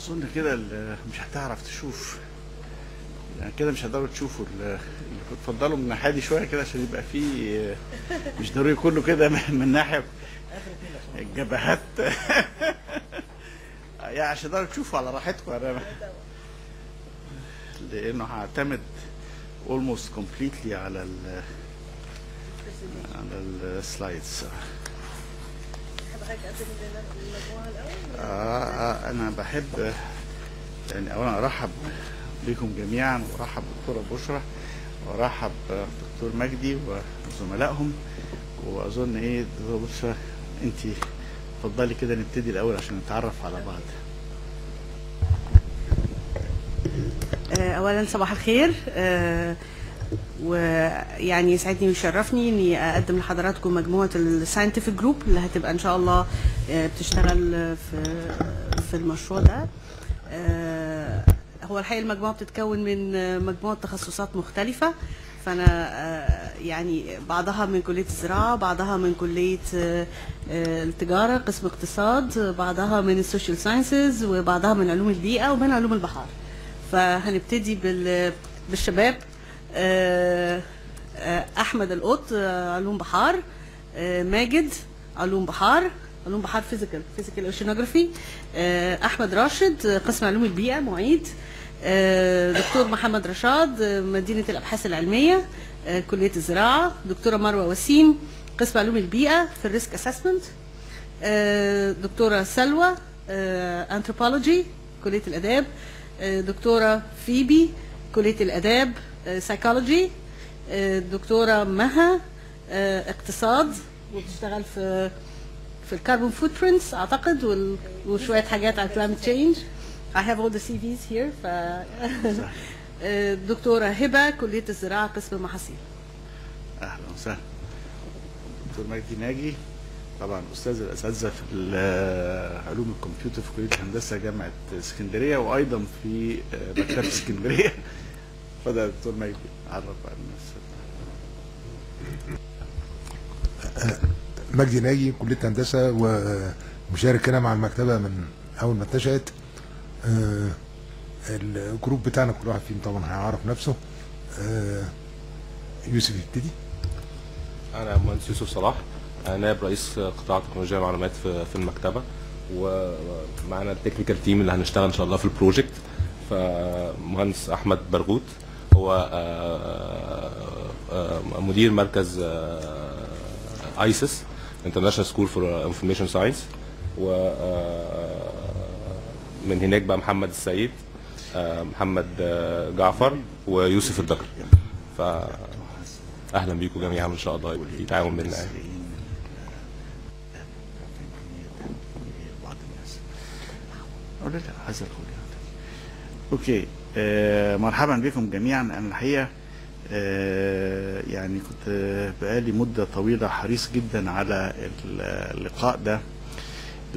أظن كده مش هتعرف تشوف. يعني كده مش هتقدروا تشوفوا اتفضلوا من الناحية دي شوية كده عشان يبقى في مش ضروري كله كده من ناحية الجبهات. يعني عشان تقدروا تشوفوا على راحتكم لأنه هعتمد almost completely على ال على السلايدز آه آه أنا بحب يعني اولا أرحب بكم جميعا وأرحب بالدكتورة بشرى وأرحب بالدكتور مجدي وزملائهم وأظن إيه دكتورة بشرى انت اتفضلي كده نبتدي الأول عشان نتعرف على بعض. آه، اولا صباح الخير. آه، ويعني يسعدني ويشرفني إني أقدم لحضراتكم مجموعة الساينتفك جروب اللي هتبقى إن شاء الله آه، بتشتغل في في المشروع ده. آه، هو الحقيقة المجموعة بتتكون من آه، مجموعة تخصصات مختلفة. فأنا يعني بعضها من كلية الزراعة بعضها من كلية التجارة قسم اقتصاد بعضها من ال social sciences وبعضها من علوم البيئة ومن علوم البحار. فهنبتدي بال بالشباب. أحمد القط آه، علوم بحار آه، ماجد علوم بحار علوم بحار physical physical oceanography أحمد راشد آه، قسم علوم البيئة معيد آه، دكتور محمد رشاد آه، مدينة الأبحاث العلمية آه، كلية الزراعة دكتورة مروة وسيم قسم علوم البيئة في ال risk assessment آه، دكتورة سلوى انثروبولوجي كلية الآداب آه، دكتورة فيبي كلية الآداب سايكولوجي دكتورة مها آه، اقتصاد وبتشتغل في في ال carbon footprints اعتقد وشوية حاجات على climate change. I have all the CVs here ف آه، دكتورة هبة كلية الزراعة قسم محاصيل. أهلا وسهلا. دكتور مجدي ناجي طبعا أستاذ الأساتذة في علوم الكمبيوتر في كلية الهندسة جامعة اسكندرية وأيضا في آه، مكتبة اسكندرية. يا دكتور مجدي. عرف عن نفسك مجدي ناجي كلية هندسة ومشارك هنا مع المكتبة من أول ما اتنشأت آه، الجروب بتاعنا كل واحد فيهم طبعا هيعرف نفسه. آه، يوسف يبتدي. أنا مهندس يوسف صلاح أنا نائب رئيس قطاع تكنولوجيا المعلومات في في المكتبة. ومعانا ال technical team اللي هنشتغل إن شاء الله في ال project فمهندس أحمد برغوت هو آه، آه، مدير مركز ISIS International School for Information Science و آه، من هناك بقى محمد السيد آه، محمد آه، جعفر ويوسف الدكر ف أهلا بيكم جميعا إن شاء الله في تعاون بينا يعني. بعض الناس أقول لك عايز أقول أوكي. آه مرحبا بكم جميعا. أنا الحقيقة آه يعني كنت بقالي مدة طويلة حريص جدا على اللقاء ده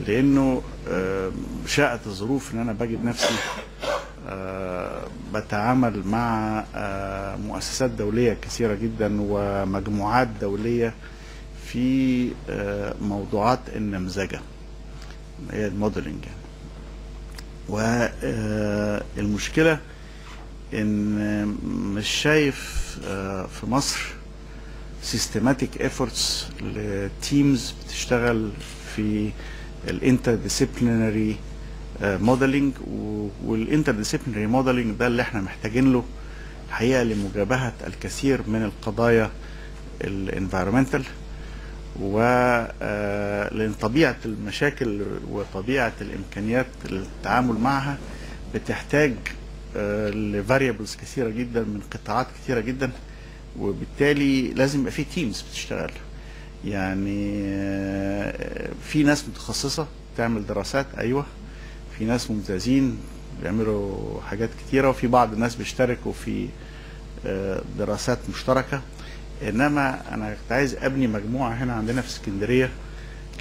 لأنه آه شاءت الظروف إن أنا بجد نفسي آه بتعامل مع آه مؤسسات دولية كثيرة جدا ومجموعات دولية في آه موضوعات النمذجة هي ال modeling يعني. والمشكلة إن مش شايف آه، في مصر systematic efforts ل teams بتشتغل في ال interdisciplinary modeling وال interdisciplinary modeling ده اللي إحنا محتاجين له الحقيقة لمجابهة الكثير من القضايا ال environmental ولان طبيعه المشاكل وطبيعة الإمكانيات للتعامل معها بتحتاج ل variables كثيرة جدا من قطاعات كثيرة جدا وبالتالي لازم يبقى في teams بتشتغل. يعني آه، في ناس متخصصة تعمل دراسات أيوه. في ناس ممتازين بيعملوا حاجات كتيره وفي بعض الناس بيشتركوا في آه، دراسات مشتركة. إنما أنا كنت عايز أبني مجموعة هنا عندنا في اسكندرية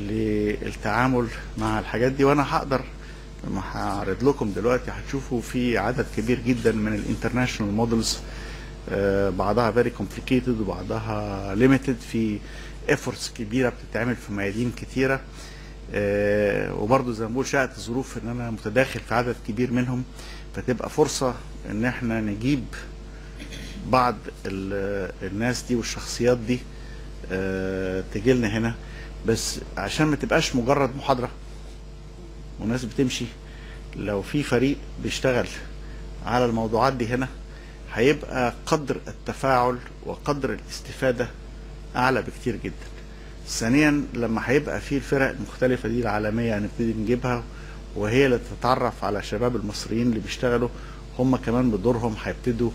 للتعامل مع الحاجات دي وأنا هقدر هعرض لكم دلوقتي هتشوفوا في عدد كبير جدا من ال international models بعضها very complicated وبعضها limited في efforts كبيرة بتتعمل في ميادين كتيرة آه، وبرضه زي ما بقول شاءت الظروف إن أنا متداخل في عدد كبير منهم فتبقى فرصة إن إحنا نجيب بعض ال- الناس دي والشخصيات دي تجي لنا هنا. بس عشان ما تبقاش مجرد محاضرة وناس بتمشي لو في فريق بيشتغل على الموضوعات دي هنا هيبقى قدر التفاعل وقدر الاستفادة أعلى بكتير جدا. ثانيا لما هيبقى في الفرق المختلفة دي العالمية هنبتدي نجيبها وهي اللي تتعرف على شباب المصريين اللي بيشتغلوا هم كمان بدورهم هيبتدوا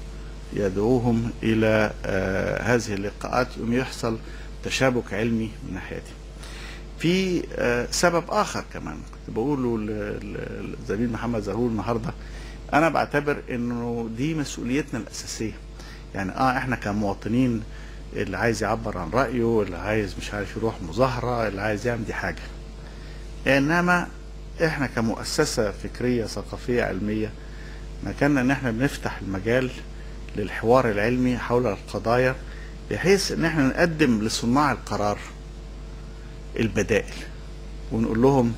يدعوهم إلى آه هذه اللقاءات يوم يحصل تشابك علمي من ناحيتي في آه سبب آخر كمان كنت بقوله للزميل محمد زهور النهارده أنا بعتبر إنه دي مسؤوليتنا الأساسية. يعني آه إحنا كمواطنين اللي عايز يعبر عن رأيه اللي عايز مش عارف يروح مظاهرة اللي عايز يعمل دي حاجة. إنما إحنا كمؤسسة فكرية ثقافية علمية مكاننا إن إحنا بنفتح المجال للحوار العلمي حول القضايا بحيث إن إحنا نقدم لصناع القرار البدائل ونقول لهم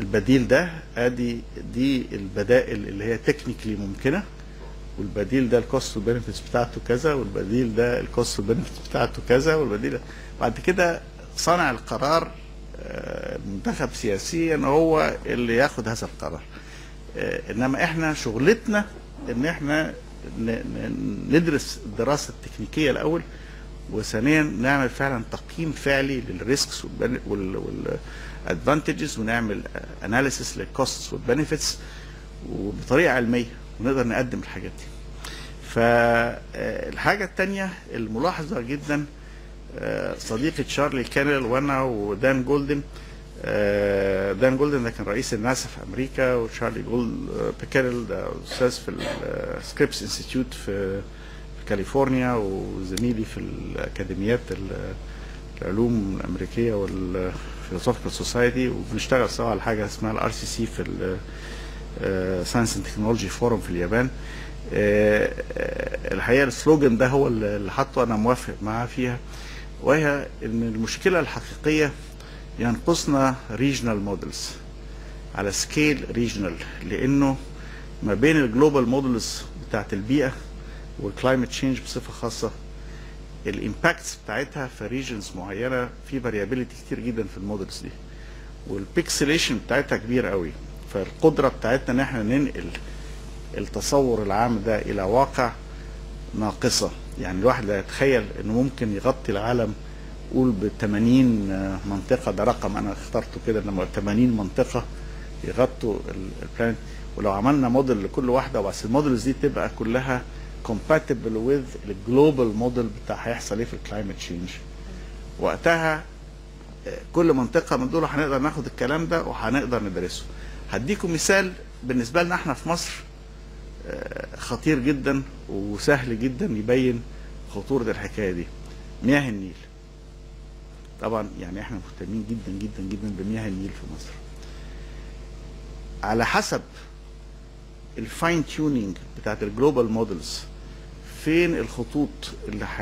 البديل ده أدي دي البدائل اللي هي technically ممكنة والبديل ده ال cost وال benefits بتاعته كذا والبديل ده ال cost وال benefits بتاعته كذا والبديل بعد كده صانع القرار آه، المنتخب سياسيا هو اللي ياخد هذا القرار. آه، إنما إحنا شغلتنا إن إحنا ندرس الدراسة التكنيكية الأول وثانيا نعمل فعلا تقييم فعلي لل risks وال advantages ونعمل analysis لل costs وال benefits وبطريقة علمية ونقدر نقدم الحاجات دي. فالحاجه الثانية الملاحظة جدا آه، صديقي تشارلي كانل وأنا ودان جولدن آه، دان جولدن ده كان رئيس الناسا في أمريكا وتشارلي جولد آه، بيكارل ده أستاذ في ال Scripps Institute في في كاليفورنيا وزميلي في الأكاديميات ال- العلوم الأمريكية وال Philosophical Society وبنشتغل سوا على حاجة اسمها ال RCC في Science and Technology Forum في اليابان. آه، آه، الحقيقة ال slogan ده هو اللي حاطه أنا موافق معاه فيها. وهي إن المشكلة الحقيقية ينقصنا regional models على scale regional لأنه ما بين ال global models بتاعت البيئة وال climate change بصفة خاصة ال impacts بتاعتها في regions معينة في variability كتير جدا في ال models دي. وال pixelation بتاعتها كبير قوي. فالقدرة بتاعتنا إن إحنا ننقل التصور العام ده إلى واقع ناقصة. يعني الواحد لا يتخيل إنه ممكن يغطي العالم قول ب 80 منطقة. ده رقم أنا اخترته كده انما 80 منطقة يغطوا ال- ال planet ولو عملنا موديل لكل واحدة بس ال models دي تبقى كلها compatible with ال global model بتاع هيحصل إيه في ال climate change وقتها آه، كل منطقة من دول هنقدر ناخد الكلام ده وهنقدر ندرسه. هديكم مثال بالنسبة لنا إحنا في مصر آه، خطير جدا وسهل جدا يبين خطورة الحكاية دي. مياه النيل. طبعا يعني إحنا مهتمين جدا جدا جدا بمياه النيل في مصر. على حسب ال fine tuning بتاعت ال global models فين الخطوط اللي ح...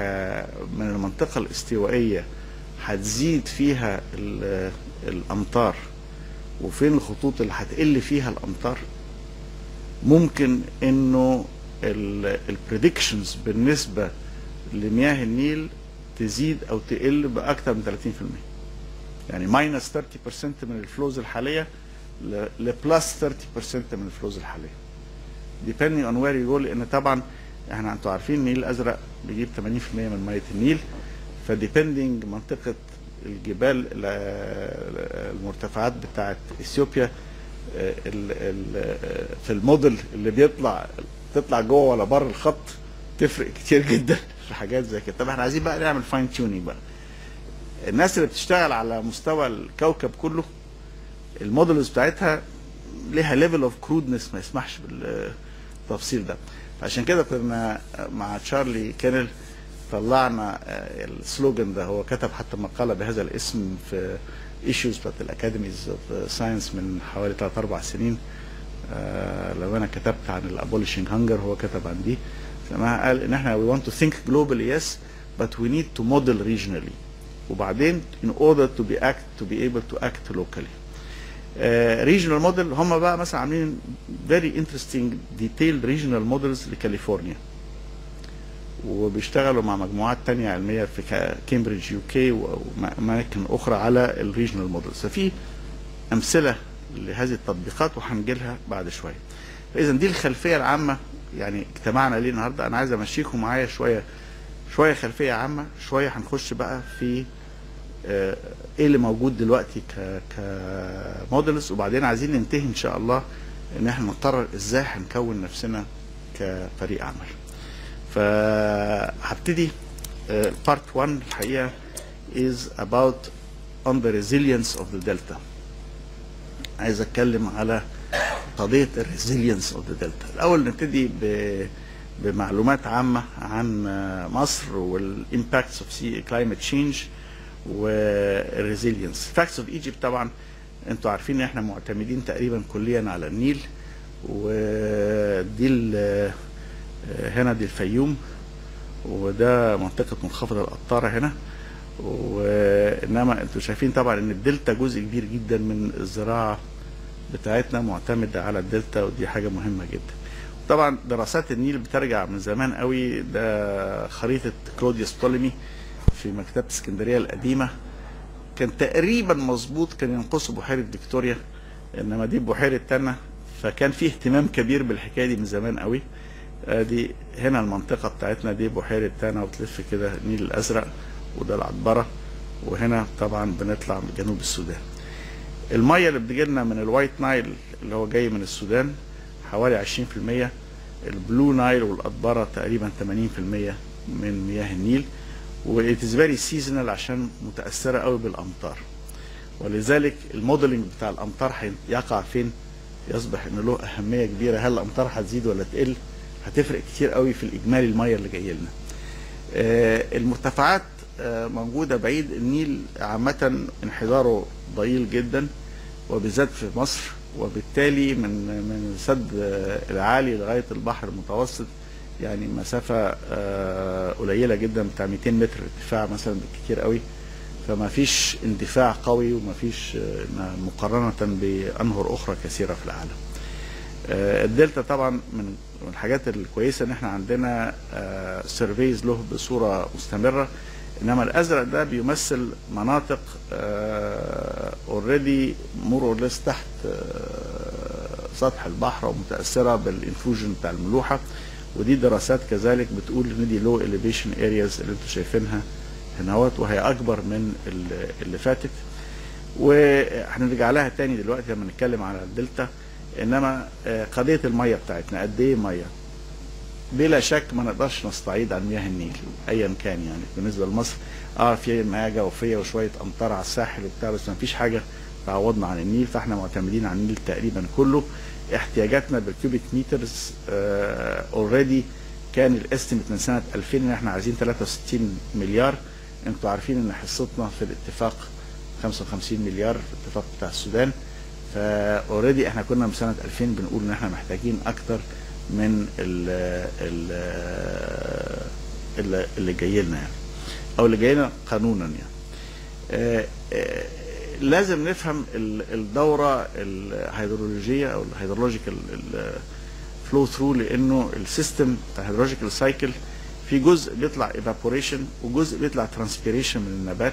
من المنطقة الاستوائية هتزيد فيها ال- الأمطار وفين الخطوط اللي هتقل فيها الأمطار؟ ممكن إنه ال predictions بالنسبة لمياه النيل تزيد أو تقل بأكثر من 30% يعني minus 30% من ال flows الحالية ل plus 30% من ال flows الحالية. Depending on where you go لأن طبعا إحنا أنتوا عارفين النيل الأزرق بيجيب 80% من مية النيل. ف depending منطقة الجبال ال- المرتفعات بتاعت إثيوبيا آه، آه، في الموديل اللي بيطلع تطلع جوه ولا بره الخط تفرق كتير جدا. في حاجات زي كده. طب إحنا عايزين بقى نعمل fine tuning بقى. الناس اللي بتشتغل على مستوى الكوكب كله ال models بتاعتها ليها level of crudeness ما يسمحش بالتفصيل ده. عشان كده كنا مع تشارلي كينيل طلعنا آه، ال slogan ده. هو كتب حتى مقالة بهذا الاسم في Issues بتاعت ال Academies of Science من حوالي 3 4 سنين. آه، لو أنا كتبت عن ال abolishing hunger هو كتب عن دي. سماها قال إن إحنا we want to think globally yes but we need to model regionally. وبعدين in order to be act to be able to act locally. regional model هم بقى مثلا عاملين very interesting detailed regional models لكاليفورنيا. وبيشتغلوا مع مجموعات تانية علمية في كا- كامبريدج UK وأماكن أخرى على ال regional models ففي أمثلة لهذه التطبيقات وهنجي لها بعد شوية. فإذا دي الخلفية العامة يعني اجتمعنا ليه النهاردة؟ أنا عايز أمشيكم معايا شوية شوية خلفية عامة شوية هنخش بقى في آه، إيه اللي موجود دلوقتي ك models وبعدين عايزين ننتهي إن شاء الله إن إحنا نقرر إزاي هنكون نفسنا كفريق عمل فهبتدي part 1 الحقيقة is about on the resilience of the delta. عايز أتكلم على قضية ال resilience of the delta الأول نبتدي بمعلومات عامة عن مصر وال impacts of climate change وال resilience facts of Egypt طبعا أنتوا عارفين إن إحنا معتمدين تقريبا كليا على النيل ودي هنا دي الفيوم وده منطقة منخفض القطارة هنا. وإنما أنتوا شايفين طبعا إن الدلتا جزء كبير جدا من الزراعة بتاعتنا معتمدة على الدلتا ودي حاجة مهمة جدا. طبعا دراسات النيل بترجع من زمان قوي ده خريطة كلوديوس Ptolemy في مكتبة اسكندرية القديمة. كان تقريبا مظبوط كان ينقصه بحيرة فيكتوريا إنما دي بحيرة تانا فكان فيه اهتمام كبير بالحكاية دي من زمان قوي. ادي هنا المنطقة بتاعتنا دي بحيرة تانا وتلف كده النيل الأزرق وده العطبرة وهنا طبعا بنطلع جنوب السودان. المية اللي بتجي لنا من ال White Nile اللي هو جاي من السودان حوالي 20% ال Blue Nile والعطبرة تقريبا 80% من مياه النيل. is very seasonal عشان متأثرة قوي بالأمطار. ولذلك ال modeling بتاع الأمطار هيقع فين؟ يصبح انه له أهمية كبيرة. هل الأمطار هتزيد ولا تقل؟ هتفرق كتير قوي في الإجمالي المية اللي جاية لنا. آه، المرتفعات آه، موجودة بعيد النيل عامة انحداره ضئيل جدا وبالذات في مصر وبالتالي من من السد العالي لغاية البحر المتوسط يعني مسافة آه، قليلة جدا بتاع 200 متر ارتفاع مثلا بالكتير قوي. فما فيش اندفاع قوي وما فيش آه، مقارنة بأنهر أخرى كثيرة في العالم. آه، الدلتا طبعا من الحاجات الكويسة إن إحنا عندنا surveys له بصورة مستمرة. إنما الأزرق ده بيمثل مناطق already more or less تحت آه، سطح البحر ومتأثرة بال intrusion بتاع الملوحة. ودي دراسات كذلك بتقول إن دي low elevation areas اللي أنتم شايفينها هنا وهي أكبر من ال- اللي فاتت. وهنرجع لها تاني دلوقتي لما نتكلم على الدلتا. إنما آه، قضية المية بتاعتنا قد إيه مية؟ بلا شك ما نقدرش نستعيض عن مياه النيل ايا كان يعني. بالنسبة لمصر آه في مياه جوفية وشوية أمطار على الساحل وبتاع بس ما فيش حاجة تعوضنا عن النيل فإحنا معتمدين على النيل تقريبا كله. احتياجاتنا بال cubic meters already كان ال estimate من سنة 2000 إن إحنا عايزين 63 مليار. أنتوا عارفين إن حصتنا في الاتفاق 55 مليار في الاتفاق بتاع السودان. ف already إحنا كنا من سنة 2000 بنقول إن إحنا محتاجين أكتر من ال ال اللي- اللي جاي لنا يعني. أو اللي جاي لنا قانونا يعني. آه، آه، لازم نفهم ال- الدورة الهيدرولوجية أو ال hydrological flow through لأنه ال system بتاع ال hydrological cycle في جزء بيطلع evaporation وجزء بيطلع transpiration من النبات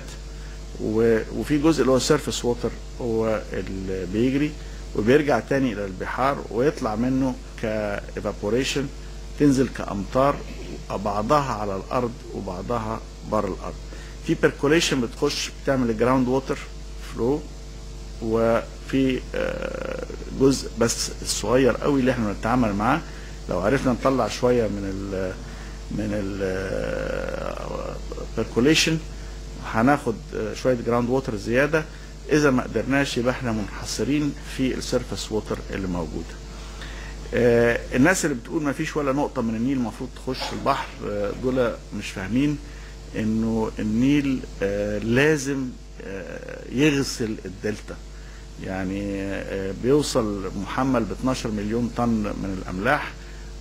وفي جزء اللي هو surface water هو اللي بيجري وبيرجع تاني إلى البحار ويطلع منه ك evaporation تنزل كأمطار بعضها على الأرض وبعضها بره الأرض. في percolation بتخش بتعمل ال groundwater flow وفي آه، جزء بس الصغير قوي اللي إحنا بنتعامل معاه. لو عرفنا نطلع شوية من ال من ال percolation هناخد آه، شوية ground water زيادة. إذا ما قدرناش يبقى إحنا منحصرين في ال surface water اللي موجودة. آه، الناس اللي بتقول ما فيش ولا نقطة من النيل المفروض تخش البحر آه، دول مش فاهمين إنه النيل آه، لازم آه، يغسل الدلتا. يعني آه، بيوصل محمل ب 12 مليون طن من الأملاح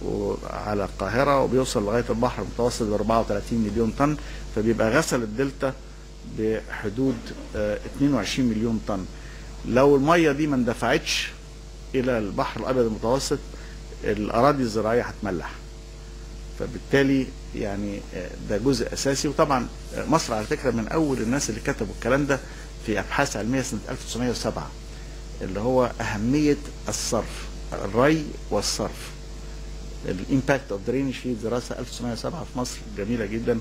وعلى القاهرة وبيوصل لغاية البحر المتوسط ب 34 مليون طن فبيبقى غسل الدلتا بحدود آه، 22 مليون طن. لو المية دي ما اندفعتش إلى البحر الأبيض المتوسط الأراضي الزراعية هتملح. فبالتالي يعني آه، ده جزء أساسي. وطبعا آه، مصر على فكرة من أول الناس اللي كتبوا الكلام ده في أبحاث علمية سنة 1907 اللي هو أهمية الصرف الري والصرف. ال impact of drainage في دراسة 1907 في مصر جميلة جدا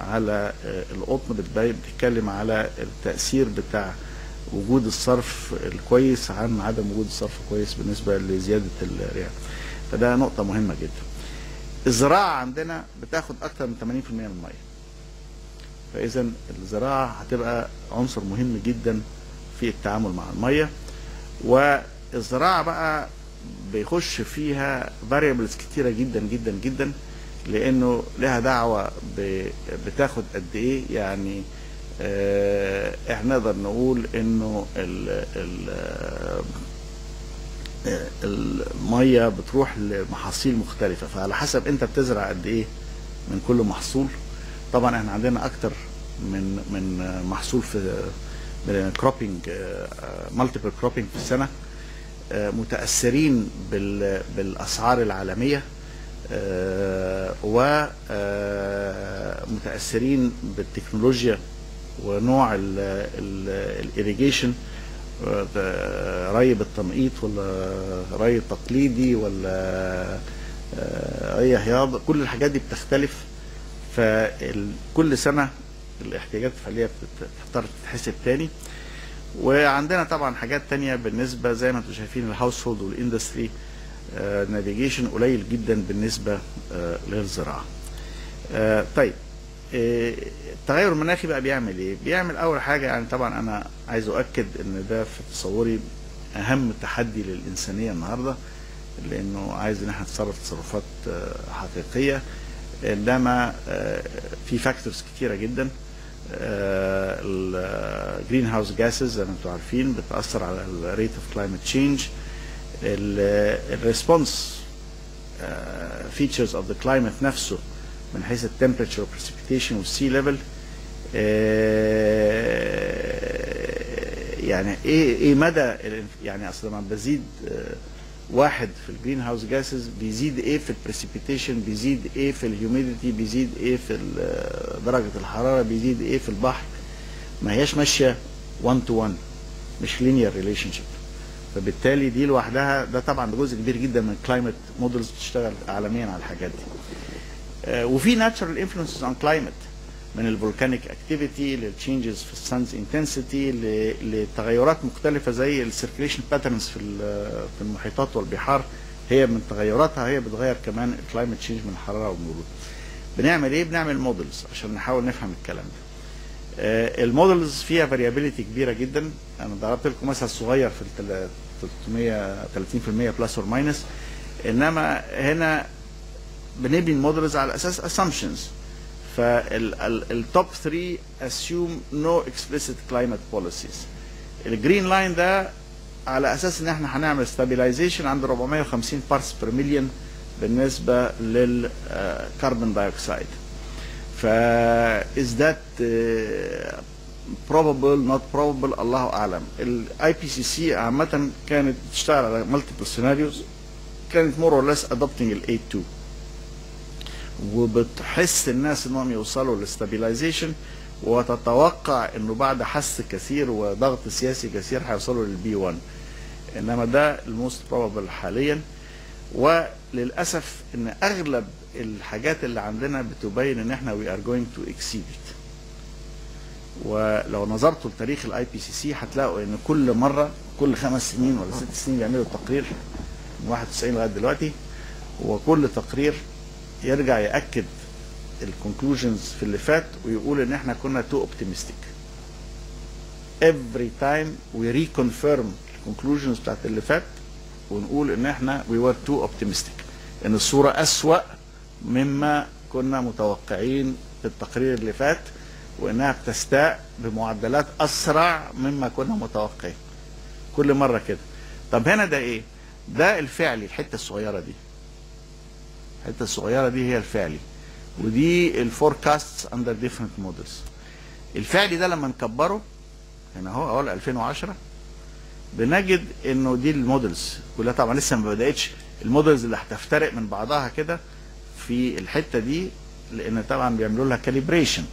على آه، القطن بتتكلم على التأثير بتاع وجود الصرف الكويس عن عدم وجود الصرف الكويس بالنسبة لزيادة الرياح. فده نقطة مهمة جدا. الزراعة عندنا بتاخد أكتر من 80% من المية. فاذا الزراعة هتبقى عنصر مهم جدا في التعامل مع المية. والزراعة بقى بيخش فيها فاريبلز كتيرة جدا جدا جدا لأنه لها دعوة ب- بتاخد قد إيه. يعني آه، إحنا نقدر نقول إنه ال ال المية بتروح لمحاصيل مختلفة فعلى حسب أنت بتزرع قد إيه من كل محصول. طبعا إحنا عندنا أكتر من من آه، محصول في cropping multiple cropping في السنة. آه، متأثرين بال- بالأسعار العالمية. ومتأثرين بالتكنولوجيا ونوع الاريجيشن ري بالتنقيط ولا ري تقليدي ولا آه، ري حياض كل الحاجات دي بتختلف. فكل سنة الاحتياجات الفعلية بتضطر تتحسب تاني. وعندنا طبعا حاجات تانية بالنسبة زي ما أنتم شايفين ال household وال industry navigation قليل جدا بالنسبة آه، للزراعة. آه، طيب. التغير المناخي بقى بيعمل إيه؟ بيعمل أول حاجة يعني طبعا أنا عايز أؤكد إن ده في تصوري أهم تحدي للإنسانية النهاردة لأنه عايز إن إحنا نتصرف تصرفات آه، حقيقية. إنما آه، في factors كتيرة جدا. ال greenhouse gases زي ما أنتم عارفين بتأثر على ال rate of climate change ال response features of the climate نفسه من حيث ال temperature وال precipitation وال sea level يعني إيه إيه مدى يعني أصل لما بزيد آه، واحد في ال greenhouse gases بيزيد إيه في ال precipitation بيزيد إيه في ال humidity بيزيد إيه في ال- درجة الحرارة بيزيد إيه في البحر. ما هياش ماشية 1 to 1 مش linear relationship فبالتالي دي لوحدها ده طبعا جزء كبير جدا من ال climate models بتشتغل عالميا على الحاجات دي. آه، وفي natural influences on climate من ال volcanic activity لل changes في ال sun's intensity لتغيرات مختلفة زي ال circulation patterns في ال- في المحيطات والبحار. هي من تغيراتها هي بتغير كمان ال climate change من الحرارة والبرودة بنعمل إيه؟ بنعمل models عشان نحاول نفهم الكلام ده. آه، ال models فيها variability كبيرة جدا. أنا ضربت لكم مثل صغير في التل- 330% plus or minus إنما هنا بنبني ال models على أساس assumptions. فال top 3 assume no explicit climate policies. ال green line ده على أساس إن إحنا هنعمل stabilization عند 450 parts per million بالنسبة لل carbon dioxide ف is that uh, probable not probable? الله أعلم. ال IPCC عامة كانت بتشتغل على multiple scenarios كانت more or less adopting ال 8 وبتحث الناس إنهم يوصلوا لل stabilization وتتوقع إنه بعد حث كثير وضغط سياسي كثير هيوصلوا لل B 1 إنما ده ال most probable حاليا. وللأسف إن أغلب الحاجات اللي عندنا بتبين إن إحنا are going to exceed it. ولو نظرتوا لتاريخ ال IPCC هتلاقوا إن كل مرة كل خمس سنين ولا ست سنين بيعملوا تقرير من 91 لغاية دلوقتي وكل تقرير يرجع يأكد ال conclusions في اللي فات ويقول إن إحنا كنا too optimistic every time we reconfirm ال conclusions بتاعت اللي فات ونقول إن إحنا we were too optimistic. إن الصورة أسوأ مما كنا متوقعين في التقرير اللي فات وإنها بتستاء بمعدلات أسرع مما كنا متوقعين. كل مرة كده. طب هنا ده إيه؟ ده الفعلي الحتة الصغيرة دي. الحتة الصغيرة دي هي الفعلي. ودي ال forecast under different models الفعلي ده لما نكبره هنا اهو أول 2010 بنجد إنه دي ال models كلها. طبعا لسه ما بدأتش. ال models اللي هتفترق من بعضها كده في الحتة دي لأن طبعا بيعملوا لها calibration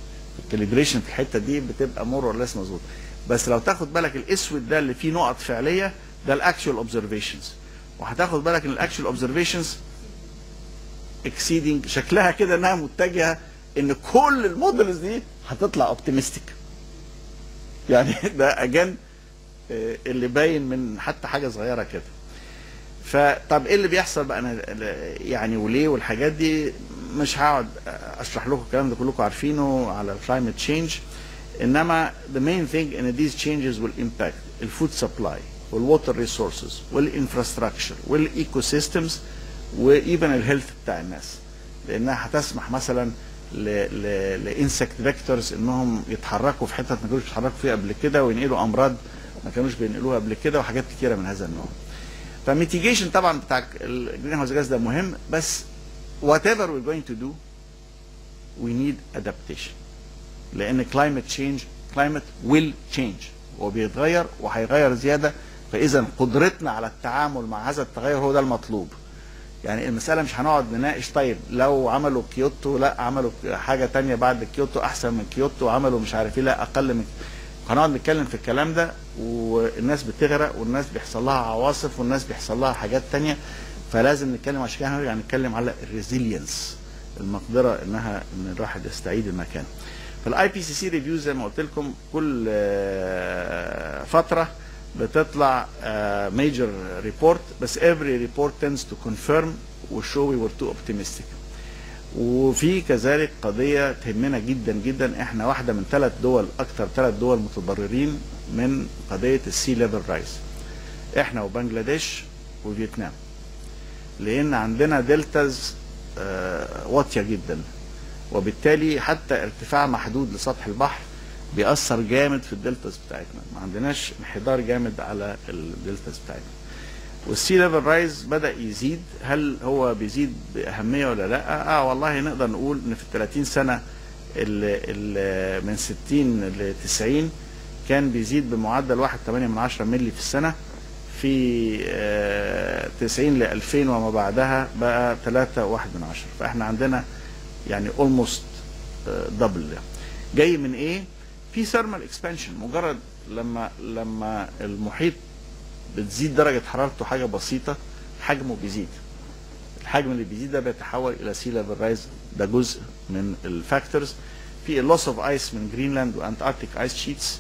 ال calibration في الحتة دي بتبقى more or less مظبوط. بس لو تاخد بالك الأسود ده اللي فيه نقط فعلية ده ال actual observations وهتاخد بالك إن ال actual observations exceeding شكلها كده إنها متجهة إن كل ال models دي هتطلع optimistic يعني ده again آه، اللي باين من حتى حاجة صغيرة كده. فطب إيه اللي بيحصل بقى؟ أنا يعني وليه والحاجات دي؟ مش هقعد أشرح لكم الكلام ده كلكم عارفينه على ال climate change إنما the main thing إن these changes will impact الفود سبلاي والووتر ريسورسز والانفراستراكشر والايكو سيستمز وإيفن الهيلث بتاع الناس لأنها هتسمح مثلا ل insect vectors إنهم يتحركوا في حتت ما كانوش بيتحركوا فيها قبل كده وينقلوا أمراض ما كانوش بينقلوها قبل كده وحاجات كتيرة من هذا النوع. ف mitigation طبعا بتاع ال greenhouse gas ده مهم بس whatever we're going to do we need adaptation. لأن climate change climate will change. هو بيتغير وهيغير زيادة فاذا قدرتنا على التعامل مع هذا التغير هو ده المطلوب. يعني المسألة مش هنقعد نناقش طيب لو عملوا كيوتو لا عملوا حاجة تانية بعد كيوتو أحسن من كيوتو عملوا مش عارف إيه لا أقل من هنقعد نتكلم في الكلام ده والناس بتغرق والناس بيحصل لها عواصف والناس بيحصل لها حاجات تانية. فلازم نتكلم عشان كده هنرجع نتكلم على ال resilience المقدرة إنها إن الواحد يستعيد المكان. فال IPCC review زي ما قلت لكم كل آه، فترة بتطلع major report بس every report tends to confirm و show we were too optimistic. وفي كذلك قضية تهمنا جدا جدا إحنا واحدة من ثلاث دول أكثر ثلاث دول متضررين من قضية ال sea level rise إحنا وبنجلاديش وفيتنام. لأن عندنا deltas آه، واطية جدا. وبالتالي حتى ارتفاع محدود لسطح البحر بيأثر جامد في ال deltas بتاعتنا ما عندناش انحدار جامد على ال deltas بتاعتنا وال sea level rise بدأ يزيد. هل هو بيزيد بأهمية ولا لأ؟ آه والله نقدر نقول إن في ال 30 سنة اللي اللي من 60 ل 90 كان بيزيد بمعدل 1.8 من 10 مللي في السنة. في آه 90 ل 2000 وما بعدها بقى 3.1 من 10 فإحنا عندنا يعني almost double جاي من إيه؟ في thermal expansion مجرد لما لما المحيط بتزيد درجة حرارته حاجة بسيطة حجمه بيزيد. الحجم اللي بيزيد ده بيتحول إلى sea level rise ده جزء من ال factors في ال loss of ice من جرينلاند وانتاركتيك ice sheets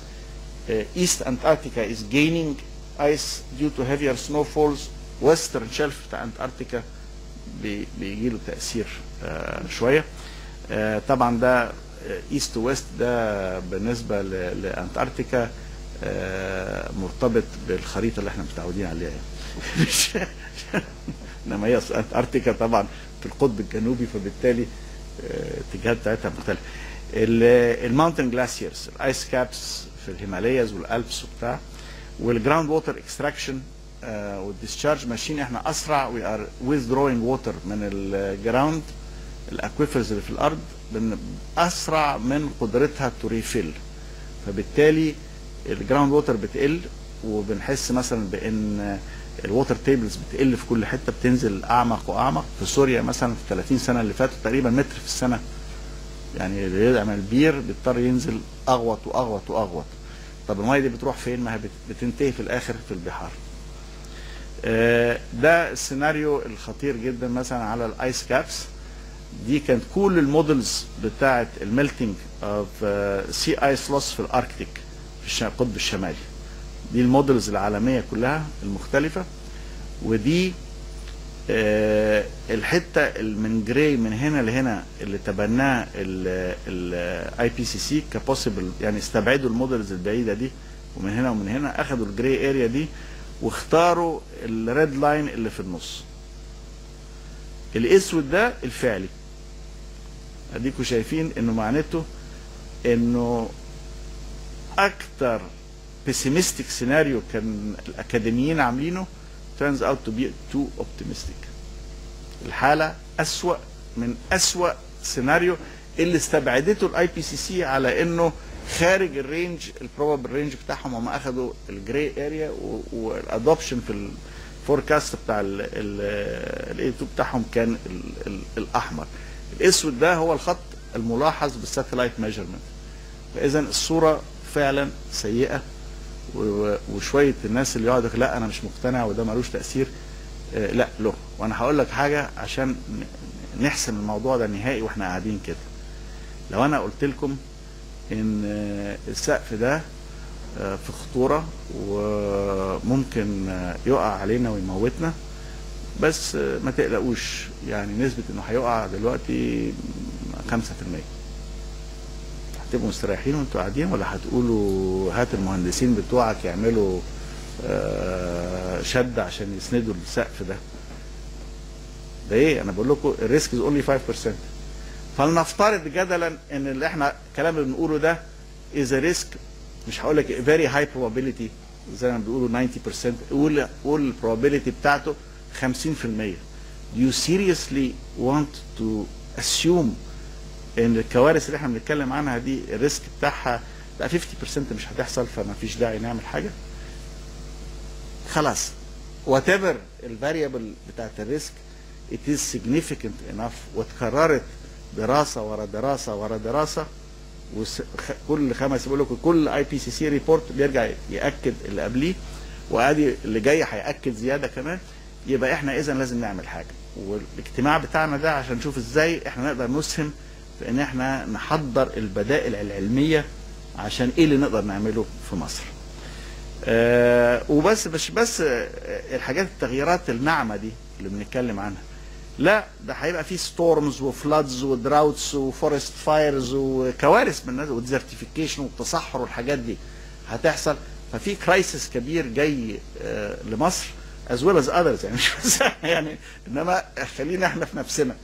East Antarctica is gaining ice due to heavier snowfalls western shelf بتاع انتاركتيكا بيجي له تأثير آه شوية. آه طبعا ده east west ده بالنسبة لأنتاركتيكا آه، مرتبط بالخريطة اللي إحنا متعودين عليها يعني. مش- إنما هي أنتاركتيكا طبعا في القطب الجنوبي فبالتالي آه، الاتجاهات بتاعتها مختلفة. ال mountain glaciers ال ice caps في الهيمالاياز والألبس وبتاع وال groundwater extraction وال discharge ماشيين إحنا أسرع we are withdrawing water من ال ground ال aquifers اللي في الأرض أسرع من قدرتها to refill فبالتالي ال groundwater بتقل وبنحس مثلا بإن ال water tables بتقل في كل حتة بتنزل أعمق وأعمق. في سوريا مثلا في 30 سنة اللي فاتوا تقريبا متر في السنة. يعني اللي يعمل بير بيضطر ينزل أغوط وأغوط وأغوط. طب المية دي بتروح فين؟ ما هي بت- بتنتهي في الآخر في البحار. آه، ده السيناريو الخطير جدا مثلا على ال ice caps دي كانت كل ال models بتاعه ال melting of sea ice loss في الأركتيك في القطب الشمالي. دي ال models العالمية كلها المختلفة ودي آه، الحتة من gray من هنا لهنا اللي تبناها ال IPCC ك possible يعني استبعدوا ال models البعيدة دي ومن هنا ومن هنا اخذوا ال gray area دي واختاروا ال red line اللي في النص. الأسود ده الفعلي. أديكم شايفين إنه معناته إنه أكتر pessimistic سيناريو كان الأكاديميين عاملينه turns out to be too optimistic. الحالة أسوأ من أسوأ سيناريو اللي استبعدته ال IPCC على إنه خارج ال range ال probable range بتاعهم هم أخدوا ال gray area وال adoption في ال forecast بتاع ال A2 بتاعهم كان ال ال الأحمر. الأسود ده هو الخط الملاحظ بال satellite measurement فاذا الصورة فعلا سيئة وشوية الناس اللي يقول لا أنا مش مقتنع وده ملوش تأثير. آه، لا له. وأنا هقول لك حاجة عشان نحسم الموضوع ده نهائي وإحنا قاعدين كده. لو أنا قلت لكم إن آه، السقف ده آه، في خطورة وممكن يقع علينا ويموتنا بس ما تقلقوش يعني نسبة إنه هيقع دلوقتي 5% هتبقوا مستريحين وأنتوا قاعدين ولا هتقولوا هات المهندسين بتوعك يعملوا آه، شد عشان يسندوا السقف ده؟ ده إيه؟ أنا بقول لكم ال risk is only 5% فلنفترض جدلا إن اللي إحنا الكلام اللي بنقوله ده is risk مش هقول لك very high probability زي ما بيقولوا 90% قول قول ال probability بتاعته 50% do you seriously want to assume إن الكوارث اللي إحنا بنتكلم عنها دي ال risk بتاعها لا 50% مش هتحصل فما فيش داعي نعمل حاجة؟ خلاص. whatever ال variable بتاعت ال risk it is significant enough. واتكررت دراسة ورا دراسة ورا دراسة وس- خ- كل خمس بيقول لكم كل IPCC report بيرجع يأكد اللي قبليه وأدي اللي جاي هيأكد زيادة كمان. يبقى إحنا اذا لازم نعمل حاجة. والاجتماع بتاعنا ده عشان نشوف إزاي إحنا نقدر نسهم في إن إحنا نحضر البدائل العلمية عشان إيه اللي نقدر نعمله في مصر. آه وبس مش بس الحاجات التغييرات الناعمة دي اللي بنتكلم عنها. لا ده هيبقى في storms و floods و droughts و forest fires وكوارث الناس و desertification والتصحر والحاجات دي هتحصل. ففي crisis كبير جاي آه لمصر. as well as others يعني مش بس يعني إنما خلينا إحنا في نفسنا.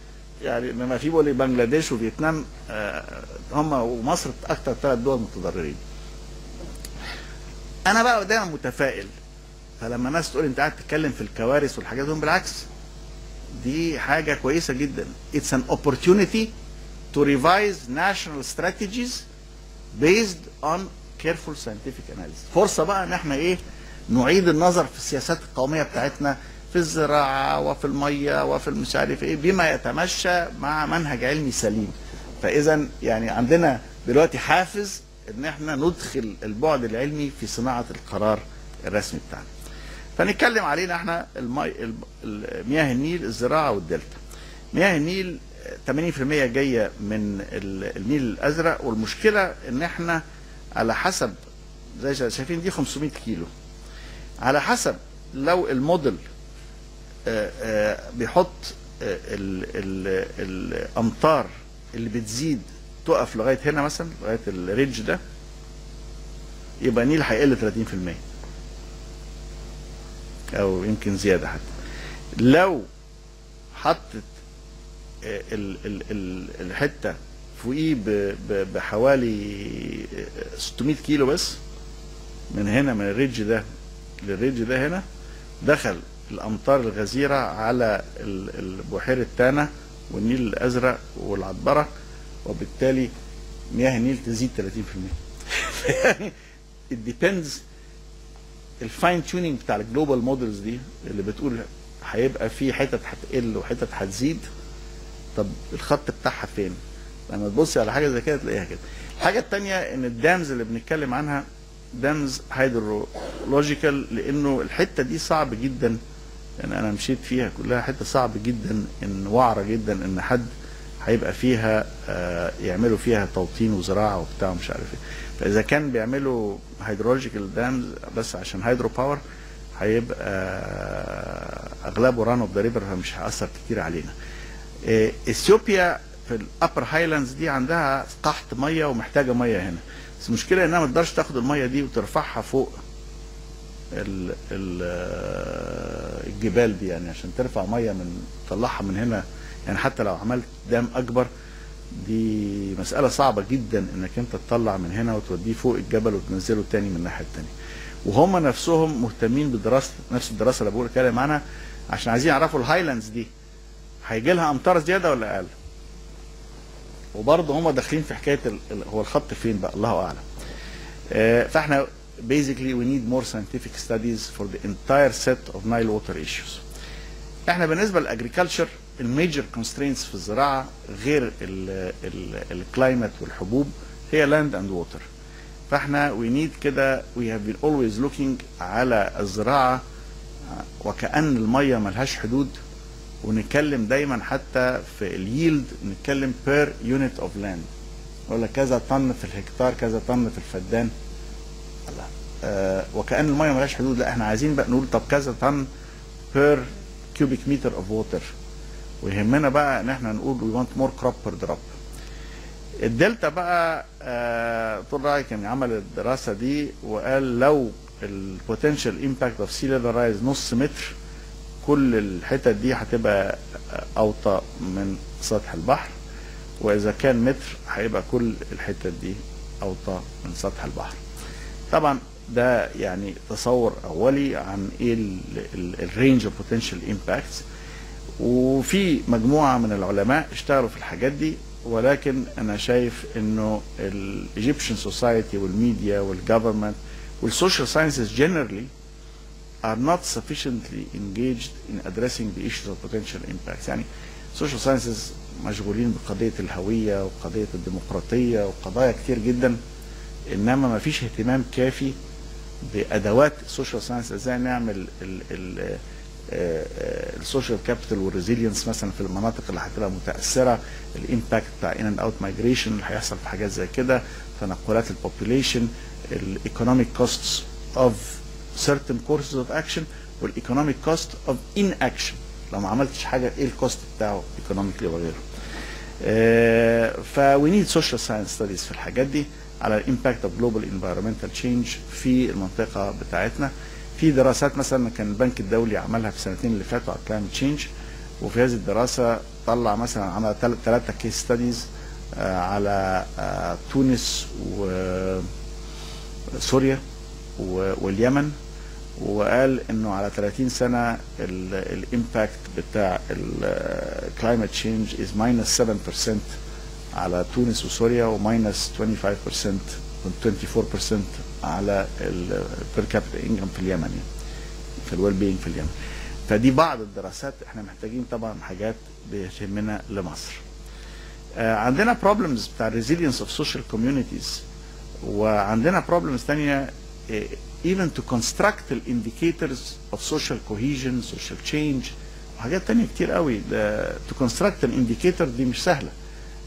يعني إنما في بقول بنجلاديش وفيتنام آه هم ومصر أكثر ثلاث دول متضررين. أنا بقى دايما متفائل. فلما ناس تقول أنت قاعد تتكلم في الكوارث والحاجات دي بالعكس دي حاجة كويسة جدا. It's an opportunity to revise national strategies based on careful scientific analysis. فرصة بقى إن إحنا إيه نعيد النظر في السياسات القومية بتاعتنا في الزراعة وفي المية وفي المش عارف إيه بما يتمشى مع منهج علمي سليم فاذا يعني عندنا دلوقتي حافز إن إحنا ندخل البعد العلمي في صناعة القرار الرسمي بتاعنا فنتكلم علينا إحنا المي... الم- ال- مياه النيل الزراعة والدلتا. مياه النيل آه، 80% جاية من ال- النيل الأزرق والمشكلة إن إحنا على حسب زي شا- شايفين دي 500 كيلو. على حسب لو الموديل آه، آه، بيحط آه، ال- ال- الامطار اللي بتزيد تقف لغاية هنا مثلا لغاية ال ridge ده يبقى النيل هيقل 30% أو يمكن زيادة حتى. لو حطت ال ال ال الحتة فوقيه بحوالي آه، 600 كيلو بس من هنا من ال ridge ده لل ridge ده هنا دخل الأمطار الغزيرة على بحيره تانا والنيل الأزرق والعطبره وبالتالي مياه النيل تزيد 30% يعني depends ال fine tuning بتاع ال global models دي اللي بتقول هيبقى في حتت هتقل وحتت هتزيد طب الخط بتاعها فين؟ لما تبصي على حاجة زي كده تلاقيها كده. الحاجة الثانية إن ال dams اللي بنتكلم عنها dams hydrological لأنه الحتة دي صعب جدا. يعني أنا مشيت فيها كلها حتة صعب جدا إن وعرة جدا إن حد هيبقى فيها آه، يعملوا فيها توطين وزراعة وبتاع ومش عارف إيه. فإذا كان بيعملوا hydrological dams بس عشان hydro power هيبقى آه، أغلبه run of the river فمش هيأثر كتير علينا. آه، إثيوبيا في ال upper highlands دي عندها قحط مية ومحتاجة مية هنا. بس المشكلة إنها ما تقدرش تاخد المية دي وترفعها فوق ال ال الجبال دي يعني عشان ترفع مية من تطلعها من هنا. يعني حتى لو عملت دام أكبر دي مسألة صعبة جدا إنك أنت تطلع من هنا وتوديه فوق الجبل وتنزله تاني من الناحية التانية. وهم نفسهم مهتمين بدراسة نفس الدراسة اللي بقول اتكلم عنها عشان عايزين يعرفوا الهايلاندز دي. هيجي لها أمطار زيادة ولا أقل؟ وبرضه هم داخلين في ال- هو الخط فين بقى؟ الله أعلم. آه، فإحنا basically we need more scientific studies for the entire set of Nile water issues. إحنا بالنسبة لل agriculture ال major constraints في الزراعة غير ال climate والحبوب هي land and water فإحنا we need كده we have been always looking على الزراعة وكأن المية ملهاش حدود. ونتكلم دايما حتى في ال yield نتكلم per unit of land لك كذا طن في الهكتار كذا طن في الفدان. لا آه وكأن المية ملهاش حدود. لا إحنا عايزين بقى نقول طب كذا طن per cubic meter of water ويهمنا بقى إن إحنا نقول we want more crop per drop الدلتا بقى آه طول راعي كان عمل الدراسة دي وقال لو ال potential impact of sea level rise نص متر كل الحتت دي هتبقى اوطى من سطح البحر وإذا كان متر هيبقى كل الحتت دي اوطى من سطح البحر. طبعا ده يعني تصور أولي عن إيه ال range of potential impacts وفي مجموعة من العلماء اشتغلوا في الحاجات دي ولكن أنا شايف إنه الايجيبشن سوسايتي والميديا والجفرمنت والسوشيال ساينسز generally are not sufficiently engaged in addressing the issues of potential impacts. يعني social sciences مشغولين بقضية الهوية وقضية الديمقراطية وقضايا كتير جدا إنما ما فيش اهتمام كافي بأدوات ال social science إزاي نعمل ال social capital وال resilience مثلا في المناطق اللي هتبقى متأثرة ال impact بتاع in and out migration اللي هيحصل في حاجات زي كده تنقلات ال population ال economic costs of certain courses of action وال economic cost of inaction لو ما عملتش حاجة إيه ال cost بتاعه economically وغيره ف we need social science studies في الحاجات دي على ال impact of global environmental change في المنطقة بتاعتنا. في دراسات مثلا كان البنك الدولي عملها في السنتين اللي فاتوا على climate change وفي هذه الدراسة طلع مثلا عمل ثلاثة case studies على آه، تونس وسوريا واليمن وقال إنه على 30 سنة ال impact بتاع ال climate change is minus 7% على تونس وسوريا و minus 25% و 24% على ال per capita income في اليمن يعني في ال well being في اليمن. فدي بعض الدراسات إحنا محتاجين طبعا حاجات بتهمنا لمصر. آه، عندنا problems بتاع resilience of social communities وعندنا problems ثانية even to construct the indicators of social cohesion social change. وحاجات تانية كتير قوي. To construct an indicator دي مش سهلة.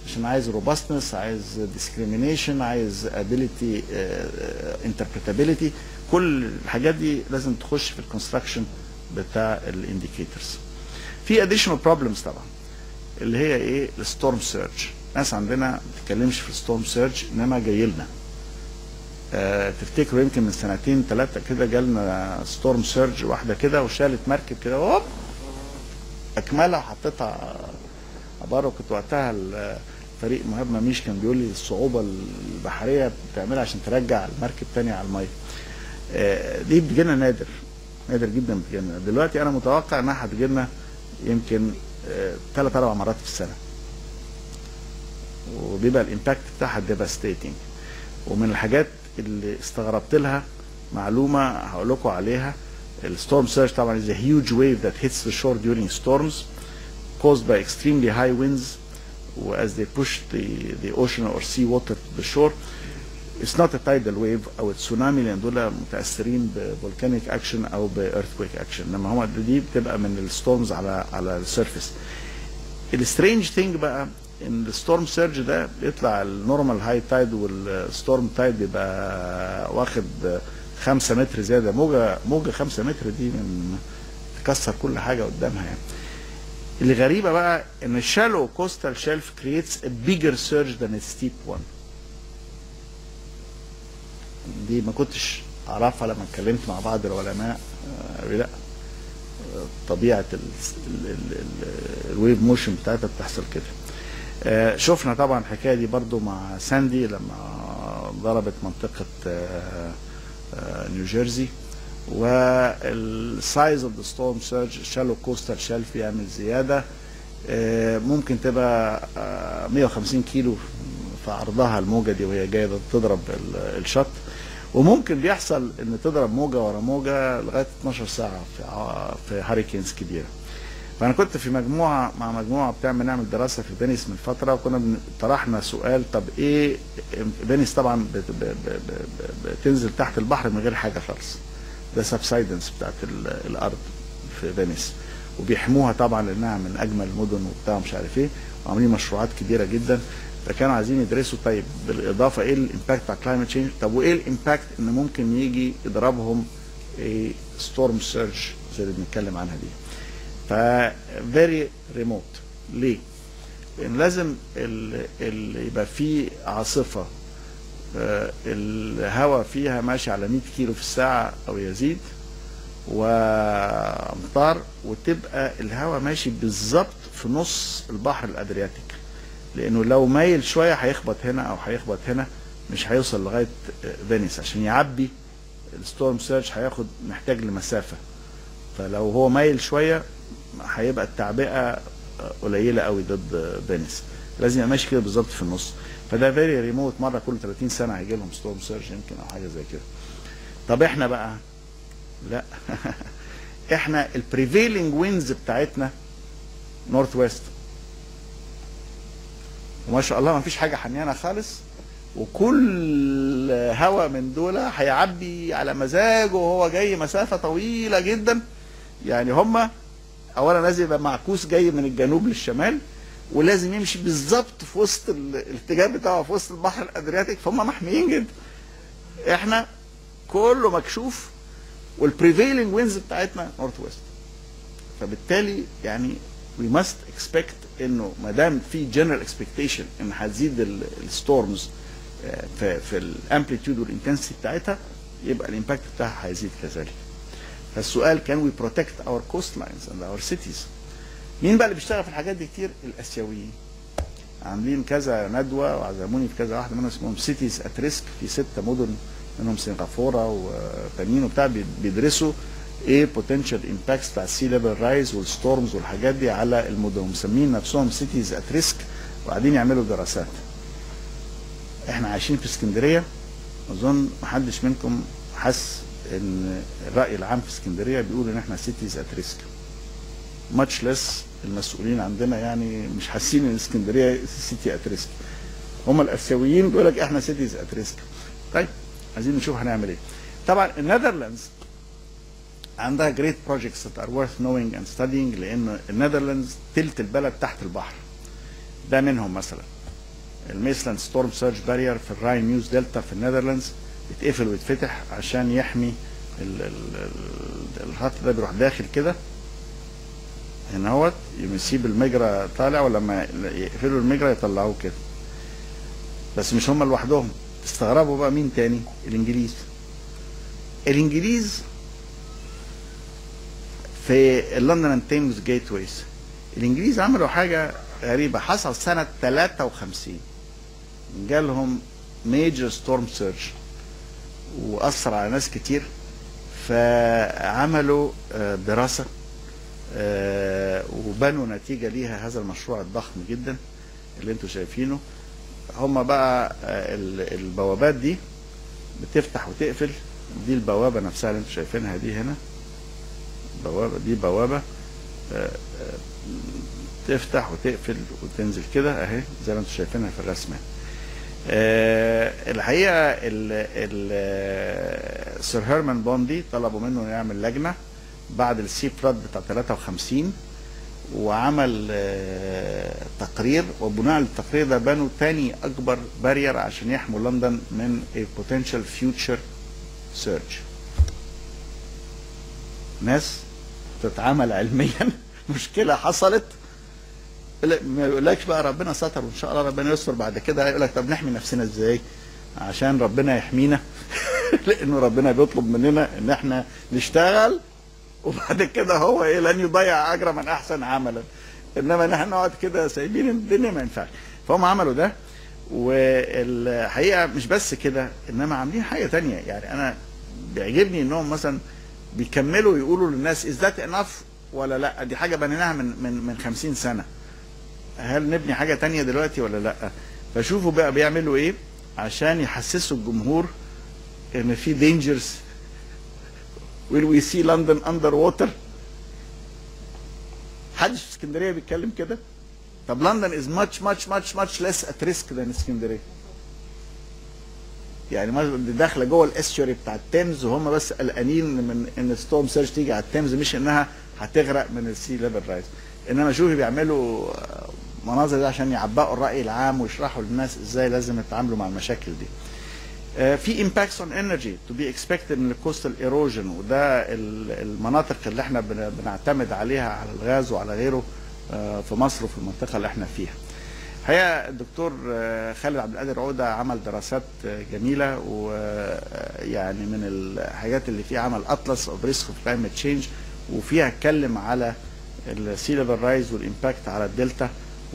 عشان عايز robustness عايز discrimination عايز ability uh, interpretability. كل الحاجات دي لازم تخش في ال construction بتاع ال indicators في additional problems طبعا اللي هي إيه؟ ال storm surge ناس عندنا ما بتتكلمش في ال storm surge إنما جاي لنا تفتكروا يمكن من سنتين ثلاثة كده جالنا storm surge واحدة كده وشالت مركب كده هوب! أكملها وحطيتها بره وكنت وقتها فريق مهاب مميش كان بيقول لي الصعوبة البحرية بتعملها عشان ترجع المركب تاني على المية. آه، دي بتجينا نادر نادر جدا بتجينا دلوقتي أنا متوقع إنها هتجينا يمكن ثلاث أربع مرات في السنة. وبيبقى ال impact بتاعها devastating ومن الحاجات اللي استغربت لها معلومة هقول لكم عليها. ال storm surge طبعا is a huge wave that hits the shore during storms caused by extremely high winds as they push the, the ocean or sea water to the shore. It's not a tidal wave أو تسونامي لأن دول متأثرين ب volcanic action أو ب earthquake action انما هو دي بتبقى من ال storms على على ال surface ال strange thing بقى إن ال storm surge ده بيطلع ال normal high tide وال storm tide بيبقى واخد خمسة متر زيادة. موجة موجة خمسة متر دي من تكسر كل حاجة قدامها يعني. اللي غريبه بقى إن ال shallow coastal shelf creates bigger surge than a steep one. دي ما كنتش أعرفها لما اتكلمت مع بعض العلماء آه، لا طبيعة ال- ال- ال- ال- ال wave motion بتاعتها بتحصل كده. آه، شفنا طبعا الحكاية دي برضو مع ساندي لما ضربت منطقة آه، آه، نيوجيرسي وال size of the storm surge shallow coastal shelf يعمل زيادة. آه، ممكن تبقى آه، 150 كيلو في عرضها الموجة دي وهي جاية تضرب ال- الشط. وممكن بيحصل إن تضرب موجة ورا موجة لغاية 12 ساعة في في hurricanes كبيرة. فأنا كنت في مجموعة مع مجموعة بتعمل نعمل دراسة في فينيس من فترة وكنا طرحنا سؤال طب إيه فينيس طبعا بتنزل تحت البحر من غير حاجة خالص. ده subsidence بتاعت ال- الأرض في فينيس. وبيحموها طبعا لأنها من أجمل المدن وبتاع مش عارف إيه. وعاملين مشروعات كبيرة جدا. فكانوا عايزين يدرسوا طيب بالإضافة إيه ال impact بتاع climate change طب وإيه ال impact إن ممكن يجي يضربهم storm surge زي اللي بنتكلم عنها دي؟ ف very remote ليه؟ لأن لازم ال... ال... يبقى في عاصفة آه، الهواء فيها ماشي على 100 كيلو في الساعة أو يزيد وامطار وتبقى الهواء ماشي بالظبط في نص البحر الادرياتيك لأنه لو مايل شوية هيخبط هنا أو هيخبط هنا مش هيوصل لغاية آه، فينيس. عشان يعبي ال storm surge هياخد محتاج لمسافة. فلو هو مايل شوية هيبقى التعبئة قليلة قوي ضد فينيس. لازم يبقى ماشي كده بالظبط في النص. فده very remote مرة كل 30 سنة هيجي لهم storm surge يمكن أو حاجة زي كده. طب إحنا بقى؟ لا. إحنا ال prevailing winds بتاعتنا northwest وما شاء الله ما فيش حاجة حميانا خالص. وكل هوا من دول هيعبي على مزاجه وهو جاي مسافة طويلة جدا. يعني هما اولا لازم يبقى معكوس جاي من الجنوب للشمال ولازم يمشي بالظبط في وسط ال- الاتجاه بتاعه في وسط البحر الأدرياتيك. فهم محميين جدا. إحنا كله مكشوف وال prevailing winds بتاعتنا northwest فبالتالي يعني we must expect انه ما دام في general expectation ان هتزيد ال storms في في ال amplitude وال intensity بتاعتها يبقى ال impact بتاعها هيزيد كذلك. فالسؤال كان we protect our coastlines and our cities مين بقى اللي بيشتغل في الحاجات دي كتير؟ الآسيويين. عاملين كذا ندوة وعزموني في كذا واحدة منهم اسمهم cities at risk في ست مدن منهم سنغافورة وبنين وبتاع بي- بيدرسوا إيه potential impacts بتاع ال sea level rise وال storms والحاجات دي على المدن. مسمين نفسهم cities at risk وقاعدين يعملوا دراسات. إحنا عايشين في اسكندرية. اظن محدش منكم حس ان الرأي العام في اسكندرية بيقول ان إحنا cities at risk much less المسؤولين عندنا يعني مش حاسين ان اسكندرية city at risk هم الأسيويين بيقول لك إحنا cities at risk طيب عايزين نشوف هنعمل إيه. طبعا ال Netherlands عندها great projects that are worth knowing and studying. لأن ال Netherlands تلت البلد تحت البحر. ده منهم مثلا. ال Maeslant storm surge barrier في ال Rhine Meuse delta في ال Netherlands بيتقفل ويتفتح عشان يحمي ال- ال- ال- الخط ده بيروح داخل كده. هنا اهوت يسيب المجرى طالع ولما يقفلوا المجرى يطلعوه كده. بس مش هم لوحدهم. تستغربوا بقى مين تاني؟ الإنجليز. الإنجليز في ال London and Thames gateways الإنجليز عملوا حاجة غريبة. حصل سنة 53 جالهم major storm surge وأثر على ناس كتير. فعملوا آه، دراسة. آه، وبنوا نتيجة ليها. هذا المشروع الضخم جدا اللي أنتم شايفينه. هم بقى آه، ال- البوابات دي بتفتح وتقفل. دي البوابة نفسها اللي أنتم شايفينها دي هنا. بوابه دي بوابة آه، آه، تفتح وتقفل وتنزل كده أهي زي ما أنتم شايفينها في الرسمة. آه، الحقيقة ال ال سير هيرمان بوندي طلبوا منه يعمل لجنة بعد السي فلاد بتاع 53 وعمل تقرير وبناء على التقرير ده بنوا تاني أكبر بارير عشان يحموا لندن من potential future surge ناس؟ تتعامل علميا. مشكلة حصلت. ما يقولكش بقى ربنا ستر وان شاء الله ربنا يستر بعد كده. يقول لك طب نحمي نفسنا إزاي؟ عشان ربنا يحمينا. لأنه ربنا بيطلب مننا إن إحنا نشتغل وبعد كده هو إيه لن يضيع أجر من أحسن عملا. إنما نحن نقعد كده سايبين الدنيا ما ينفعش. فهم عملوا ده والحقيقة مش بس كده إنما عاملين حاجة تانية. يعني أنا بيعجبني إنهم مثلا بيكملوا يقولوا للناس is that enough ولا لا؟ دي حاجة بنيناها من من من 50 سنة. هل نبني حاجة تانية دلوقتي ولا لا؟ فشوفوا بقى بيعملوا إيه؟ عشان يحسسوا الجمهور إن في dangers will we see London underwater حدش في اسكندرية بيتكلم كده؟ طب لندن is much much much much less at risk than اسكندرية. يعني داخلة جوه ال estuary بتاع التيمز وهم بس قلقانين من إن storm surge تيجي على التيمز مش إنها هتغرق من ال sea level rise إنما شوفي بيعملوا آه، مناظر دي عشان يعبوا الرأي العام ويشرحوا للناس إزاي لازم يتعاملوا مع المشاكل دي آه، في impacts on energy to be expected من ال coastal erosion وده ال- المناطق اللي إحنا بن- بنعتمد عليها على الغاز وعلى غيره آه، في مصر وفي المنطقة اللي إحنا فيها. الحقيقة الدكتور آه، خالد عبد القادر عوده عمل دراسات آه، جميلة ويعني من الحاجات اللي فيها عمل أطلس of risk of climate change وفيها اتكلم على ال sea level rise وال impact على الدلتا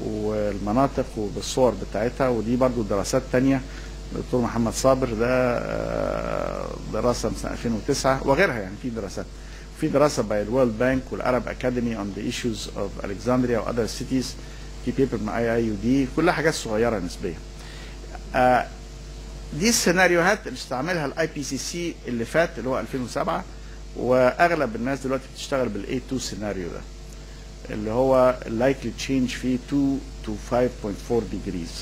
والمناطق وبالصور بتاعتها ودي برضو دراسات تانية. الدكتور محمد صابر ده آه، دراسة من سنة 2009 وغيرها يعني في دراسات. في دراسة by ال World Bank وال Arab Academy on the issues of Alexandria and other cities في paper مع EEUD كلها حاجات صغيرة نسبيا آه، دي السيناريوهات اللي استعملها ال IPCC اللي فات اللي هو 2007 واغلب الناس دلوقتي بتشتغل بال A2 scenario ده اللي هو ال likely change فيه 2 to 5.4 degrees.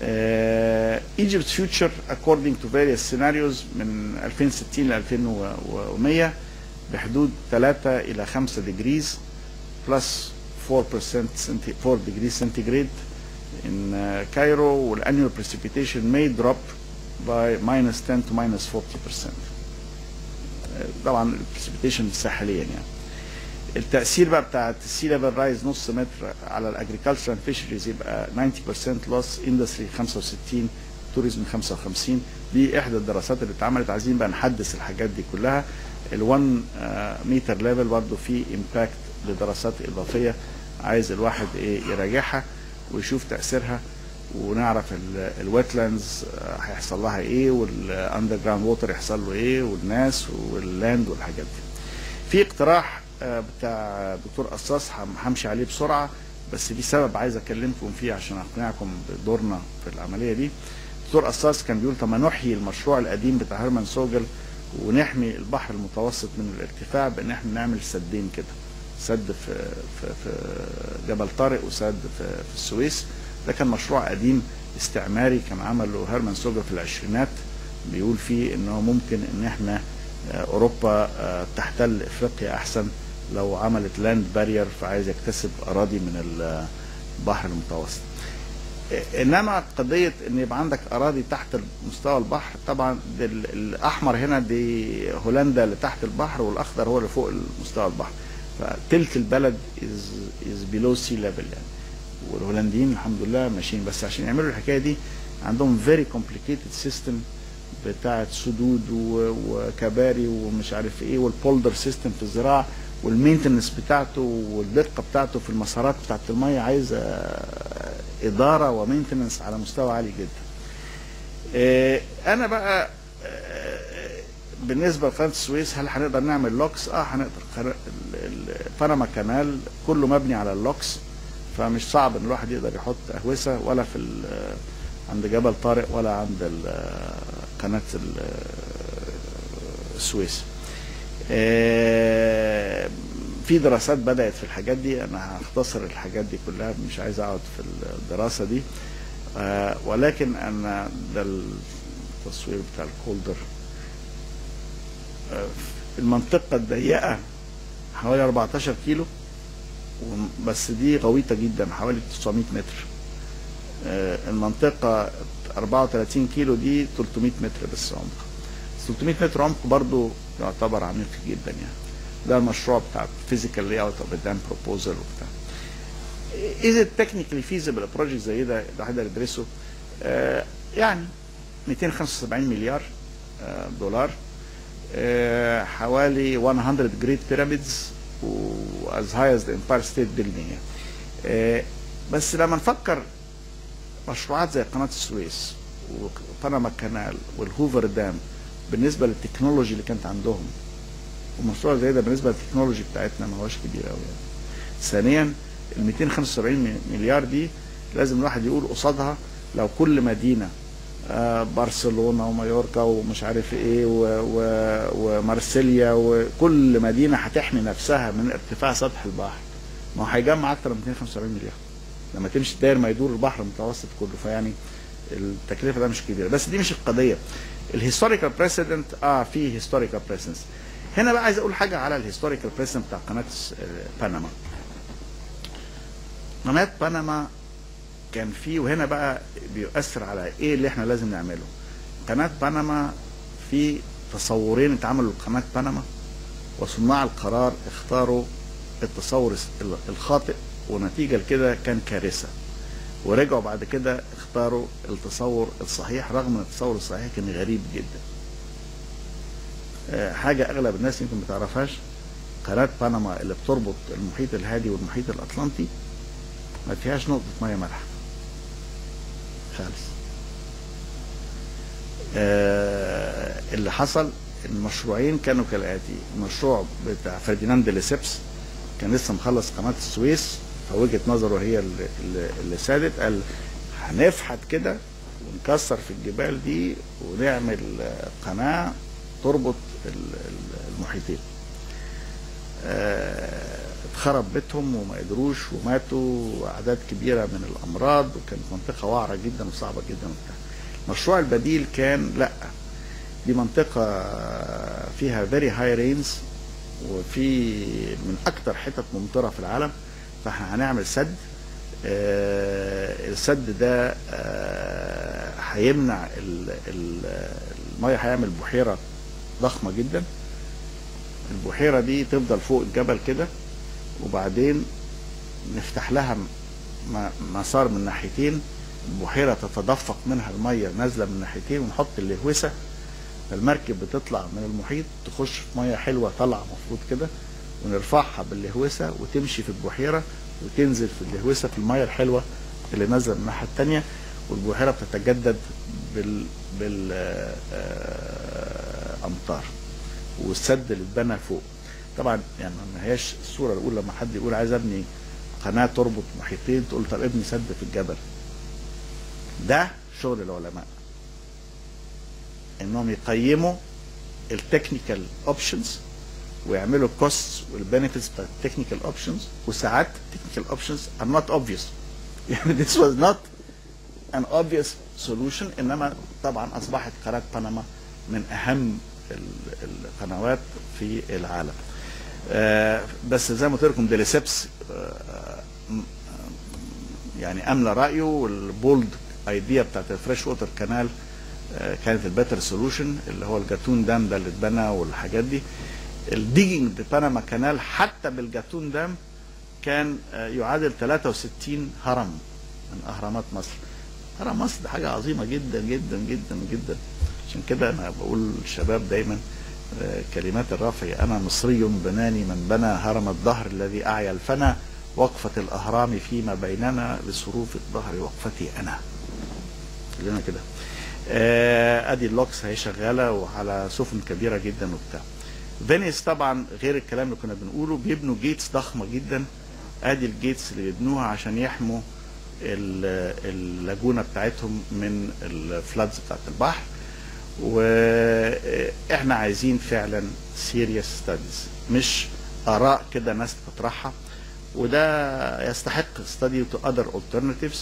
Uh, Egypt's future according to various scenarios من 2060 ل 2100 بحدود 3 إلى 5 degrees plus 4% centi- 4 degrees centigrade in uh, Cairo والannual precipitation may drop by minus 10 to minus 40%. آه، طبعا ال precipitation ساحليا يعني. التأثير بقى بتاع ال sea level rise نص متر على ال agriculture fisheries يبقى 90% loss industry 65 tourism 55 دي إحدى الدراسات اللي اتعملت عايزين بقى نحدث الحاجات دي كلها ال1 متر level برضه في impact لدراسات إضافية عايز الواحد إيه يراجعها ويشوف تأثيرها ونعرف ال wetlands هيحصل لها إيه وال underground water يحصل له إيه والناس وال land والحاجات دي. في اقتراح آه، بتاع دكتور قصاص هم- همشي عليه بسرعة بس في سبب عايز أكلمكم فيه عشان أقنعكم بدورنا في العملية دي. دكتور قصاص كان بيقول طب ما نحيي المشروع القديم بتاع هيرمان سوجل ونحمي البحر المتوسط من الارتفاع بإن إحنا نعمل سدين كده. سد في في في جبل طارق وسد في, في السويس. ده كان مشروع قديم استعماري كان عمله هيرمان سوجل في العشرينات. بيقول فيه إن هو ممكن إن إحنا آه، أوروبا آه، تحتل إفريقيا أحسن لو عملت land barrier فعايز يكتسب أراضي من البحر المتوسط. آه، إنما قضية إن يبقى عندك أراضي تحت مستوى البحر طبعا الأحمر هنا دي هولندا اللي تحت البحر والأخضر هو اللي فوق مستوى البحر. فتلت البلد is is below sea level يعني والهولنديين الحمد لله ماشيين بس عشان يعملوا الحكاية دي عندهم very complicated system بتاعه سدود وكباري ومش عارف إيه وال polder system في الزراعة وال maintenance بتاعته والدقة بتاعته في المسارات بتاعت المية عايزة إدارة و maintenance على مستوى عالي جدا. آه، أنا بقى بالنسبة لقناه السويس هل هنقدر نعمل locks؟ آه هنقدر Panama Canal كله مبني على ال locks فمش صعب إن الواحد يقدر يحط أهوسة ولا في عند جبل طارق ولا عند قناة ال- السويس. آه، في دراسات بدأت في الحاجات دي أنا هختصر الحاجات دي كلها مش عايز أقعد في الدراسة دي آه، ولكن أنا ده التصوير بتاع الكولدر آه، المنطقة الضيقة حوالي 14 كيلو بس دي غويطة جدا حوالي 900 متر. آه، المنطقة 34 كيلو دي 300 متر بس عمق 300 متر عمق برضو يعتبر عميق جدا يعني. ده المشروع بتاع physical layout of dam proposal وبتاع. is it technically feasible project زي ده الواحد يدرسه آه يعني 275 مليار آه دولار. حوالي 100 Great Pyramids و as high as Empire State Building بس لما نفكر مشروعات زي قناة السويس و Panama Canal وال Hoover Dam بالنسبة لل technology اللي كانت عندهم ومشروع زي ده بالنسبة للتكنولوجي بتاعتنا ما هوش كبير قوي يعني. ثانيا ال 275 مليار دي لازم الواحد يقول قصادها لو كل مدينة آه، برشلونة ومايوركا ومش عارف إيه ومارسيليا وكل مدينة هتحمي نفسها من ارتفاع سطح البحر. ما هو هيجمع أكتر من 275 مليار لما تمشي داير ما يدور البحر المتوسط كله فيعني التكلفة ده مش كبيرة. بس دي مش القضية. ال historical precedent آه في historical precedents هنا بقى عايز أقول حاجة على ال historical precedent بتاع قناة آه، بنما قناة بنما كان في وهنا بقى بيؤثر على إيه اللي إحنا لازم نعمله. قناة بنما في تصورين اتعملوا لقناة بنما وصناع القرار اختاروا التصور الخاطئ ونتيجة لكده كان كارثة. ورجعوا بعد كده اختاروا التصور الصحيح رغم إن التصور الصحيح كان غريب جدا. آه، حاجة أغلب الناس يمكن ما تعرفهاش قناة بنما اللي بتربط المحيط الهادي والمحيط الأطلنطي ما فيهاش نقطة ميه مالحة. خالص آه، اللي حصل المشروعين كانوا كالآتي. المشروع بتاع فرديناند ليسيبس كان لسه مخلص قناة السويس فوجهه نظره هي اللي, سادت قال هنفحت كده ونكسر في الجبال دي ونعمل قناة تربط ال- ال- المحيطين. آه، اتخرب بيتهم وما قدروش وماتوا وأعداد كبيرة من الأمراض وكانت منطقة وعره جدا وصعبة جدا وبتاع. المشروع البديل كان لأ. دي منطقة فيها very high rains وفي من أكتر حتت ممطرة في العالم. فإحنا هنعمل سد. آه، السد ده آه، هيمنع ال- ال- المية هيعمل بحيرة ضخمة جدا. البحيرة دي تفضل فوق الجبل كده. وبعدين نفتح لها مسار من ناحيتين البحيره تتدفق منها الميه نازله من ناحيتين ونحط الهوسه فالمركب بتطلع من المحيط تخش في ميه حلوة طالعه مفروض كده ونرفعها بالهوسه وتمشي في البحيره وتنزل في الهوسه في الميه الحلوه اللي نازله من الناحيه الثانية والبحيره بتتجدد بال بال آه، آه، امطار والسد اللي اتبنى فوق طبعا يعني ما هياش الصورة الأولى لما حد يقول عايز أبني قناة تربط محيطين تقول طب ابني سد في الجبل. ده شغل العلماء. إنهم يقيموا التكنيكال اوبشنز ويعملوا الكوست والبنفيتس بتاعت التكنيكال اوبشنز وساعات التكنيكال اوبشنز are not obvious. يعني this was not an obvious solution إنما طبعا أصبحت قناة بنما من أهم ال- القنوات في العالم. بس زي ما قلت لكم ديليسبس آه، يعني أملى رأيه وال bold idea بتاعت ال fresh water canal آه، كانت ال better solution اللي هو ال Gatun Dam ده اللي اتبنى والحاجات دي. ال digging Panama Canal حتى بال Gatun Dam كان آه، يعادل 63 هرم من أهرامات مصر. هرم مصر ده حاجة عظيمة جدا جدا جدا جدا. عشان كده أنا بقول للشباب دايما آه، كلمات الرافعي أنا مصري بناني من بنى هرم الدهر الذي أعيا الفنا وقفة الأهرام فيما بيننا لصروف الدهر وقفتي أنا. كلنا كده. آه، أدي ال locks اهي شغالة وعلى سفن كبيرة جدا وبتاع. فينيس طبعا غير الكلام اللي كنا بنقوله بيبنوا gates ضخمة جدا. أدي ال gates اللي بيبنوها عشان يحموا ال- ال lagoon بتاعتهم من ال floods بتاعت البحر. وإحنا عايزين فعلا serious studies مش آراء كده ناس بتطرحها. وده يستحق study to other alternatives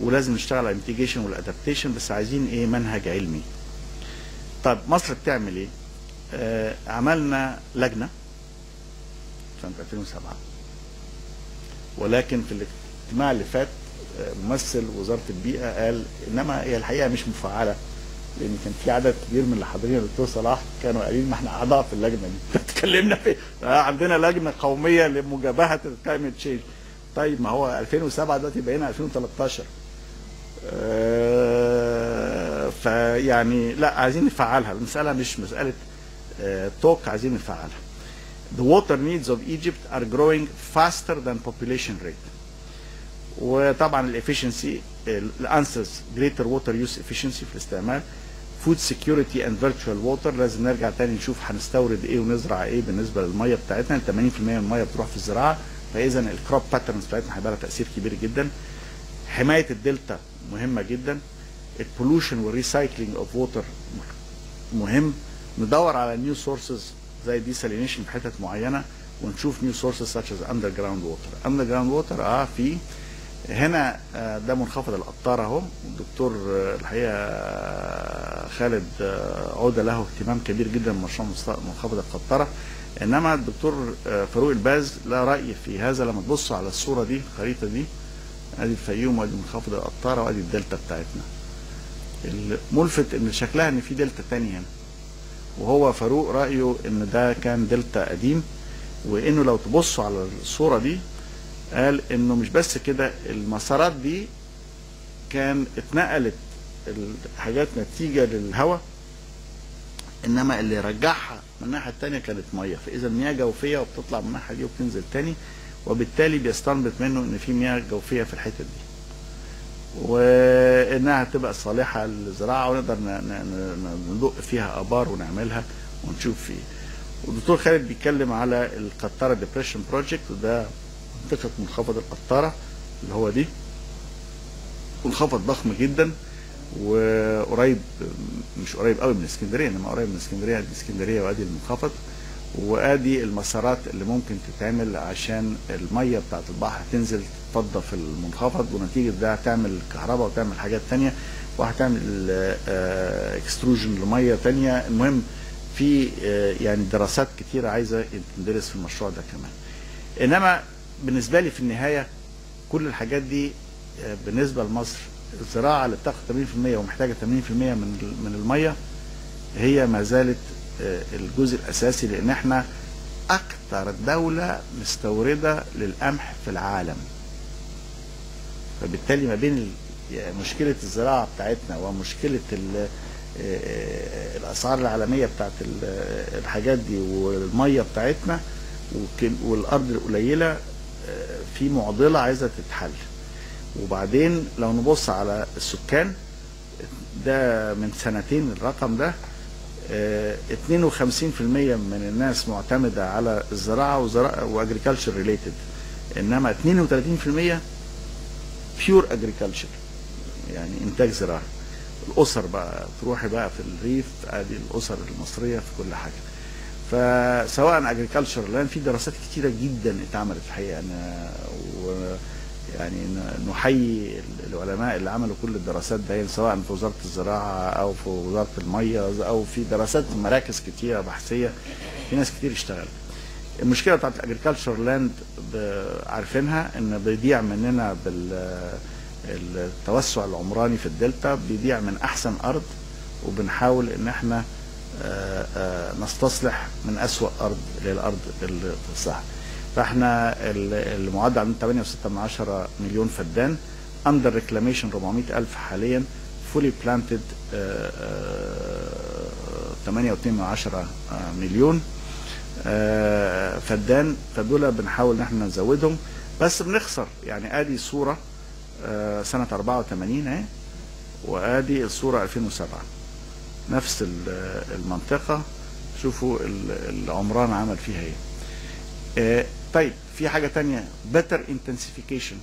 ولازم نشتغل على ال mitigation وال adaptation بس عايزين إيه؟ منهج علمي. طب مصر بتعمل إيه؟ آه عملنا لجنة سنة 2007 ولكن في الاجتماع اللي فات آه، ممثل وزارة البيئة قال إنما هي الحقيقة مش مفعلة. لأن كان في عدد كبير من اللي حاضرين الدكتور صلاح كانوا قايلين ما إحنا أعضاء في اللجنة دي. اتكلمنا في آه، عندنا لجنة قومية لمجابهة ال climate change طيب ما هو 2007 دلوقتي بقينا 2013 آه، فيعني لا عايزين نفعلها. المسألة مش مسألة talk عايزين نفعلها. The water needs of Egypt are growing faster than population rate. وطبعا ال efficiency ال answers greater water use efficiency في الاستعمال. Food security and virtual water. لازم نرجع تاني نشوف هنستورد إيه ونزرع إيه بالنسبة للمية بتاعتنا. 80% من المية بتروح في الزراعة. فإذا ال crop patterns بتاعتنا هيبقى لها تأثير كبير جدا. حماية الدلتا مهمة جدا. ال pollution وال recycling of water مهم. ندور على new sources زي desalination في حتت معينة ونشوف new sources such as underground water underground water آه في هنا آه، ده منخفض القطارة أهو. الدكتور آه، الحقيقة آه، خالد عوده له اهتمام كبير جدا بمشروع منخفض القطاره إنما الدكتور فاروق الباز له رأي في هذا. لما تبصوا على الصورة دي الخريطة دي ادي الفيوم وادي منخفض القطاره وادي الدلتا بتاعتنا. الملفت إن شكلها إن في دلتا تاني هنا. وهو فاروق رأيه إن ده كان دلتا قديم. وإنه لو تبصوا على الصورة دي قال إنه مش بس كده المسارات دي كان اتنقلت الحاجات نتيجة للهواء إنما اللي رجعها من الناحية الثانية كانت مية. فإذا مياه جوفية وبتطلع من الناحية دي وبتنزل تاني وبالتالي بيستنبط منه إن في مياه جوفية في الحتة دي. وإنها تبقى صالحة للزراعة ونقدر ندق فيها آبار ونعملها ونشوف فيه. والدكتور خالد بيتكلم على القطاره depression project وده منطقه منخفض القطارة اللي هو دي. منخفض ضخم جدا وقريب مش قريب قوي من اسكندرية إنما قريب من اسكندرية ادي اسكندرية وأدي المنخفض. وأدي المسارات اللي ممكن تتعمل عشان المية بتاعت البحر تنزل تفضى في المنخفض ونتيجة ده تعمل كهرباء وتعمل حاجات تانية وهتعمل اكستروجن لمية تانية. المهم في آه، يعني دراسات كتيرة عايزة تندرس في المشروع ده كمان. إنما بالنسبة لي في النهاية كل الحاجات دي آه، بالنسبة لمصر الزراعة اللي بتاخد 80% ومحتاجة 80% من من المية هي ما زالت آه، الجزء الأساسي لأن إحنا أكثر دولة مستوردة للقمح في العالم. فبالتالي ما بين يعني مشكلة الزراعة بتاعتنا ومشكلة آه، الأسعار العالمية بتاعت ال- الحاجات دي والمية بتاعتنا والأرض القليلة في معضلة عايزة تتحل. وبعدين لو نبص على السكان ده من سنتين الرقم ده آه، 52% من الناس معتمدة على الزراعة وزراعة و agriculture related إنما 32% pure agriculture يعني إنتاج زراعي الأسر بقى تروحي بقى في الريف أدي الأسر المصرية في كل حاجة. فسواء agriculture لأن في دراسات كتيرة جدا اتعملت الحقيقة أنا و يعني نحيي العلماء اللي عملوا كل الدراسات دي سواء في وزارة الزراعة أو في وزارة المية أو في دراسات مراكز كتيرة بحثية في ناس كتير اشتغلت. المشكلة بتاعت ال agriculture land عارفينها؟ إن بيضيع مننا بال التوسع العمراني في الدلتا بيضيع من أحسن أرض وبنحاول إن إحنا نستصلح من أسوأ أرض اللي هي الأرض اللي الصحراء فإحنا ال- المعدل عندنا 8.6 من عشرة مليون فدان under reclamation 400 ألف حاليا fully planted 8.2 من عشرة آه، مليون آه، فدان. فدول بنحاول إن إحنا نزودهم. بس بنخسر. يعني آدي صورة آه، سنة 84 اهي وآدي الصورة 2007 نفس ال- المنطقة. شوفوا ال- العمران عمل فيها إيه. آه، طيب في حاجة تانية. better intensification.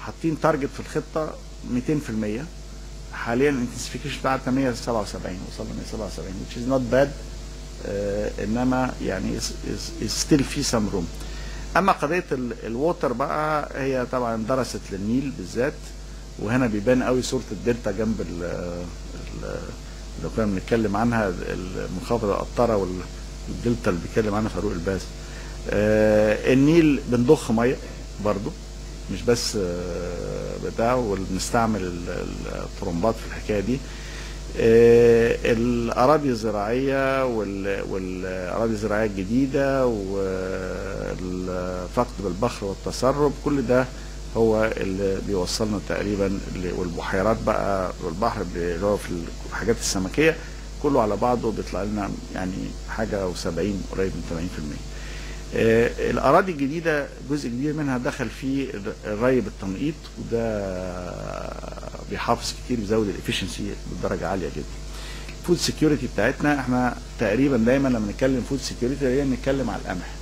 حاطين target في الخطة 200% حاليا ال intensification بتاعتنا 177 وصلنا 177 which is not bad. آه، إنما يعني still في some room أما قضية ال water بقى هي طبعا درست للنيل بالذات وهنا بيبان قوي صورة الدلتا جنب ال ال- اللي كنا بنتكلم عنها منخفض القطارة والدلتا اللي بيتكلم عنها فاروق الباز. آه، النيل بنضخ مية برضو مش بس آه، بتاع وبنستعمل ال- ال- الطرمبات في الحكاية دي. آه، الأراضي الزراعية وال- والأراضي الزراعية الجديدة والفقد بالبخر والتسرب كل ده هو اللي بيوصلنا تقريبا والبحيرات بقى والبحر اللي هو في الحاجات السمكية كله على بعضه بيطلع لنا يعني حاجة و70 قريب من 80% آه، الأراضي الجديدة جزء كبير منها دخل فيه الري بالتنقيط وده بيحافظ كتير بيزود ال efficiency بدرجة عالية جدا. ال food security بتاعتنا إحنا تقريبا دايما لما نتكلم food security هي نتكلم على القمح.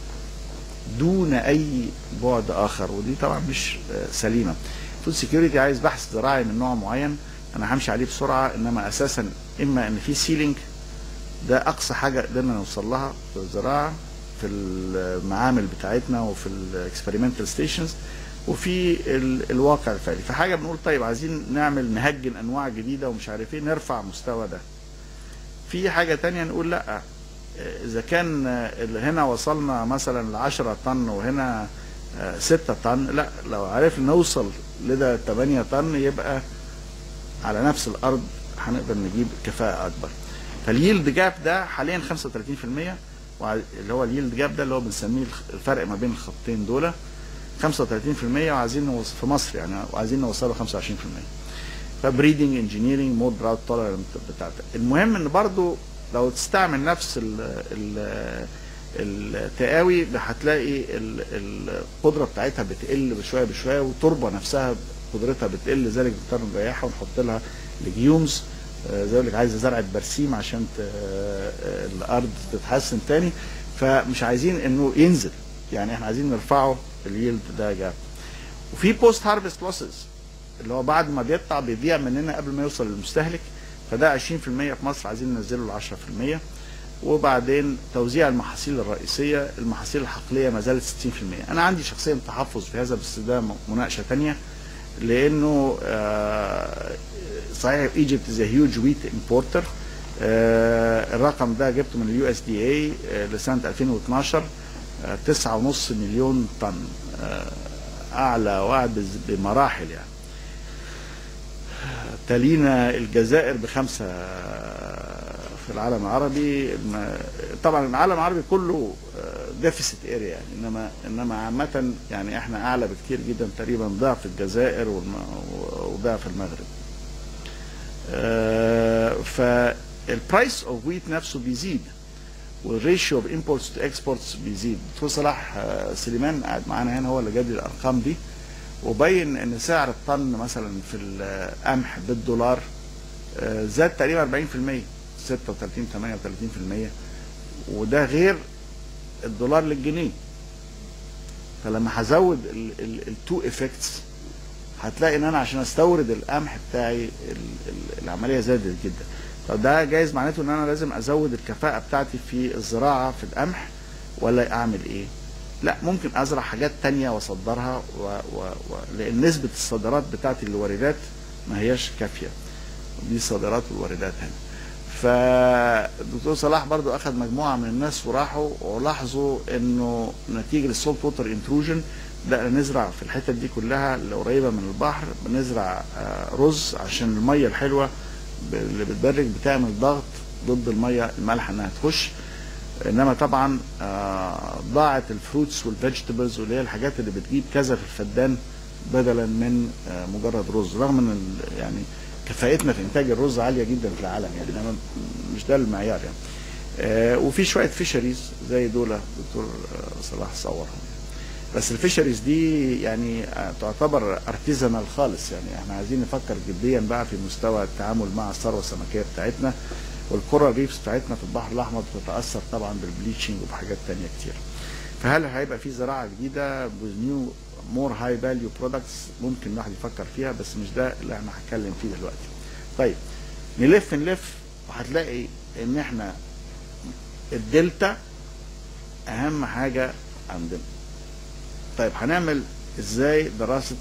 دون أي بعد آخر ودي طبعا مش آه، سليمة. food security عايز بحث زراعي من نوع معين أنا همشي عليه بسرعة إنما أساسا إما إن في ceiling ده أقصى حاجة قدرنا نوصل لها في الزراعة في المعامل بتاعتنا وفي ال experimental stations وفي ال- الواقع الفعلي. فحاجة بنقول طيب عايزين نعمل نهجن أنواع جديدة ومش عارف إيه نرفع مستوى ده. في حاجة تانية نقول لأ. إذا كان هنا وصلنا مثلا ل 10 طن وهنا 6 طن لا لو عرفنا نوصل لده 8 طن يبقى على نفس الأرض هنقدر نجيب كفاءة أكبر. فال yield gap ده حاليا 35% وع- اللي هو ال yield gap ده اللي هو بنسميه الفرق ما بين الخطين دول 35% وعايزين في مصر يعني وعايزين نوصله 25% ف breeding engineering more drought tolerant بتاعتك المهم إن برضو لو تستعمل نفس ال ال التقاوي هتلاقي ال- القدرة بتاعتها بتقل بشوية بشوية والتربه نفسها قدرتها بتقل لذلك بنضطر نريحها ونحط لها legumes آه، زي لك عايزة زرعة برسيم عشان آه، الأرض تتحسن تاني. فمش عايزين إنه ينزل يعني إحنا عايزين نرفعه ال yield ده gap. وفي post harvest losses اللي هو بعد ما بيقطع بيضيع مننا قبل ما يوصل للمستهلك. فده 20% في مصر عايزين ننزله ل 10% وبعدين توزيع المحاصيل الرئيسية المحاصيل الحقلية ما زالت 60% أنا عندي شخصيا تحفظ في هذا بس ده مناقشة ثانية لأنه آه، صحيح Egypt is huge wheat importer الرقم ده جبته من ال USDA لسنة 2012 آه، 9.5 مليون طن آه، أعلى واحد بمراحل يعني. تلينا الجزائر بخمسة في العالم العربي طبعا العالم العربي كله deficit area يعني إنما إنما عامة يعني إحنا أعلى بكتير جدا تقريبا ضعف الجزائر وضعف المغرب. فال price of wheat نفسه بيزيد وال ratio of imports to exports بيزيد. دكتور صلاح آه، سليمان قاعد معانا هنا هو اللي جاب لي الأرقام دي وبين إن سعر الطن مثلا في القمح بالدولار آه، زاد تقريبا 40% 36 38% وده غير الدولار للجنيه. فلما هزود ال two effects هتلاقي إن أنا عشان أستورد القمح بتاعي ال- ال- العملية زادت جدا. طب ده جايز معناته إن أنا لازم أزود الكفاءة بتاعتي في الزراعة في القمح ولا أعمل إيه؟ لا ممكن أزرع حاجات تانية وأصدرها و... و... و... لأن نسبة الصادرات بتاعتي للواردات ما هياش كافية. دي الصادرات والواردات هنا. فالدكتور صلاح برضو أخذ مجموعة من الناس وراحوا ولاحظوا إنه نتيجة لل salt water intrusion بدأنا نزرع في الحتت دي كلها اللي قريبة من البحر بنزرع آه، رز عشان المية الحلوة اللي بتبرد بتعمل ضغط ضد المية المالحه إنها تخش. إنما طبعا آه، ضاعت ال fruits وال vegetables واللي هي الحاجات اللي بتجيب كذا في الفدان بدلا من آه، مجرد رز رغم إن يعني كفاءتنا في إنتاج الرز عالية جدا في العالم يعني إنما مش ده المعيار يعني. آه، وفي شوية fisheries زي دول دكتور آه، صلاح صورهم بس ال fisheries دي يعني آه، تعتبر artisanal خالص يعني. إحنا عايزين نفكر جديا بقى في مستوى التعامل مع الثروة السمكية بتاعتنا. وال coral reefs بتاعتنا في البحر الأحمر بتتأثر طبعا بال bleaching وبحاجات تانية كتير. فهل هيبقى في زراعة جديدة ب new more high value products ممكن الواحد يفكر فيها بس مش ده اللي إحنا هنتكلم فيه دلوقتي. طيب نلف نلف وهتلاقي إن إحنا الدلتا أهم حاجة عندنا. طيب هنعمل إزاي دراسة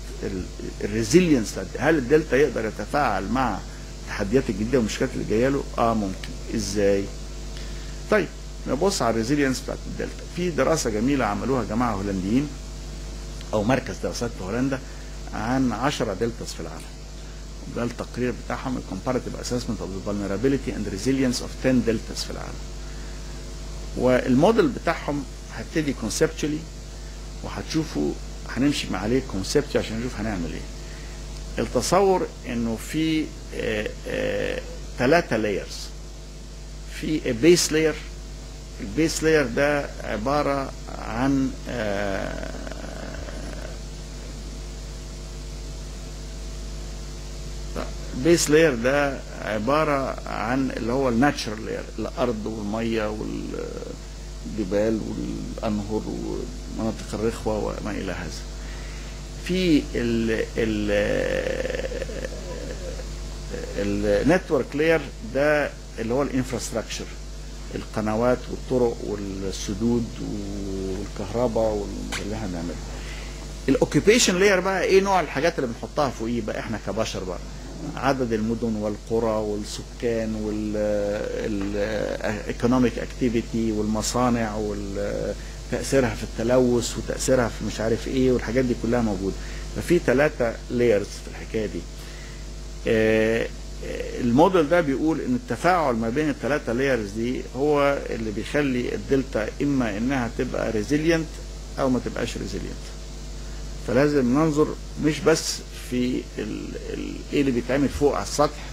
ال resilience هل الدلتا يقدر يتفاعل مع التحديات الجديده والمشكلات اللي جاية له. آه ممكن. إزاي؟ طيب نبص على ال resilience بتاعت الدلتا. في دراسة جميلة عملوها جماعة هولنديين أو مركز دراسات في هولندا عن 10 deltas في العالم. ده التقرير بتاعهم ال comparative assessment of vulnerability and resilience of 10 deltas في العالم. والموديل بتاعهم هبتدي conceptually وهتشوفوا هنمشي عليه concept عشان نشوف هنعمل إيه. التصور إنه في ثلاثة layers في base layer ال base layer ده عبارة عن آه، ال base layer ده عبارة عن اللي هو ال natural layer الأرض والمية والجبال والأنهر ومناطق الرخوة وما إلى هذا. في ال ال ال network layer ده اللي هو ال infrastructure القنوات والطرق والسدود والكهرباء واللي إحنا بنعمله. ال occupation layer بقى إيه نوع الحاجات اللي بنحطها فوقيه بقى إحنا كبشر بقى؟ عدد المدن والقرى والسكان وال economic activity والمصانع وتاثيرها في التلوث وتأثيرها في مش عارف إيه والحاجات دي كلها موجودة. ففي ثلاثة layers في الحكاية دي. الموديل ده بيقول إن التفاعل ما بين الثلاثه layers دي هو اللي بيخلي الدلتا إما إنها تبقى resilient أو ما تبقاش resilient فلازم ننظر مش بس في إيه اللي بيتعمل فوق على السطح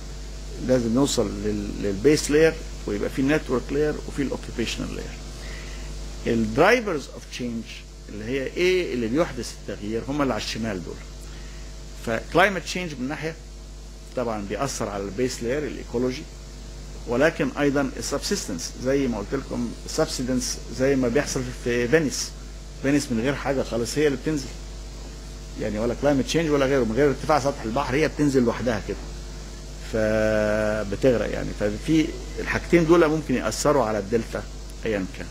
لازم نوصل لل- لل base layer ويبقى في network layer وفي ال occupational layer ال drivers of change اللي هي إيه اللي بيحدث التغيير هم اللي على الشمال دول. ف climate change من ناحية طبعا بيأثر على ال base layer ال ecology ولكن أيضا ال subsistence زي ما قلت لكم ال subsidence زي ما بيحصل في فينيس فينيس من غير حاجة خالص هي اللي بتنزل. يعني ولا climate change ولا غيره من غير ارتفاع سطح البحر هي بتنزل لوحدها كده. فبتغرق يعني. ففي الحاجتين دول ممكن يأثروا على الدلتا ايا كان.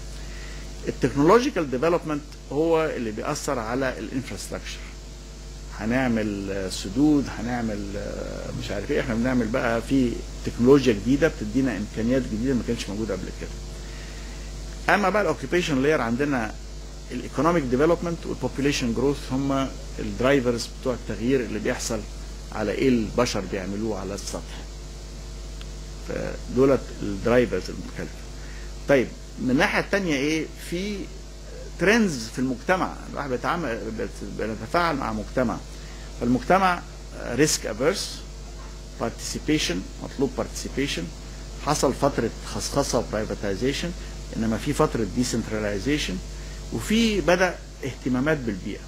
ال technological development هو اللي بيأثر على ال infrastructure هنعمل سدود هنعمل آه، مش عارف إيه. إحنا بنعمل بقى في تكنولوجيا جديدة بتدينا إمكانيات جديدة ما كانتش موجودة قبل كده. أما بقى ال occupation layer عندنا ال economic development وال population growth هم ال drivers بتوع التغيير اللي بيحصل على إيه البشر بيعملوه على السطح. فدولت ال drivers المختلفه طيب من الناحية الثانية إيه في trends في المجتمع. الواحد بيتعامل بيتفاعل مع مجتمع. فالمجتمع risk averse participation مطلوب participation. حصل فترة خصخصة و privatization إنما في فترة decentralization وفي بدأ اهتمامات بالبيئة.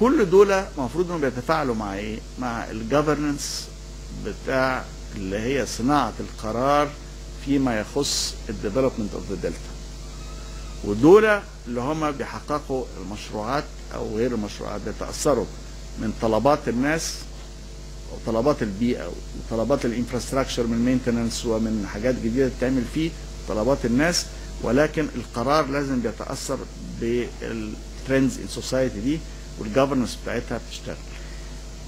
كل دول المفروض إنهم بيتفاعلوا مع إيه؟ مع ال governance بتاع اللي هي صناعة القرار فيما يخص ال development of the delta ودول اللي هم بيحققوا المشروعات أو غير المشروعات بيتأثروا من طلبات الناس وطلبات البيئة وطلبات ال infrastructure من maintenance ومن حاجات جديدة تتعمل فيه طلبات الناس. ولكن القرار لازم بيتأثر بال trends in society دي وال governance بتاعتها بتشتغل.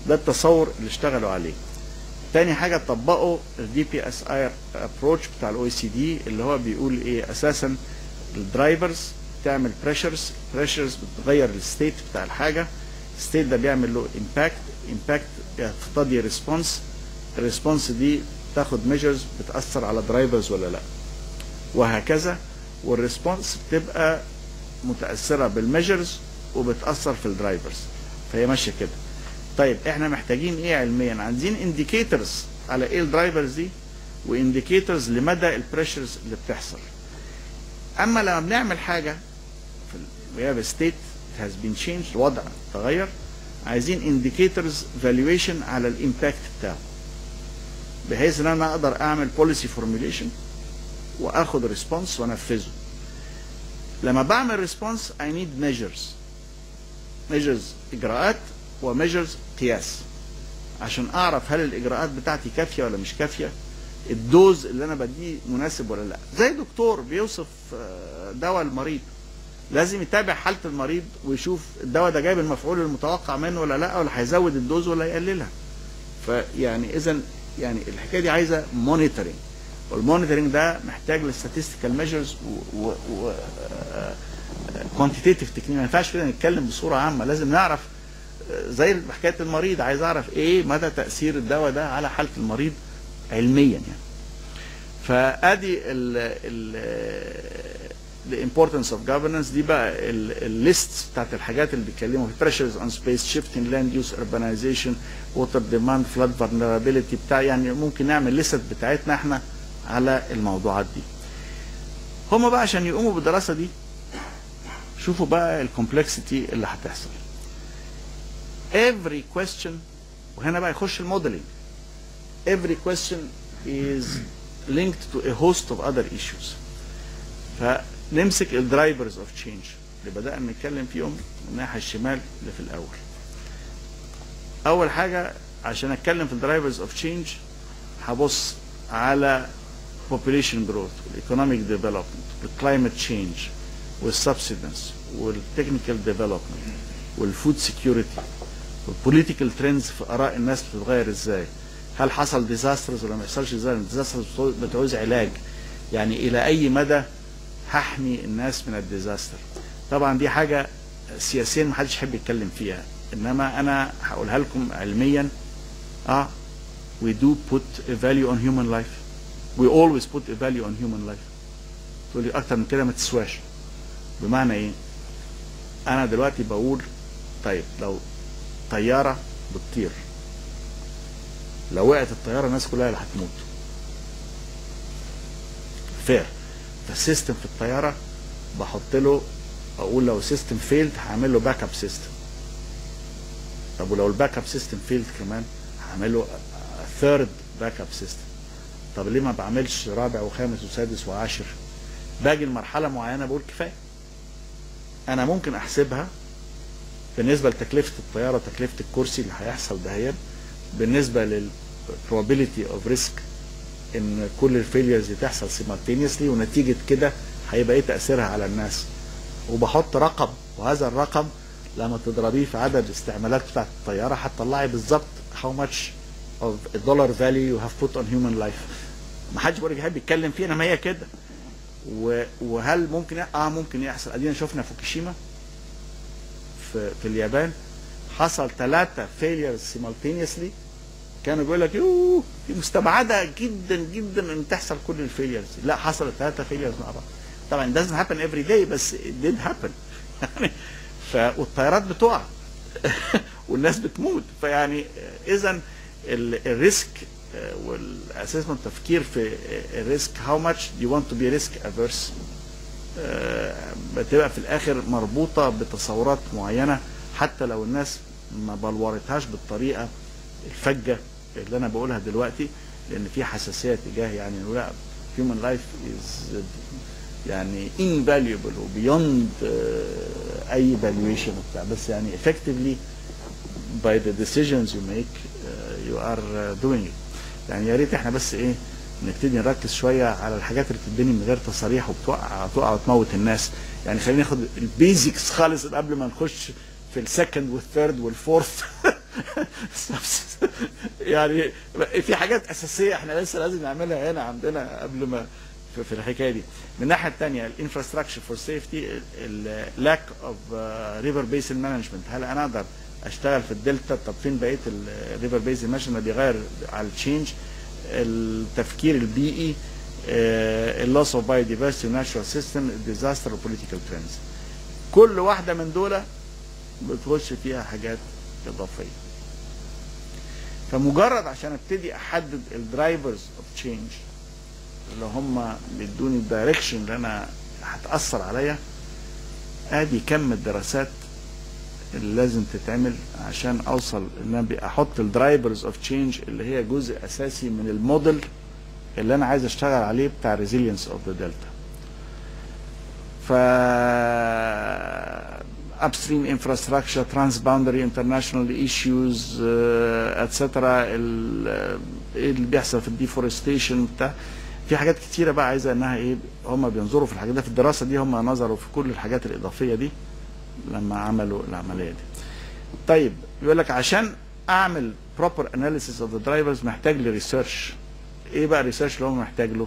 ده التصور اللي اشتغلوا عليه. تاني حاجة طبقوا ال DPSI approach بتاع ال OECD اللي هو بيقول إيه أساسا ال drivers تعمل pressures pressures بتغير ال state بتاع الحاجة. ال state ده بيعمل له impact impact يقتضي response ال response دي تاخد measures بتأثر على drivers ولا لأ. وهكذا. وال response بتبقى متأثرة بال measures وبتأثر في ال drivers فهي ماشية كده. طيب إحنا محتاجين إيه علميا؟ عايزين indicators على إيه ال drivers دي؟ و indicators لمدى ال pressures اللي بتحصل. أما لما بنعمل حاجة في we have a state it الوضع تغير عايزين indicators valuation على ال impact بتاعه. بحيث إن أنا أقدر أعمل policy formulation وآخد response وأنفذه. لما بعمل response I need measures. Measures إجراءات و measures قياس. عشان أعرف هل الإجراءات بتاعتي كافية ولا مش كافية. ال dose اللي أنا بديه مناسب ولا لأ. زي دكتور بيوصف آه، دواء المريض لازم يتابع حالة المريض ويشوف الدواء ده جايب المفعول المتوقع منه ولا لأ ولا هيزود ال dose ولا يقللها فيعني اذا يعني الحكاية دي عايزة monitoring وال monitoring ده محتاج لل statistical measures و. quantitative technique ما ينفعش كده نتكلم بصورة عامة. لازم نعرف آه، زي حكاية المريض. عايز أعرف إيه مدى تأثير الدواء ده على حالة المريض. علميا يعني. فأدي ال importance of governance. دي بقى ال list بتاعت الحاجات اللي بيتكلموا في pressures on space shifting land use urbanization water demand flood vulnerability بتاع يعني ممكن نعمل list بتاعتنا إحنا على الموضوعات دي. هما بقى عشان يقوموا بالدراسة دي شوفوا بقى ال complexity اللي هتحصل. Every question وهنا بقى يخش ال modeling every question is linked to a host of other issues. فنمسك ال drivers of change اللي بدأنا نتكلم فيهم من الناحية الشمال اللي في الأول. أول حاجة عشان أتكلم في ال drivers of change هبص على population growth والايكونوميك ديفلوبمنت والكلايمت تشينج والسبسيدنس والتكنيكال ديفلوبمنت وال food security وال political trends في آراء الناس بتتغير إزاي. هل حصل disasters ولا ما يحصلش disasters بتعوز علاج. يعني إلى أي مدى هحمي الناس من ال disaster طبعا دي حاجة سياسيا ما حدش يحب يتكلم فيها. إنما أنا هقولها لكم علميا. آه we do put a value on human life. We always put a value on human life. تقول لي أكتر من كده ما تسواش. بمعنى إيه؟ أنا دلوقتي بقول طيب لو طيارة بتطير. لو وقعت الطيارة الناس كلها اللي هتموت. failure فال system في الطيارة بحط له أقول لو system failed هعمل له backup system طب ولو ال backup system failed كمان هعمل له third backup system طب ليه ما بعملش رابع وخامس وسادس وعاشر؟ باجي لمرحلة معينة بقول كفاية. أنا ممكن أحسبها بالنسبة لتكلفة الطيارة تكلفة الكرسي اللي هيحصل دهيت بالنسبة لل probability of risk إن كل الفيليرز دي تحصل simultaneously ونتيجة كده هيبقى إيه تأثيرها على الناس. وبحط رقم وهذا الرقم لما تضربيه في عدد الاستعمالات بتاعت الطيارة هتطلعي بالظبط how much of a dollar value you have put on human life. ما حدش بيقول يحب يتكلم فيه إنما هي كده. وهل ممكن آه ممكن يحصل. أدينا شفنا فوكوشيما في في اليابان. حصل ثلاثة failures simultaneously كانوا بيقول لك يوه دي مستبعدة جدا جدا إن تحصل كل ال failures لا حصلت ثلاثة failures مع بعض. طبعا doesn't happen every day بس it did happen. يعني ف والطيارات بتقع. والناس بتموت. فيعني اذا ال risk وال assessment تفكير في ال risk how much you want to be risk averse بتبقى في الآخر مربوطة بتصورات معينة حتى لو الناس ما بلورتهاش بالطريقة الفجة اللي أنا بقولها دلوقتي لأن في حساسية تجاه يعني لأ human life is يعني invaluable و beyond أي valuation وبتاع. بس يعني effectively by the decisions you make uh, you are uh, doing it. يعني يا ريت إحنا بس إيه نبتدي نركز شوية على الحاجات اللي بتتبني من غير تصاريح وبتوقع تقع وتموت الناس. يعني خلينا ناخد ال basics خالص قبل ما نخش في ال second وال third وال fourth يعني في حاجات أساسية إحنا لسه لازم نعملها هنا عندنا قبل ما في الحكاية دي. من الناحية الثانية ال infrastructure for safety ال lack of river basin management هل أنا أقدر أشتغل في الدلتا؟ طب فين بقية ال river basin management بيغير على ال change التفكير البيئي ال loss of biodiversity و natural system ال disaster وال political trends كل واحدة من دول بتخش فيها حاجات إضافية. فمجرد عشان ابتدي أحدد ال drivers of change اللي هم بيدوني ال direction اللي أنا هتأثر عليا آدي كم الدراسات اللي لازم تتعمل عشان أوصل إن أنا أحط ال drivers of change اللي هي جزء أساسي من الموديل اللي أنا عايز أشتغل عليه بتاع resilience of the delta ف upstream infrastructure, transboundary international issues, uh, etc. ال- إيه اللي بيحصل في ال deforestation بتاع في حاجات كتيرة بقى عايزة إنها إيه هم بينظروا في الحاجات دي في الدراسة دي هم نظروا في كل الحاجات الإضافية دي لما عملوا العملية دي. طيب يقول لك عشان أعمل proper analysis of the drivers محتاج ل research. إيه بقى ال research اللي هو محتاج له؟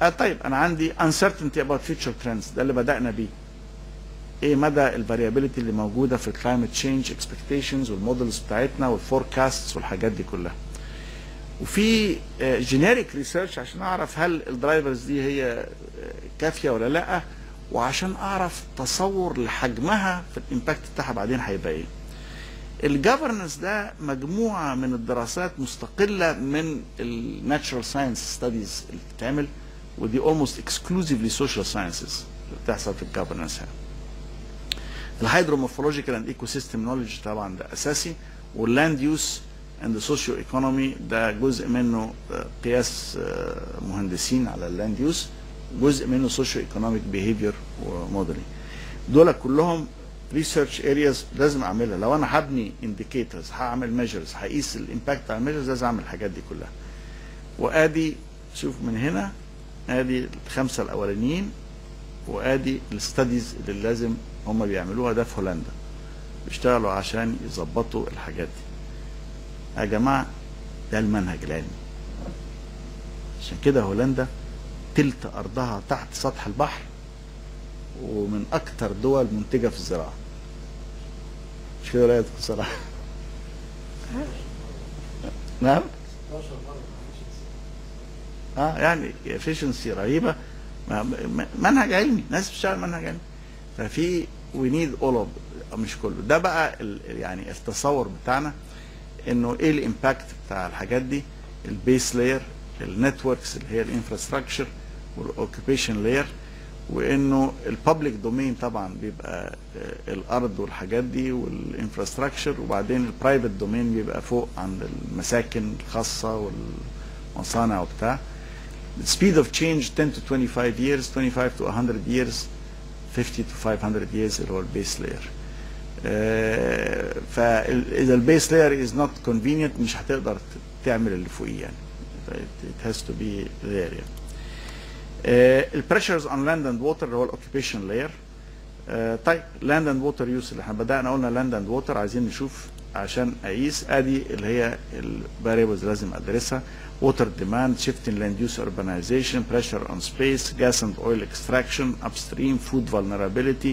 آه طيب أنا عندي uncertainty about future trends ده اللي بدأنا بيه. إيه مدى ال variability اللي موجودة في ال climate change expectations وال models بتاعتنا وال forecasts والحاجات دي كلها. وفي generic research عشان أعرف هل ال drivers دي هي آه، كافية ولا لأ وعشان أعرف تصور لحجمها في ال impact بتاعها بعدين هيبقى إيه. ال governance ده مجموعة من الدراسات مستقلة من ال natural science studies اللي بتتعمل ودي almost exclusively social sciences اللي بتحصل في ال governance هنا. ال hydromorphological and ecosystem knowledge طبعا ده أساسي. وال land use and socio-economy ده جزء منه آه، قياس آه، مهندسين على ال land use جزء منه socio-economic behavior و modeling دول كلهم research areas لازم أعملها. لو أنا هبني indicators هعمل measures هقيس ال impact على ال measures لازم أعمل الحاجات دي كلها. وادي شوف من هنا آدي الخمسة الأولانيين وادي ال studies اللي لازم هم بيعملوها ده في هولندا. بيشتغلوا عشان يظبطوا الحاجات دي. يا جماعة ده المنهج العلمي. عشان كده هولندا تلت أرضها تحت سطح البحر ومن أكتر دول منتجة في الزراعة. مش كده ولا إيه دكتور صلاح؟ نعم؟ آه يعني efficiency رهيبة. منهج علمي. ناس بتشتغل منهج علمي. ففي we need all مش كله. ده بقى يعني التصور بتاعنا إنه إيه ال impact بتاع الحاجات دي؟ ال base layer ال networks اللي هي ال infrastructure وال occupation layer وإنه ال public domain طبعا بيبقى آه، الأرض والحاجات دي وال infrastructure وبعدين ال private domain بيبقى فوق عند المساكن الخاصة والمصانع وبتاع. Speed of change 10 to 25 years 25 to 100 years 50 to 500 years اللي هو ال base layer فاذا ال base layer is not convenient مش هتقدر تعمل اللي فوقيه يعني. It has to be there يعني ال pressures on land and water اللي هو ال occupation layer طيب land and water use اللي إحنا بدأنا قلنا land and water عايزين نشوف عشان أقيس. أدي اللي هي ال variables لازم أدرسها. Water demand, shift in land use urbanization, pressure on space, gas and oil extraction, upstream, food vulnerability,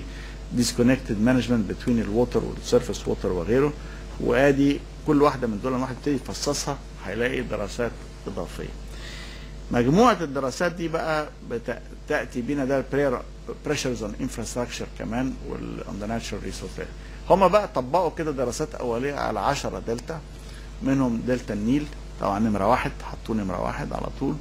disconnected management between ال water وال surface water وغيره وآدي كل واحدة من دول لما واحد يبتدي يفصصها هيلاقي دراسات إضافية. مجموعة الدراسات دي بقى بت- تأتي بينا ده pressures on infrastructure كمان وال the natural resource هم بقى طبقوا كده دراسات أولية على 10 دلتا منهم دلتا النيل طبعا نمرة واحد حطوه نمرة واحد على طول.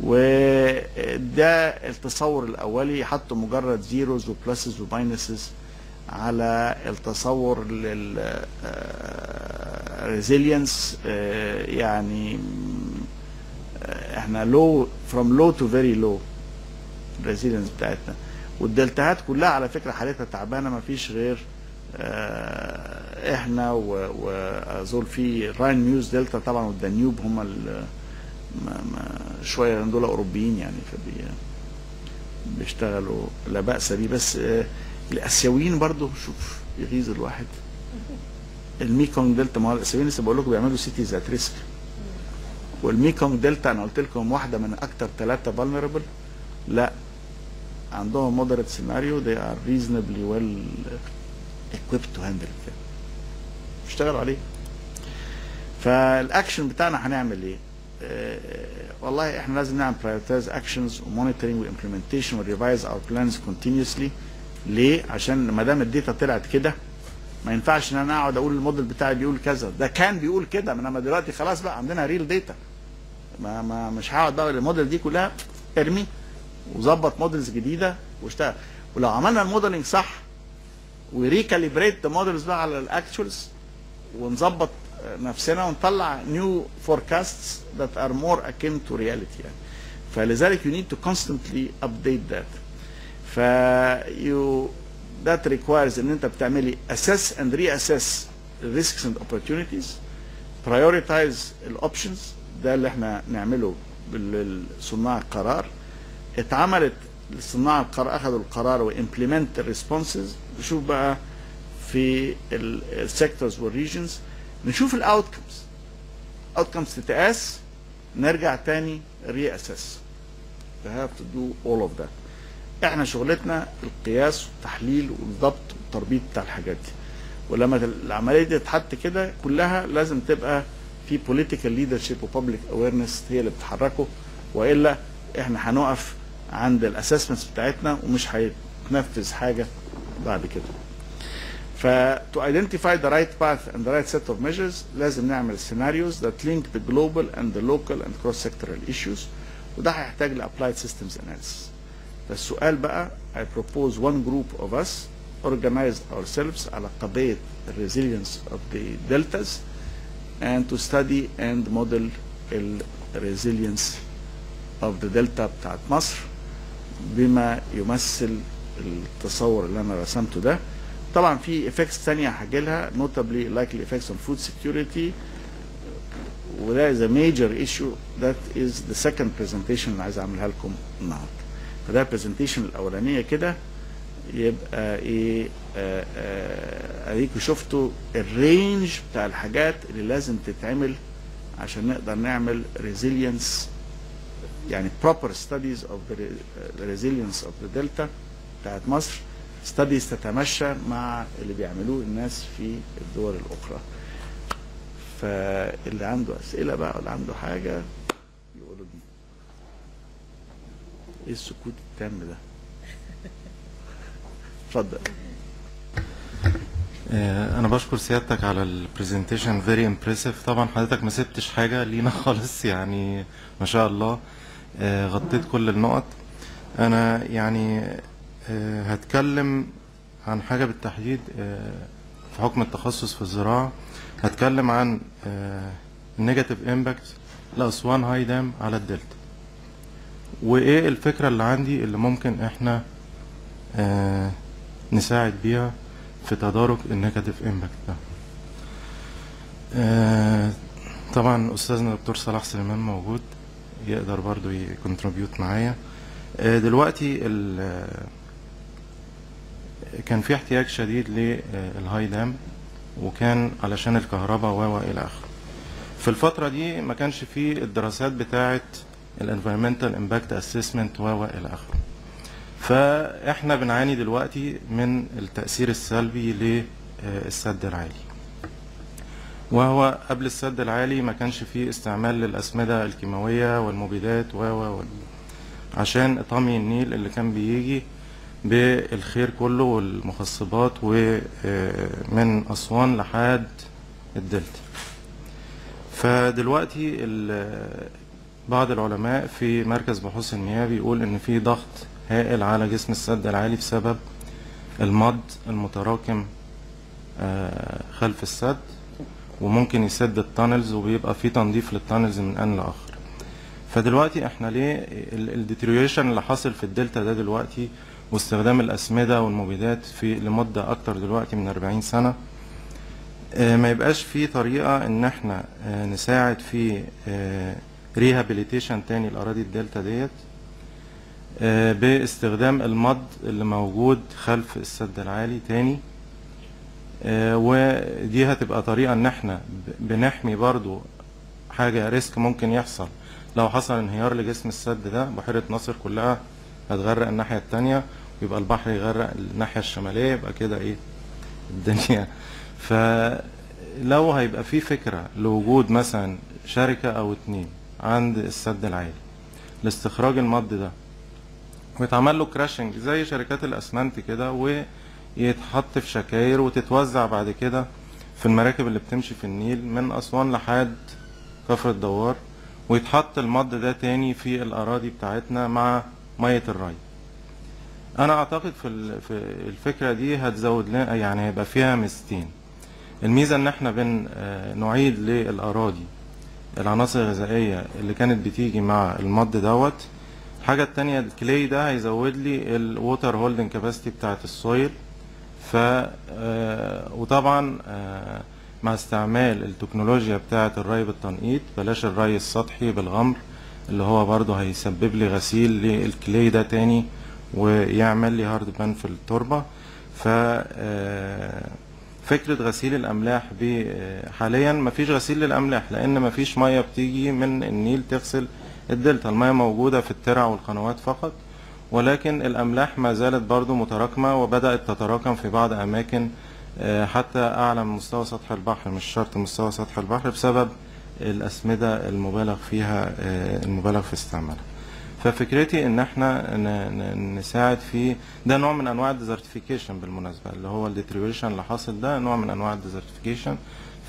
وده التصور الأولي حطوا مجرد zeros و pluses و minuses على التصور لل resilience يعني آه، إحنا لو from low to very low ال resilience بتاعتنا. والدلتاهات كلها على فكرة حالتها تعبانة ما فيش غير آه، إحنا و- واظن في راين ميوز دلتا طبعا والدانيوب هم شوية دول أوروبيين يعني فبي بيشتغلوا لا بأس به بس آه، الأسيويين برضو شوف يغيظ الواحد. الميكونج دلتا ما هو الأسيويين لسه بقول لكم بيعملوا cities at risk والميكونج دلتا أنا قلت لكم واحدة من أكتر ثلاثة vulnerable لا عندهم moderate scenario they are reasonably well equipped to handle it. اشتغلوا عليه. فالاكشن بتاعنا هنعمل إيه؟ آه، والله إحنا لازم نعمل prioritize actions و monitoring و implementation و revise our plans continuously. ليه؟ عشان ما دام ال data طلعت كده ما ينفعش إن أنا أقعد أقول الموديل بتاعي بيقول كذا. ده كان بيقول كده إنما دلوقتي خلاص بقى عندنا real data ما ما مش هقعد بقى الموديل دي كلها ارمي وظبط models جديدة واشتغل. ولو عملنا ال modelling صح و recalibrate the models بقى على ال actuals ونظبط نفسنا ونطلع new forecasts that are more akin to reality يعني. فلذلك you need to constantly update that ف you that requires إن أنت بتعملي assess and reassess risks and opportunities. Prioritize ال options ده اللي إحنا نعمله لصناع القرار. اتعملت صناع القرار أخذوا القرار و implement ال responses نشوف بقى في ال sectors وال regions نشوف ال outcomes outcomes تتقاس نرجع تاني reassess have to do all of that. إحنا شغلتنا القياس والتحليل والضبط والتربيط بتاع الحاجات دي. ولما العملية دي تتحط كده كلها لازم تبقى في political leadership و public awareness هي اللي بتحركه وإلا إحنا هنقف عند ال assessments بتاعتنا ومش هيتنفذ حاجة بعد كده. ف to identify the right path and the right set of measures لازم نعمل scenarios that link the global and the local and cross sectoral issues وده هيحتاج ل applied systems analysis. فالسؤال بقى I propose one group of us organize ourselves على قضية the resilience of the deltas and to study and model ال resilience of the delta بتاعت مصر بما يمثل التصور اللي أنا رسمته ده. طبعا في effects تانية هجيلها notably likely effects on food security. وده is a major issue. That is the second presentation اللي عايز أعملها لكم النهارده. فده presentation الأولانية كده. يبقى إيه؟ آه، آه، اديكوا شفتوا الرينج بتاع الحاجات اللي لازم تتعمل عشان نقدر نعمل resilience يعني proper studies of the resilience of the delta. بتاعت مصر studies تتمشى مع اللي بيعملوه الناس في الدول الأخرى. فاللي عنده أسئلة بقى ولا عنده حاجة يقولوا دي إيه السكوت التام ده؟ اتفضل. آه، أنا بشكر سيادتك على ال presentation very impressive طبعا حضرتك ما سبتش حاجة لينا خالص يعني ما شاء الله. آه، غطيت كل النقط. أنا يعني هتكلم عن حاجة بالتحديد آه، في حكم التخصص في الزراعة هتكلم عن ال negative impact لاسوان high dam على الدلتا. وإيه الفكرة اللي عندي اللي ممكن إحنا آه، نساعد بيها في تدارك ال negative impact ده؟ آه، طبعا أستاذنا دكتور صلاح سليمان موجود يقدر برضو ي contribute معايا. آه، دلوقتي ال- آه، كان في احتياج شديد لل high dam وكان علشان الكهرباء و إلى آخره. في الفترة دي ما كانش في الدراسات بتاعة ال environmental impact assessment و إلى آخره. فإحنا بنعاني دلوقتي من التأثير السلبي للسد العالي. وهو قبل السد العالي ما كانش فيه استعمال للأسمدة الكيماوية والمبيدات و و عشان طمي النيل اللي كان بيجي بالخير كله والمخصبات ومن أسوان لحد الدلتا. فدلوقتي بعض العلماء في مركز بحوث المياه بيقول إن في ضغط هائل على جسم السد العالي بسبب الطمي المتراكم آه، خلف السد وممكن يسد ال tunnels وبيبقى في تنظيف لل tunnels من آن لآخر. فدلوقتي إحنا ليه ال deterioration اللي حاصل في الدلتا ده دلوقتي واستخدام الأسمدة والمبيدات في لمدة أكتر دلوقتي من 40 سنة. آه، ما يبقاش في طريقة إن إحنا آه، نساعد في rehabilitation تاني الاراضي الدلتا ديت آه، باستخدام ال mud اللي موجود خلف السد العالي تاني. آه، ودي هتبقى طريقة إن إحنا بنحمي برضو حاجة risk ممكن يحصل. لو حصل انهيار لجسم السد ده بحيرة ناصر كلها هتغرق الناحية التانية. ويبقى البحر يغرق الناحية الشمالية يبقى كده إيه؟ الدنيا. فلو هيبقى في فكرة لوجود مثلا شركة أو اتنين عند السد العالي لاستخراج ال mud ده ويتعمل له crushing زي شركات الأسمنت كده ويتحط في شكاير وتتوزع بعد كده في المراكب اللي بتمشي في النيل من أسوان لحد كفر الدوار ويتحط ال mud ده تاني في الأراضي بتاعتنا مع مية الري. أنا أعتقد في ال- في الفكرة دي هتزود لنا يعني هيبقى فيها ميزتين. الميزة إن إحنا بن آه، نعيد للأراضي العناصر الغذائية اللي كانت بتيجي مع ال mud دوت. الحاجة التانية ال clay ده هيزود لي ال water holding capacity بتاعت ال soil. ف آه، وطبعا آه، مع استعمال التكنولوجيا بتاعت الري بالتنقيط بلاش الري السطحي بالغمر اللي هو برضه هيسبب لي غسيل لل clay ده تاني. ويعمل لي hard pan في التربة. ف آه، فكرة غسيل الأملاح آه، حاليا مفيش غسيل للأملاح لأن مفيش مية بتيجي من النيل تغسل الدلتا. المية موجودة في الترع والقنوات فقط ولكن الأملاح ما زالت برضو متراكمة وبدأت تتراكم في بعض أماكن آه، حتى أعلى من مستوى سطح البحر مش شرط مستوى سطح البحر بسبب الأسمدة المبالغ فيها المبالغ في استعمالها. ففكرتي إن إحنا نساعد في ده نوع من أنواع ال desertification بالمناسبة اللي هو ال deterioration اللي حاصل ده نوع من أنواع ال desertification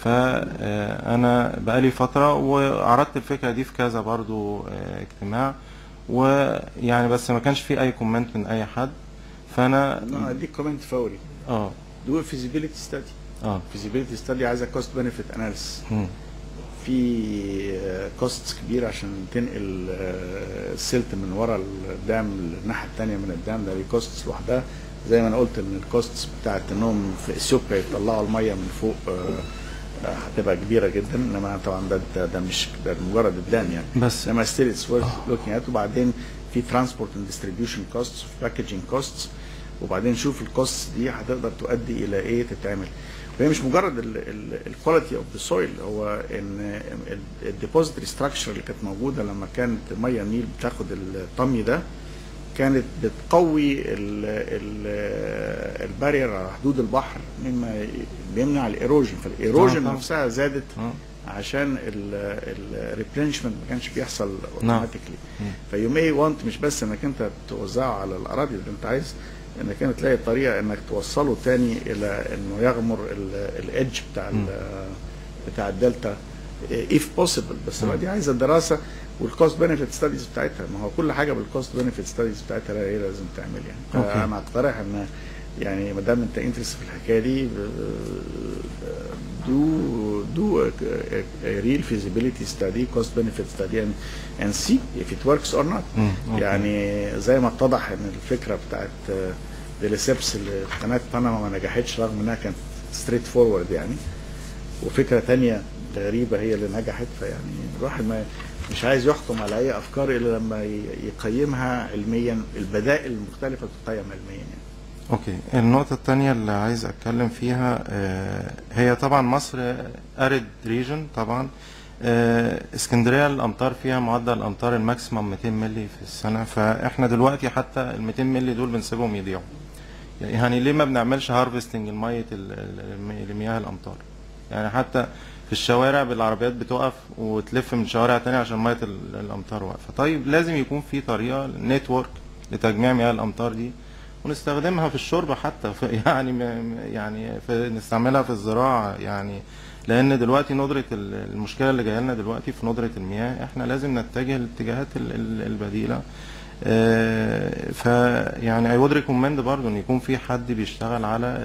فانا بقالي فترة وعرضت الفكرة دي في كذا برضو آه، اجتماع. ويعني بس ما كانش في أي comment من أي حد. فأنا أنا اديك comment فوري. آه. do feasibility study آه. feasibility study عايزه cost benefit analysis. في cost كبيرة عشان تنقل آه، ال silt من ورا ال dam الناحيه الثانية من ال dam. ده دي cost لوحدها. زي ما أنا قلت إن ال cost بتاعت إنهم في إثيوبيا يطلعوا المية من فوق آه، هتبقى كبيرة جدا. إنما طبعا ده ده, ده مش ده مجرد ال dam يعني. بس. إنما still it's looking at وبعدين في transport and distribution costs packaging costs وبعدين شوف ال costs دي هتقدر تؤدي إلى إيه تتعمل. وهي مش مجرد ال quality of the soil هو إن ال depository structure اللي كانت موجودة لما كانت مية النيل بتاخد الطمي ده كانت بتقوي ال barrier على حدود البحر مما بيمنع ال erosion فال erosion طبعاً. نفسها زادت آه. عشان ال replenishment ما كانش بيحصل نعم. automatically you may وانت مش بس إنك أنت توزعه على الأراضي اللي أنت عايز انك انت تلاقي طريقة إنك توصله تاني إلى إنه يغمر ال edge بتاع بتاع الدلتا if possible بس بقى دي عايزة دراسة وال cost benefit studies بتاعتها. ما هو كل حاجة بال cost benefit studies بتاعتها هي لازم تعمل يعني. فأنا أقترح إن يعني ما دام انت interested في الحكاية دي do do a, a, a real feasibility study, cost benefit study, and and see if it works or not. مم، أوكي. يعني زي ما اتضح إن الفكرة بتاعت ديليسيبس اللي في قناه بنما ما نجحتش رغم إنها كانت straightforward يعني وفكرة تانية غريبة هي اللي نجحت فيعني الواحد ما مش عايز يحكم على أي أفكار إلا لما يقيمها علميا البدائل المختلفة تقيم علميا يعني. أوكي النقطة التانية اللي عايز أتكلم فيها آه، هي طبعا مصر arid region طبعا. آه، اسكندرية الامطار فيها معدل الامطار ال maximum 200 ملي في السنة فإحنا دلوقتي حتى ال 200 ملي دول بنسيبهم يضيعوا. يعني ليه ما بنعملش harvesting لمية لمياه الامطار يعني حتى في الشوارع بالعربيات بتقف وتلف من شوارع تانية عشان مية ال- الامطار واقفة. طيب لازم يكون في طريقة network لتجميع مياه الامطار دي. ونستخدمها في الشرب حتى في يعني يعني في نستعملها في الزراعة يعني لأن دلوقتي ندرة ال- المشكلة اللي جاية لنا دلوقتي في ندرة المياه إحنا لازم نتجه للاتجاهات ال- ال- البديلة. ف يعني I would recommend برضه إن يكون في حد بيشتغل على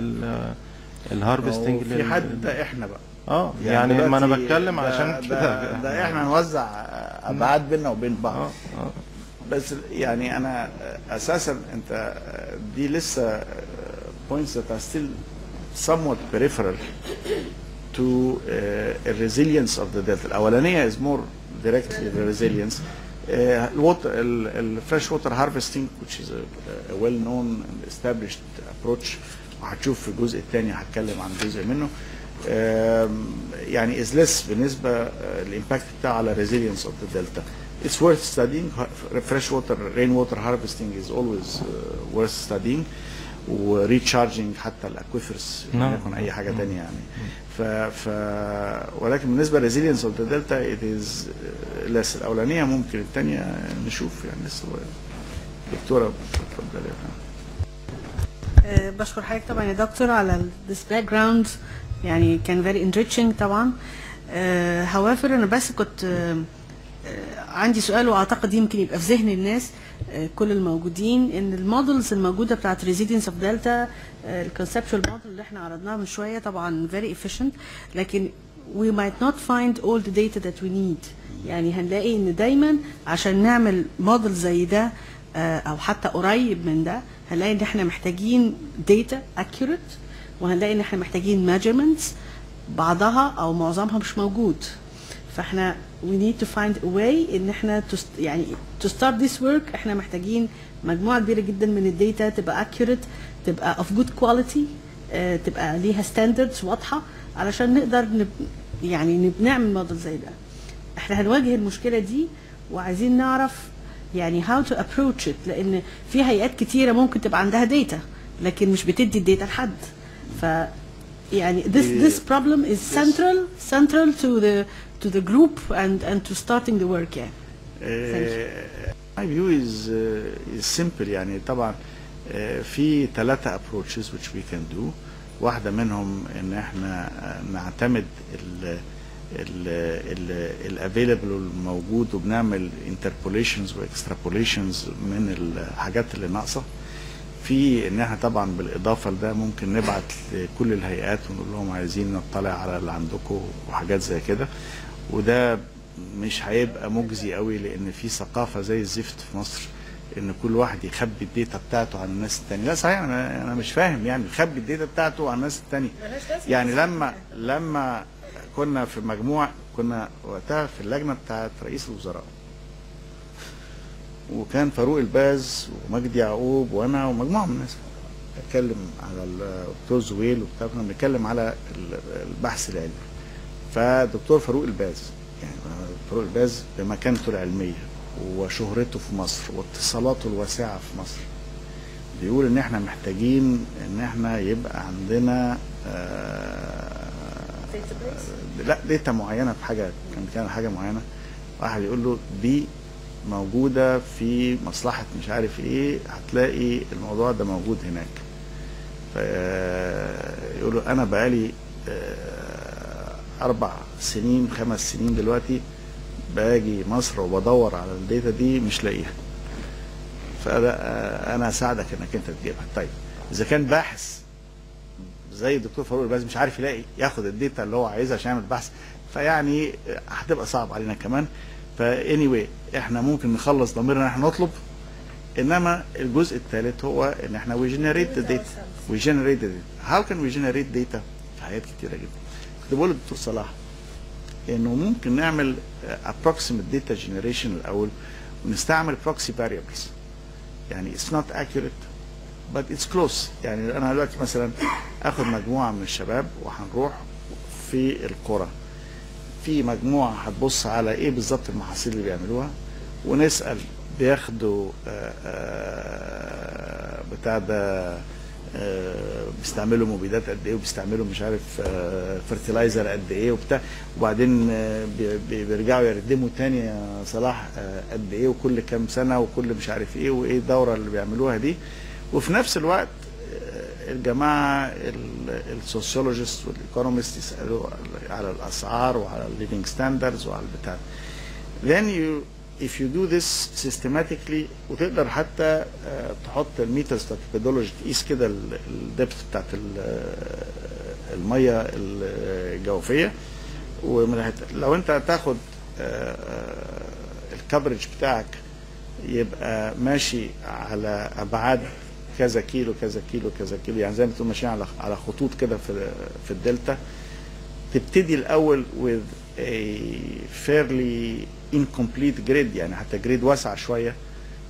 الهارفستنج في حد ده إحنا بقى. آه يعني ما أنا بتكلم ده- عشان ده, كده. ده إحنا نوزع أبعاد بيننا وبين بعض. آه آه. بس يعني أنا أساسا انت دي لسه points that are still somewhat peripheral to uh, resilience of the delta الاولانيه is more directly the resilience uh, ال water ال fresh water harvesting which is a, a well known and established approach وهتشوف في الجزء الثاني هتكلم عن جزء منه يعني is less بالنسبة آه، ال impact بتاعه على resilience of the delta it's worth studying. Fresh water rain water harvesting is always uh, worth studying. و recharging حتى ال aquifers نعم. يكون أي حاجة تانية يعني. ف, ف ولكن بالنسبة لل resilience of the delta it is less الأولانية ممكن الثانية نشوف يعني. لسه دكتورة اتفضلي. يا فندم. آه، بشكر حضرتك طبعا يا دكتور على this background. يعني كان very enriching طبعا. آه، however أنا بس كنت آه، عندي سؤال وأعتقد يمكن يبقى في ذهن الناس آه، كل الموجودين إن ال models الموجودة بتاعت resilience of delta ال conceptual model اللي إحنا عرضناها من شوية طبعا very efficient لكن we might not find all the data that we need. يعني هنلاقي إن دايما عشان نعمل موديل زي ده آه، أو حتى قريب من ده هنلاقي إن إحنا محتاجين data accurate وهنلاقي إن إحنا محتاجين measurements بعضها أو معظمها مش موجود. فإحنا we need to find a way ان إحنا to يعني to start this work. إحنا محتاجين مجموعة كبيرة جدا من الداتا تبقى accurate تبقى of good quality آه، تبقى ليها standards واضحة علشان نقدر نب يعني نب- نعمل موديل زي ده. إحنا هنواجه المشكلة دي وعايزين نعرف يعني how to approach it لأن في هيئات كتيرة ممكن تبقى عندها data لكن مش بتدي ال data لحد. ف يعني this this problem is central central to the to the group and and to starting the work يعني my view is uh, is simple يعني طبعا uh, في ثلاثة approaches which we can do. واحدة منهم إن إحنا نعتمد ال ال available الموجود وبنعمل interpolations و extrapolations من الحاجات اللي ناقصة. في إن إحنا طبعا بالإضافة لده ممكن نبعت لكل الهيئات ونقول لهم عايزين نطلع على اللي عندكم وحاجات زي كده. وده مش هيبقى مجزي قوي لأن في ثقافة زي الزفت في مصر إن كل واحد يخبي ال data بتاعته عن الناس التانية. لا صحيح أنا أنا مش فاهم يعني يخبي ال data بتاعته عن الناس التانية. يعني لما لما كنا في مجموعة كنا وقتها في اللجنة بتاعت رئيس الوزراء. وكان فاروق الباز ومجدي يعقوب وأنا ومجموعة من الناس. اتكلم على الدكتور زويل وبتاع كنا بنتكلم على ال- البحث العلمي. فدكتور فاروق الباز يعني فاروق الباز بمكانته العلمية وشهرته في مصر واتصالاته الواسعة في مصر. بيقول إن إحنا محتاجين إن إحنا يبقى عندنا آه لا data معينة في حاجة كان عن حاجة معينة. واحد يقول له دي موجودة في مصلحة مش عارف إيه هتلاقي الموضوع ده موجود هناك. فيقول له أنا بقالي آه، أربع سنين خمس سنين دلوقتي باجي مصر وبدور على ال data دي مش لاقيها. فأنا أنا أساعدك إنك أنت تجيبها. طيب إذا كان باحث زي الدكتور فاروق الباز مش عارف يلاقي ياخد ال data اللي هو عايزها عشان يعمل بحث فيعني هتبقى صعب علينا كمان. فاني واي إحنا ممكن نخلص ضميرنا إحنا نطلب. إنما الجزء الثالث هو إن إحنا we generate the data. We generate the data. How can we generate data في حاجات كتيرة جدا. كنت بقول للدكتور صلاح. إنه ممكن نعمل approximate data generation الأول ونستعمل proxy variables. يعني it's not accurate but it's close. يعني أنا دلوقتي مثلا اخد مجموعة من الشباب وهنروح في القرى. في مجموعة هتبص على إيه بالظبط المحاصيل اللي بيعملوها ونسأل بياخدوا آه، آه، بتاع ده بيستعملوا مبيدات قد إيه وبيستعملوا مش عارف fertilizer قد إيه وبتاع. وبعدين آه، بي- بي- بيرجعوا يردموا تاني يا صلاح آه، قد إيه وكل كام سنة وكل مش عارف إيه وإيه الدورة اللي بيعملوها دي. وفي نفس الوقت آه، الجماعة ال sociologists وال economists يسألوا على الأسعار وعلى ال living standards وعلى البتاع. Then you if you do this systematically وتقدر حتى آه، تحط ال meters بتاعت ال pedology تقيس كده ال depth بتاعت آه، المية الجوفية. ومن لو أنت تاخد ال coverage بتاعك يبقى ماشي على أبعاد كذا كيلو كذا كيلو كذا كيلو. يعني زي ما تقول ماشيين على على خطوط كده في في الدلتا. تبتدي الأول with a fairly incomplete grid يعني حتى grid واسع شوية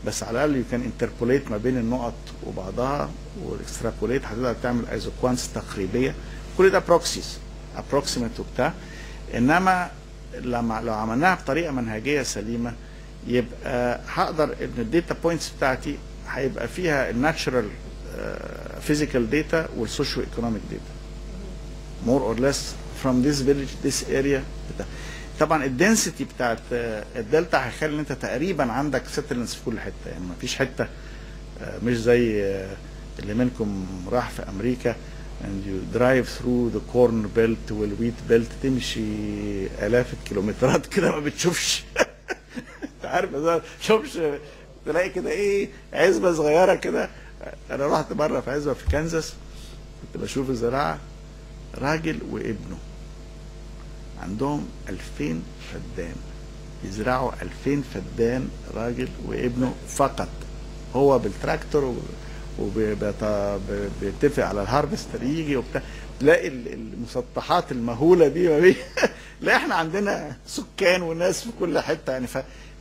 بس على الأقل you can interpolate ما بين النقط وبعضها وال extrapolate هتقدر تعمل isoquants تقريبية. كل ده proxies approximate وبتاع. إنما لما لو عملناها بطريقة منهجية سليمة يبقى هقدر إن ال data points بتاعتي هيبقى فيها ال natural physical data وال socio economic data more or less from this village this area. بتاع. طبعا ال density بتاعت آه، الدلتا هيخلي إن أنت تقريبا عندك settlements في كل حتة. يعني ما فيش حتة آه، مش زي آه، اللي منكم راح في أمريكا and you drive through the corn belt والويت belt تمشي آلاف الكيلومترات كده ما بتشوفش. أنت عارف ما تشوفش. تلاقي كده إيه عزبة صغيرة كده. أنا رحت مرة في عزبة في كنزاس كنت بشوف الزراعه راجل وابنه. عندهم 2000 فدان يزرعوا 2000 فدان راجل وابنه فقط. هو بالتراكتور وبيتفق على ال harvester يجي وبتاع. تلاقي ال- المسطحات المهولة دي ما بين لا إحنا عندنا سكان وناس في كل حتة يعني. ف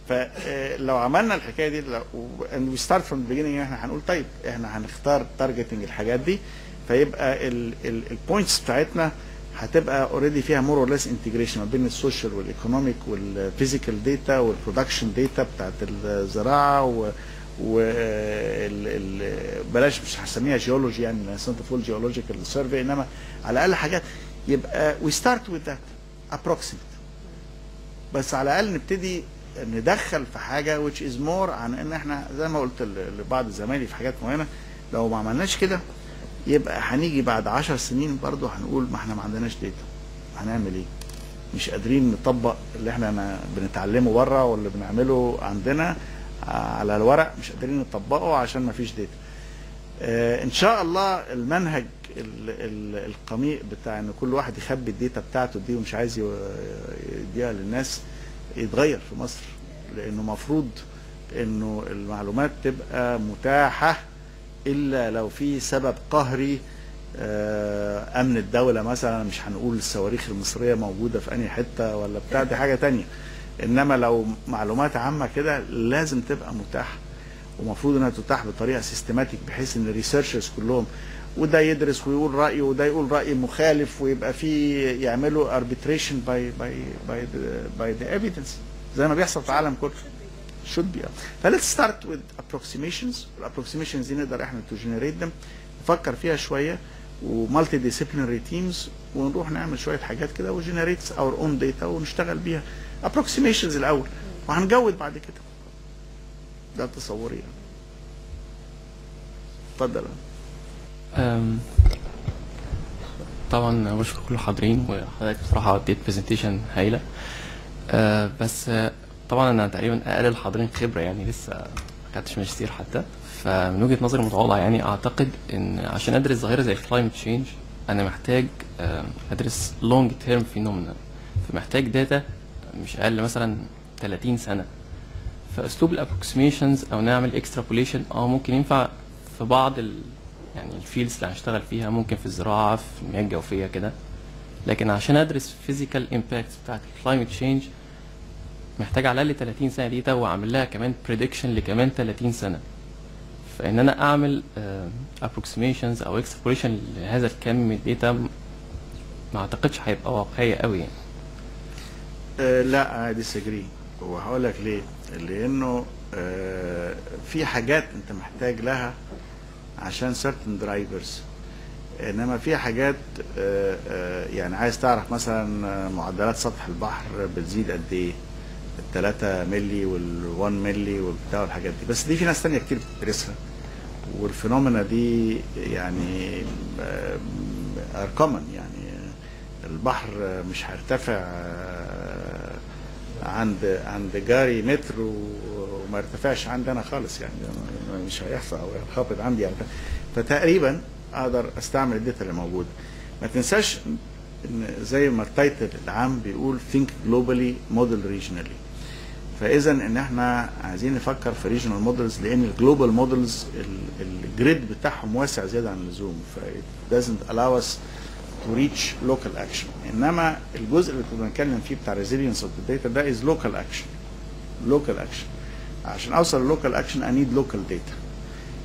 فلو عملنا الحكاية دي we start from the beginning إحنا هنقول طيب إحنا هنختار targeting الحاجات دي. فيبقى ال points بتاعتنا هتبقى already فيها more or less integration ما بين السوشيال والايكونوميك والفيزيكال داتا والبرودكشن داتا بتاعت الزراعة و و بلاش مش هسميها جيولوجي يعني isn't full geological survey إنما على الأقل حاجات يبقى we start with that approximate بس على الأقل نبتدي ندخل في حاجة which is more عن إن إحنا زي ما قلت لبعض زمايلي في حاجات معينة لو ما عملناش كده يبقى هنيجي بعد عشر سنين برضه هنقول ما إحنا ما عندناش data هنعمل إيه؟ مش قادرين نطبق اللي إحنا نا- بنتعلمه بره واللي بنعمله عندنا على الورق مش قادرين نطبقه عشان ما فيش data. آه إن شاء الله المنهج ال- ال- القميء بتاع إن كل واحد يخبي ال data بتاعته دي ومش عايز يديها للناس يتغير في مصر لأنه مفروض إنه المعلومات تبقى متاحة إلا لو في سبب قهري آه، أمن الدولة مثلا مش هنقول الصواريخ المصرية موجودة في أنهي حتة ولا بتاع دي حاجة تانية. إنما لو معلومات عامة كده لازم تبقى متاحة ومفروض إنها تتاح بطريقة systematic بحيث إن ال researchers كلهم وده يدرس ويقول رايه وده يقول رأي مخالف ويبقى في يعملوا arbitration by by by by the evidence زي ما بيحصل في العالم كله. Should be فا let's start with approximations. ال approximations دي نقدر إحنا to generate them. نفكر فيها شوية. و multidisciplinary teams ونروح نعمل شوية حاجات كده و generate our own data ونشتغل بيها. approximations الأول. وهنجود بعد كده. ده تصوري يعني. اتفضل. طبعا بشكر كل الحاضرين وحضرتك بصراحة اديت presentation هايلة. أه، بس طبعا أنا تقريبا أقل الحاضرين خبرة يعني لسه ما خدتش ماجستير حتى. فمن وجهة نظري المتواضعة يعني أعتقد إن عشان أدرس ظاهرة زي ال climate change أنا محتاج أدرس long term phenomena فمحتاج data مش أقل مثلا 30 سنة. فأسلوب ال approximations أو نعمل extrapolation آه ممكن ينفع في بعض ال يعني ال fields اللي هنشتغل فيها ممكن في الزراعة في المياه الجوفية كده. لكن عشان أدرس physical impact بتاعت ال climate change محتاج على الاقل 30 سنة دي واعمل لها كمان prediction لكمان 30 سنة. فإن أنا أعمل approximations أو extrapolation لهذا الكم من ال data ما أعتقدش هيبقى واقعية قوي يعني. آه، لا disagree وهقول لك ليه. لأنه آه، في حاجات أنت محتاج لها عشان certain drivers. إنما في حاجات آه، آه، يعني عايز تعرف مثلا آه، معدلات سطح البحر بتزيد قد إيه. ال 3 ملي وال 1 ملي والبتاع والحاجات دي. بس دي في ناس تانية كتير بتدرسها. وال phenomena دي يعني are common يعني. البحر مش هيرتفع آه، عند عند جاري متر وما ارتفعش عندي أنا خالص يعني. مش هيحصل أو ينخفض عندي يعني. فتقريبا أقدر أستعمل ال data اللي موجودة. ما تنساش إن زي ما ال title العام بيقول think globally model regionally. فاذا ان إحنا عايزين نفكر في regional models لأن ال global models ال grid بتاعهم واسع زيادة عن اللزوم ف doesn't allow us to reach local action. إنما الجزء اللي كنا بنتكلم فيه بتاع resilience of the data ده is local action. Local action. عشان أوصل local action I need local data.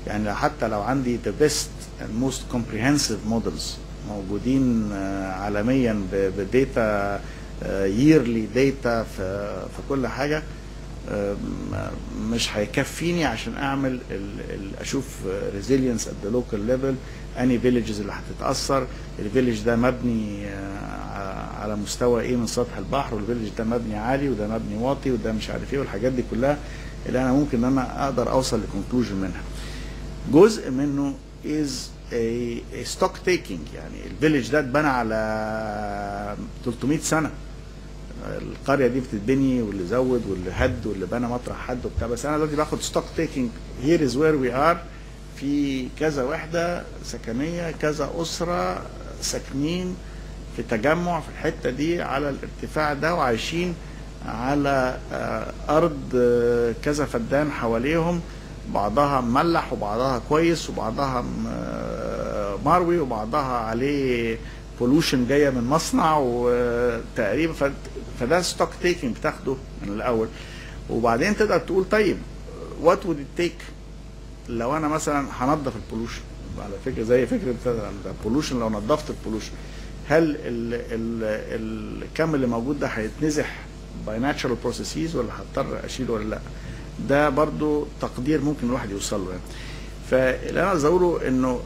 يعني حتى لو عندي the best and most comprehensive models موجودين آه، عالميا ب data yearly data في كل حاجة مش هيكفيني عشان أعمل أشوف resilience at the local level أنهي villages اللي هتتأثر. ال village ده مبني آه، على مستوى إيه من سطح البحر وال village ده مبني عالي وده مبني واطي وده مش عارف إيه والحاجات دي كلها اللي أنا ممكن إن أنا أقدر أوصل ل conclusion منها. جزء منه is stock taking يعني ال village ده اتبنى على 300 سنة. القرية دي بتتبني واللي زود واللي هد واللي بنى مطرح حد وبتاع بس أنا دلوقتي باخد stock taking here is where we are في كذا وحدة سكنية كذا أسرة ساكنين في تجمع في الحتة دي على الارتفاع ده وعايشين على آه، أرض آه، كذا فدان حواليهم. بعضها مملح وبعضها كويس وبعضها آه، مروي وبعضها عليه pollution جاية من مصنع وتقريبا فده stock taking بتاخده من الأول. وبعدين تقدر تقول طيب what would take لو أنا مثلا هنضف ال pollution؟ على فكرة زي فكرة ال pollution لو نظفت ال pollution هل ال ال الكم اللي موجود ده هيتنزح by natural processes ولا هضطر اشيله ولا لأ؟ ده برضو تقدير ممكن الواحد يوصل له يعني. فاللي أنا عايز أقوله إنه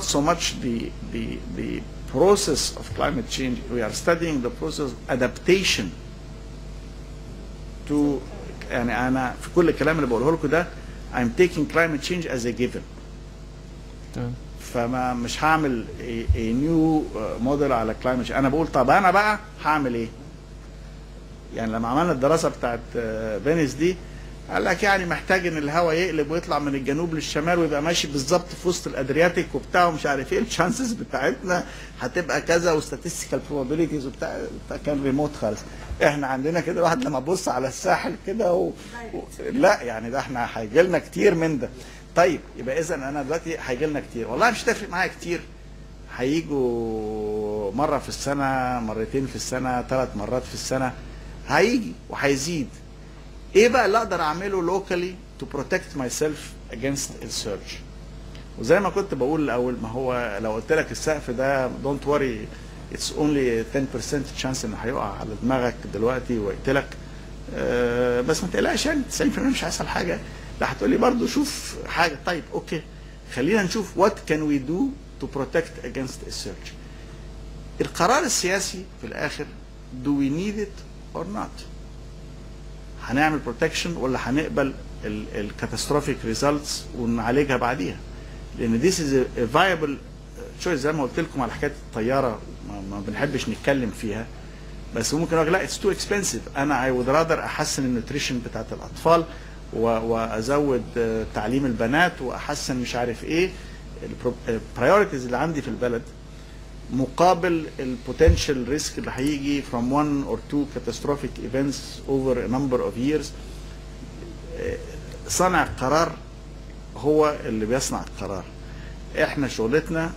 so much the the the process of climate change we are studying the process of adaptation to يعني أنا في كل الكلام اللي بقوله لكم ده I'm taking climate change as a given. تمام. فما مش هعمل new model على climate change. أنا بقول طب أنا بقى هعمل إيه؟ يعني لما عملنا الدراسة بتاعت Venice دي قال لك يعني محتاج إن الهواء يقلب ويطلع من الجنوب للشمال ويبقى ماشي بالظبط في وسط الأدرياتيك وبتاع ومش عارف إيه ال chances بتاعتنا هتبقى كذا و statistical probabilities وبتاع بتاع كان ريموت خالص. إحنا عندنا كده الواحد لما بص على الساحل كده و... و... لا يعني ده إحنا هيجي لنا كتير من ده. طيب يبقى اذا أنا دلوقتي هيجي لنا كتير. والله مش هتفرق معايا كتير. هيجوا مرة في السنة مرتين في السنة ثلاث مرات في السنة. هيجي وهيزيد. إيه بقى اللي أقدر أعمله locally to protect myself against ال surge وزي ما كنت بقول الأول ما هو لو قلت لك السقف ده don't worry it's only 10% chance انه هيقع على دماغك دلوقتي ويقتلك. آه، بس ما تقلقش يعني 90% مش هيحصل حاجة. لا هتقول لي برضه شوف حاجة. طيب okay. خلينا نشوف what can we do to protect against ال surge القرار السياسي في الآخر do we need it or not هنعمل protection ولا هنقبل ال catastrophic results ونعالجها بعديها. لأن a, a viable choice. زي ما قلت لكم على حكاية الطيارة ما, بنحبش نتكلم فيها. بس ممكن أقول لا it's too expensive أنا I would rather أحسن ال nutrition بتاعت الأطفال وازود آه، تعليم البنات وأحسن مش عارف إيه. ال priorities اللي عندي في البلد مقابل ال potential risk اللي هيجي from one or two catastrophic events over a number of years آه، صانع القرار هو اللي بيصنع القرار إحنا شغلتنا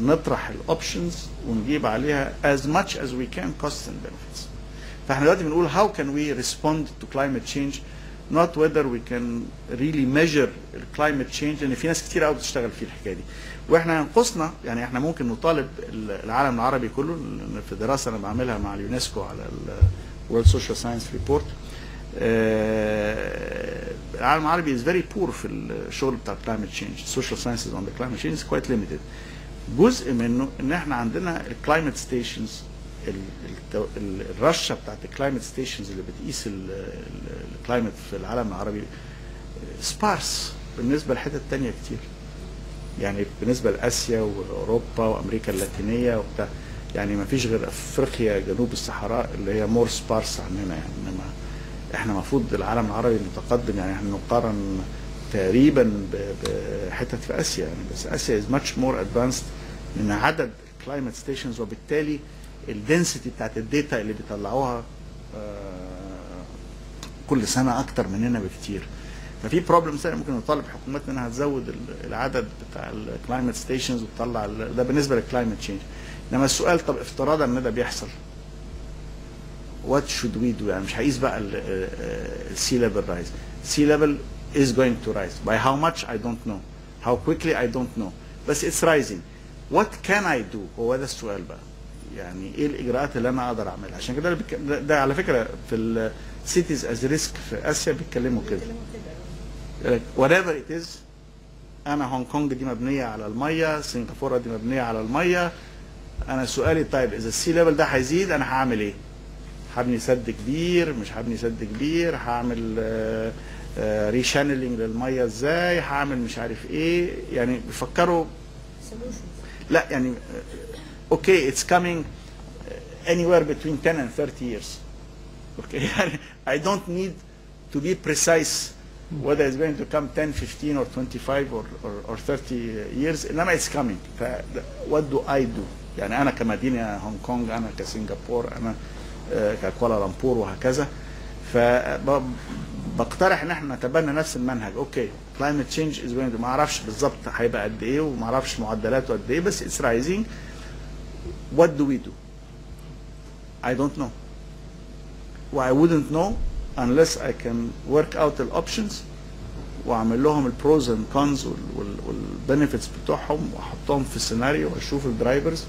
نطرح ال options ونجيب عليها as much as we can costs and benefits فاحنا دلوقتي بنقول how can we respond to climate change not whether we can really measure climate change لأن في ناس كتير قوي بتشتغل في الحكاية دي. وإحنا ينقصنا يعني إحنا ممكن نطالب العالم العربي كله في دراسة أنا بعملها مع اليونسكو على World Social Science Report آه، العالم العربي is very poor في الشغل بتاع climate change. Social sciences on the climate change is quite limited. جزء منه إن إحنا عندنا ال climate stations الرشة بتاعت ال climate stations اللي بتقيس ال climate في العالم العربي sparse بالنسبة لحتت تانية كتير. يعني بالنسبة لآسيا وأوروبا وأمريكا اللاتينية وبتاع. يعني ما فيش غير أفريقيا جنوب الصحراء اللي هي more sparse عننا يعني. إنما إحنا المفروض العالم العربي متقدم يعني. إحنا نقارن تقريبا بحتت في آسيا يعني. بس آسيا is much more advanced من عدد climate stations وبالتالي ال density بتاعت ال data اللي بيطلعوها آه، كل سنة أكتر مننا بكتير. ففي problem ثانية ممكن نطالب حكوماتنا إنها تزود ال- العدد بتاع ال climate stations وتطلع ده بالنسبة لل climate change إنما السؤال طب افتراضا إن ده بيحصل what should we do يعني مش هقيس بقى ال sea level rise sea level is going to rise. By how much I don't know. How quickly? I don't know. بس it's rising. What can I do هو ده السؤال بقى. يعني إيه الإجراءات اللي أنا أقدر أعملها؟ عشان كده بك... ده, على فكرة في ال cities at risk في آسيا بيتكلموا كده. Whatever it is أنا هونج كونج دي مبنية على المية سنغافوره دي مبنية على المية. أنا سؤالي طيب إذا ال sea level ده هيزيد أنا هعمل إيه؟ هبني سد كبير؟ مش هبني سد كبير؟ هعمل rechanneling للمية إزاي؟ هعمل مش عارف إيه؟ يعني بيفكروا لا يعني okay it's coming anywhere between 10 and 30 years. Okay يعني I don't need to be precise whether it's going to come 10 15 or 25 or or, or 30 years. انما it's coming. ف what do I do? يعني أنا كمدينه هونج كونج أنا كسنغافور أنا ككوالالمبور وهكذا فبقترح ان إحنا نتبنى نفس المنهج okay is going to ما أعرفش بالظبط هيبقى قد إيه وما أعرفش معدلاته قد إيه بس it's rising. What do we do? I don't know. I wouldn't know unless I can work out the options واعمل لهم ال pros and cons وال benefits بتوعهم واحطهم في السيناريو واشوف ال drivers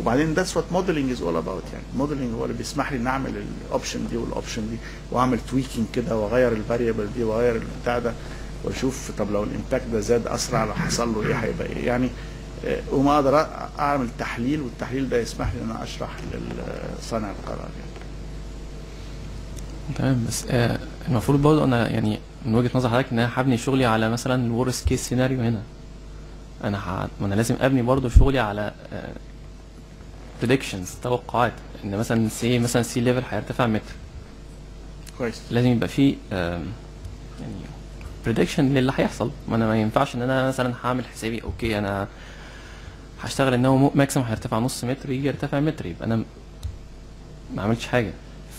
وبعدين that's what modeling is all about يعني. Modeling هو اللي بيسمح لي إن أعمل ال option دي وال option دي وأعمل tweaking كده وأغير ال variable دي وأغير البتاع ده وأشوف طب لو ال impact ده زاد أسرع لو حصل له إيه هيبقى إيه. يعني وما أقدر أعمل تحليل والتحليل ده يسمح لي إن أنا أشرح لصانع القرار يعني. تمام بس آه المفروض برضه أنا يعني من وجهة نظر حضرتك إن أنا هبني شغلي على مثلا ال worst case scenario هنا. أنا ه... ما أنا لازم أبني برضه شغلي على predictions توقعات. إن مثلا sea مثلا sea level هيرتفع متر. كويس. لازم يبقى في آم، يعني prediction للي هيحصل. ما أنا ما ينفعش إن أنا مثلا هعمل حسابي okay أنا هشتغل إن هو maximum هيرتفع نص متر يجي يرتفع متر يبقى أنا ما عملتش حاجة.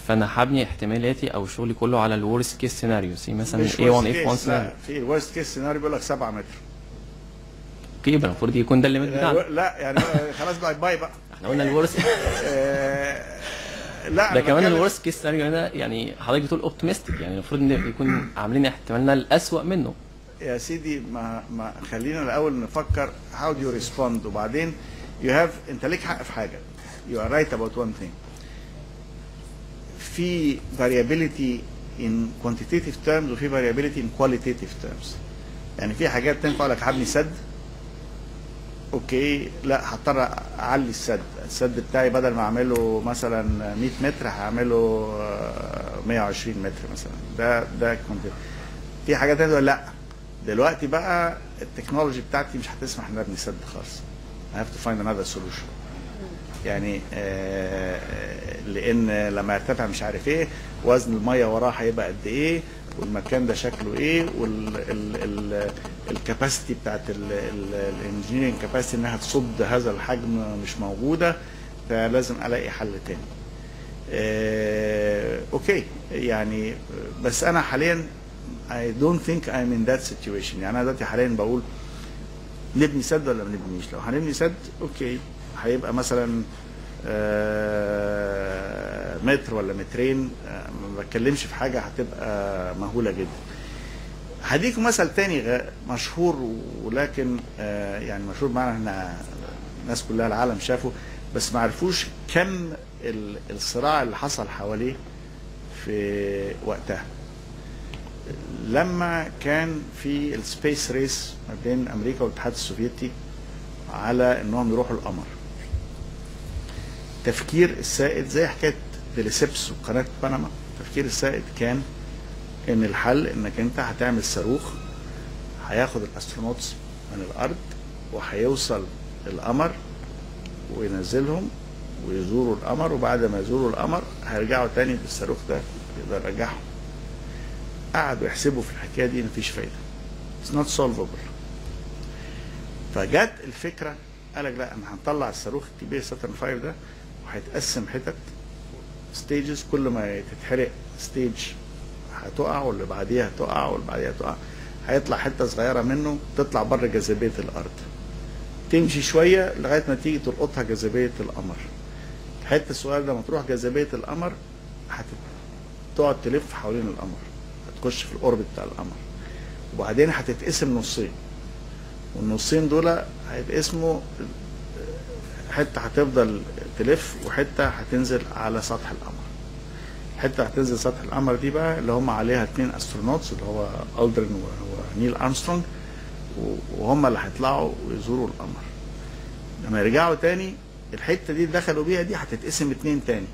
فأنا هبني احتمالاتي أو شغلي كله على الورست كيس سيناريو سي مثلا مش A1 worst F1 case، سيناريو لا في الورست كيس سيناريو بيقول لك 7 متر. أوكي يبقى المفروض يكون ده الليميت بتاعنا. لا يعني خلاص باي باي بقى. إحنا قلنا الورست آه، لا ده كمان الورست كيس سيناريو هنا يعني حضرتك بتقول اوبتيمستيك يعني المفروض إن يكون عاملين احتمالنا الأسوأ منه. يا سيدي ما ما خلينا الأول نفكر do you respond. وبعدين you have أنت ليك حق في حاجة. You are right about one thing. في variability in quantitative terms وفي variability in qualitative terms. يعني في حاجات تنفع لك هبني سد أوكي. لا هضطر أعلي السد. السد بتاعي بدل ما أعمله مثلا 100 متر هعمله آه، 120 متر مثلا. ده ده quantitative. في حاجات تانية لا. دلوقتي بقى ال technology بتاعتي مش هتسمح ان ابني سد خالص. I have to find another solution. يعني آه، لأن لما يرتفع مش عارف إيه وزن المية وراه هيبقى قد إيه والمكان ده شكله إيه وال capacity بتاعت ال engineering capacity إنها تصد هذا الحجم مش موجودة فلازم ألاقي حل تاني. آه، okay. يعني بس أنا حاليا I don't think I'm in that situation. يعني أنا دلوقتي حاليا بقول نبني سد ولا ما نبنيش؟ لو هنبني سد أوكي. هيبقى مثلا آه، متر ولا مترين آه، ما بتكلمش في حاجة هتبقى مهولة جدا. هديكم مثل تاني مشهور ولكن آه، يعني مشهور معنا إحنا الناس كلها العالم شافه بس ما عرفوش كم ال- الصراع اللي حصل حواليه في وقتها. لما كان في ال space race ما بين أمريكا والاتحاد السوفيتي على إنهم يروحوا القمر. تفكير السائد زي حكاية ديليسبس وقناة بنما. تفكير السائد كان إن الحل إنك أنت هتعمل صاروخ هياخد ال astronauts من الأرض وهيوصل القمر وينزلهم ويزوروا القمر وبعد ما يزوروا القمر هيرجعوا تاني بالصاروخ ده يقدر يرجعهم. قعدوا يحسبوا في الحكاية دي مفيش فايدة. It's not solvable. فجت الفكرة قال لك لا إحنا هنطلع الصاروخ الكبير Saturn 5 ده وهيتقسم حتت stages كل ما تتحرق stage هتقع واللي بعديها هتقع واللي بعديها هتقع. هيطلع حتة صغيرة منه تطلع بره جاذبية الأرض. تمشي شوية لغاية ما تيجي تلقطها جاذبية القمر. الحته الصغيره لما تروح جاذبية القمر هتقعد تلف حوالين القمر. هتخش في الاوربت بتاع القمر. وبعدين هتتقسم نصين. والنصين دول هيتقسموا حتة هتفضل تلف وحتة هتنزل على سطح القمر. حتة هتنزل سطح القمر دي بقى اللي هم عليها اتنين astronauts اللي هو ألدرين ونيل ارمسترونج وهم اللي هيطلعوا ويزوروا القمر. لما يرجعوا تاني الحتة دي دخلوا بيها دي هتتقسم اتنين تاني.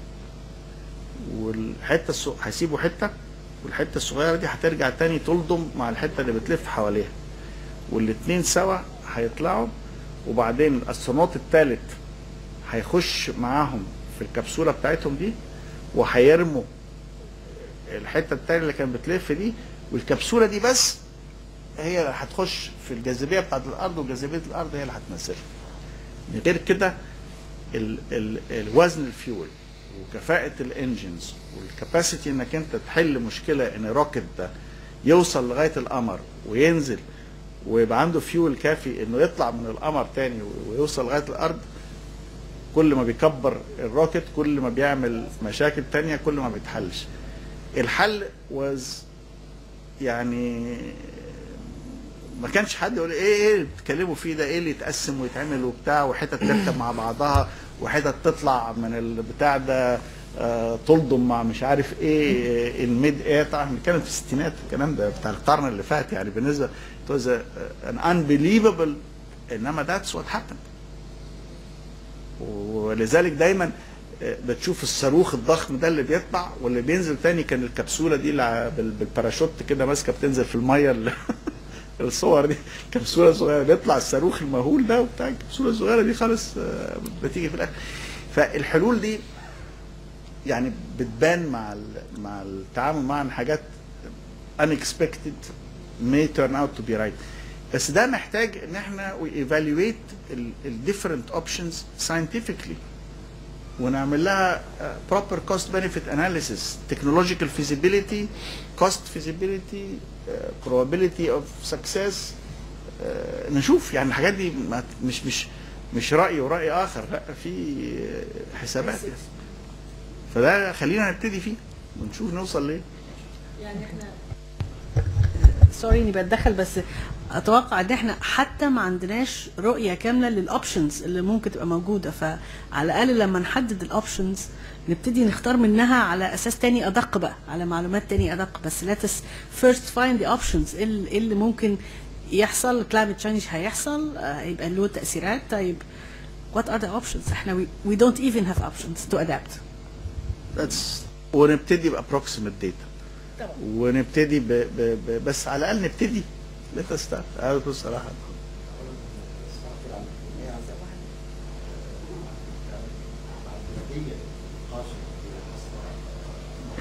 والحتة. هيسيبوا حتة والحتة الصغيرة دي هترجع تاني تلضم مع الحتة اللي بتلف حواليها. والاتنين سوا هيطلعوا وبعدين ال astronaut الثالث هيخش معاهم في الكبسولة بتاعتهم دي وهيرموا الحتة التانية اللي كانت بتلف دي. والكبسولة دي بس هي اللي هتخش في الجاذبية بتاعت الأرض وجاذبية الأرض هي اللي هتنزلها. غير كده ال ال الوزن الفيول وكفاءة ال engines وال capacity إنك أنت تحل مشكلة إن ال rocket ده يوصل لغاية القمر وينزل ويبقى عنده فيول كافي إنه يطلع من القمر تاني ويوصل لغاية الأرض كل ما بيكبر ال rocket كل ما بيعمل مشاكل تانية كل ما بيتحلش. الحل was يعني ما كانش حد يقول إيه إيه اللي بتتكلموا فيه ده إيه اللي يتقسم ويتعمل وبتاع وحتت تركب مع بعضها وحتت تطلع من البتاع ده آه تلضم مع مش عارف إيه ال mid-air طبعا بنتكلم في الستينات الكلام ده بتاع القرن اللي فات يعني بالنسبة it was an إنما that's what happened. ولذلك دايما آه، بتشوف الصاروخ الضخم ده اللي بيطلع واللي بينزل تاني كان الكبسولة دي بالباراشوت كده ماسكة بتنزل في المية ال- الصور دي. كبسوله صغيرة بيطلع الصاروخ المهول ده وبتاع الكبسوله الصغيره دي خالص آه، بتيجي في الآخر. فالحلول دي يعني بتبان مع مع التعامل مع حاجات unexpected may turn out to be right. بس ده محتاج إن إحنا we evaluate ال different options scientifically. ونعمل لها cost benefit analysis technological feasibility cost feasibility uh, probability success. آه، نشوف يعني الحاجات دي مش مش مش رأي ورأي آخر. لأ في حسابات يعني. فده خلينا نبتدي فيه ونشوف نوصل ليه. يعني إحنا sorry إني بتدخل بس أتوقع إن إحنا حتى ما عندناش رؤية كاملة لل options اللي ممكن تبقى موجودة. فعلى الأقل لما نحدد ال options نبتدي نختار منها على أساس تاني أدق بقى على معلومات تاني أدق. بس let us first find the options. إيه اللي ممكن يحصل؟ climate change هيحصل آه، هيبقى له تأثيرات. طيب what are the options إحنا we don't even have options to adapt. That's ونبتدي ب approximate data. ونبتدي ب... ب... ب... بس على الأقل نبتدي start. أنا بص صراحة.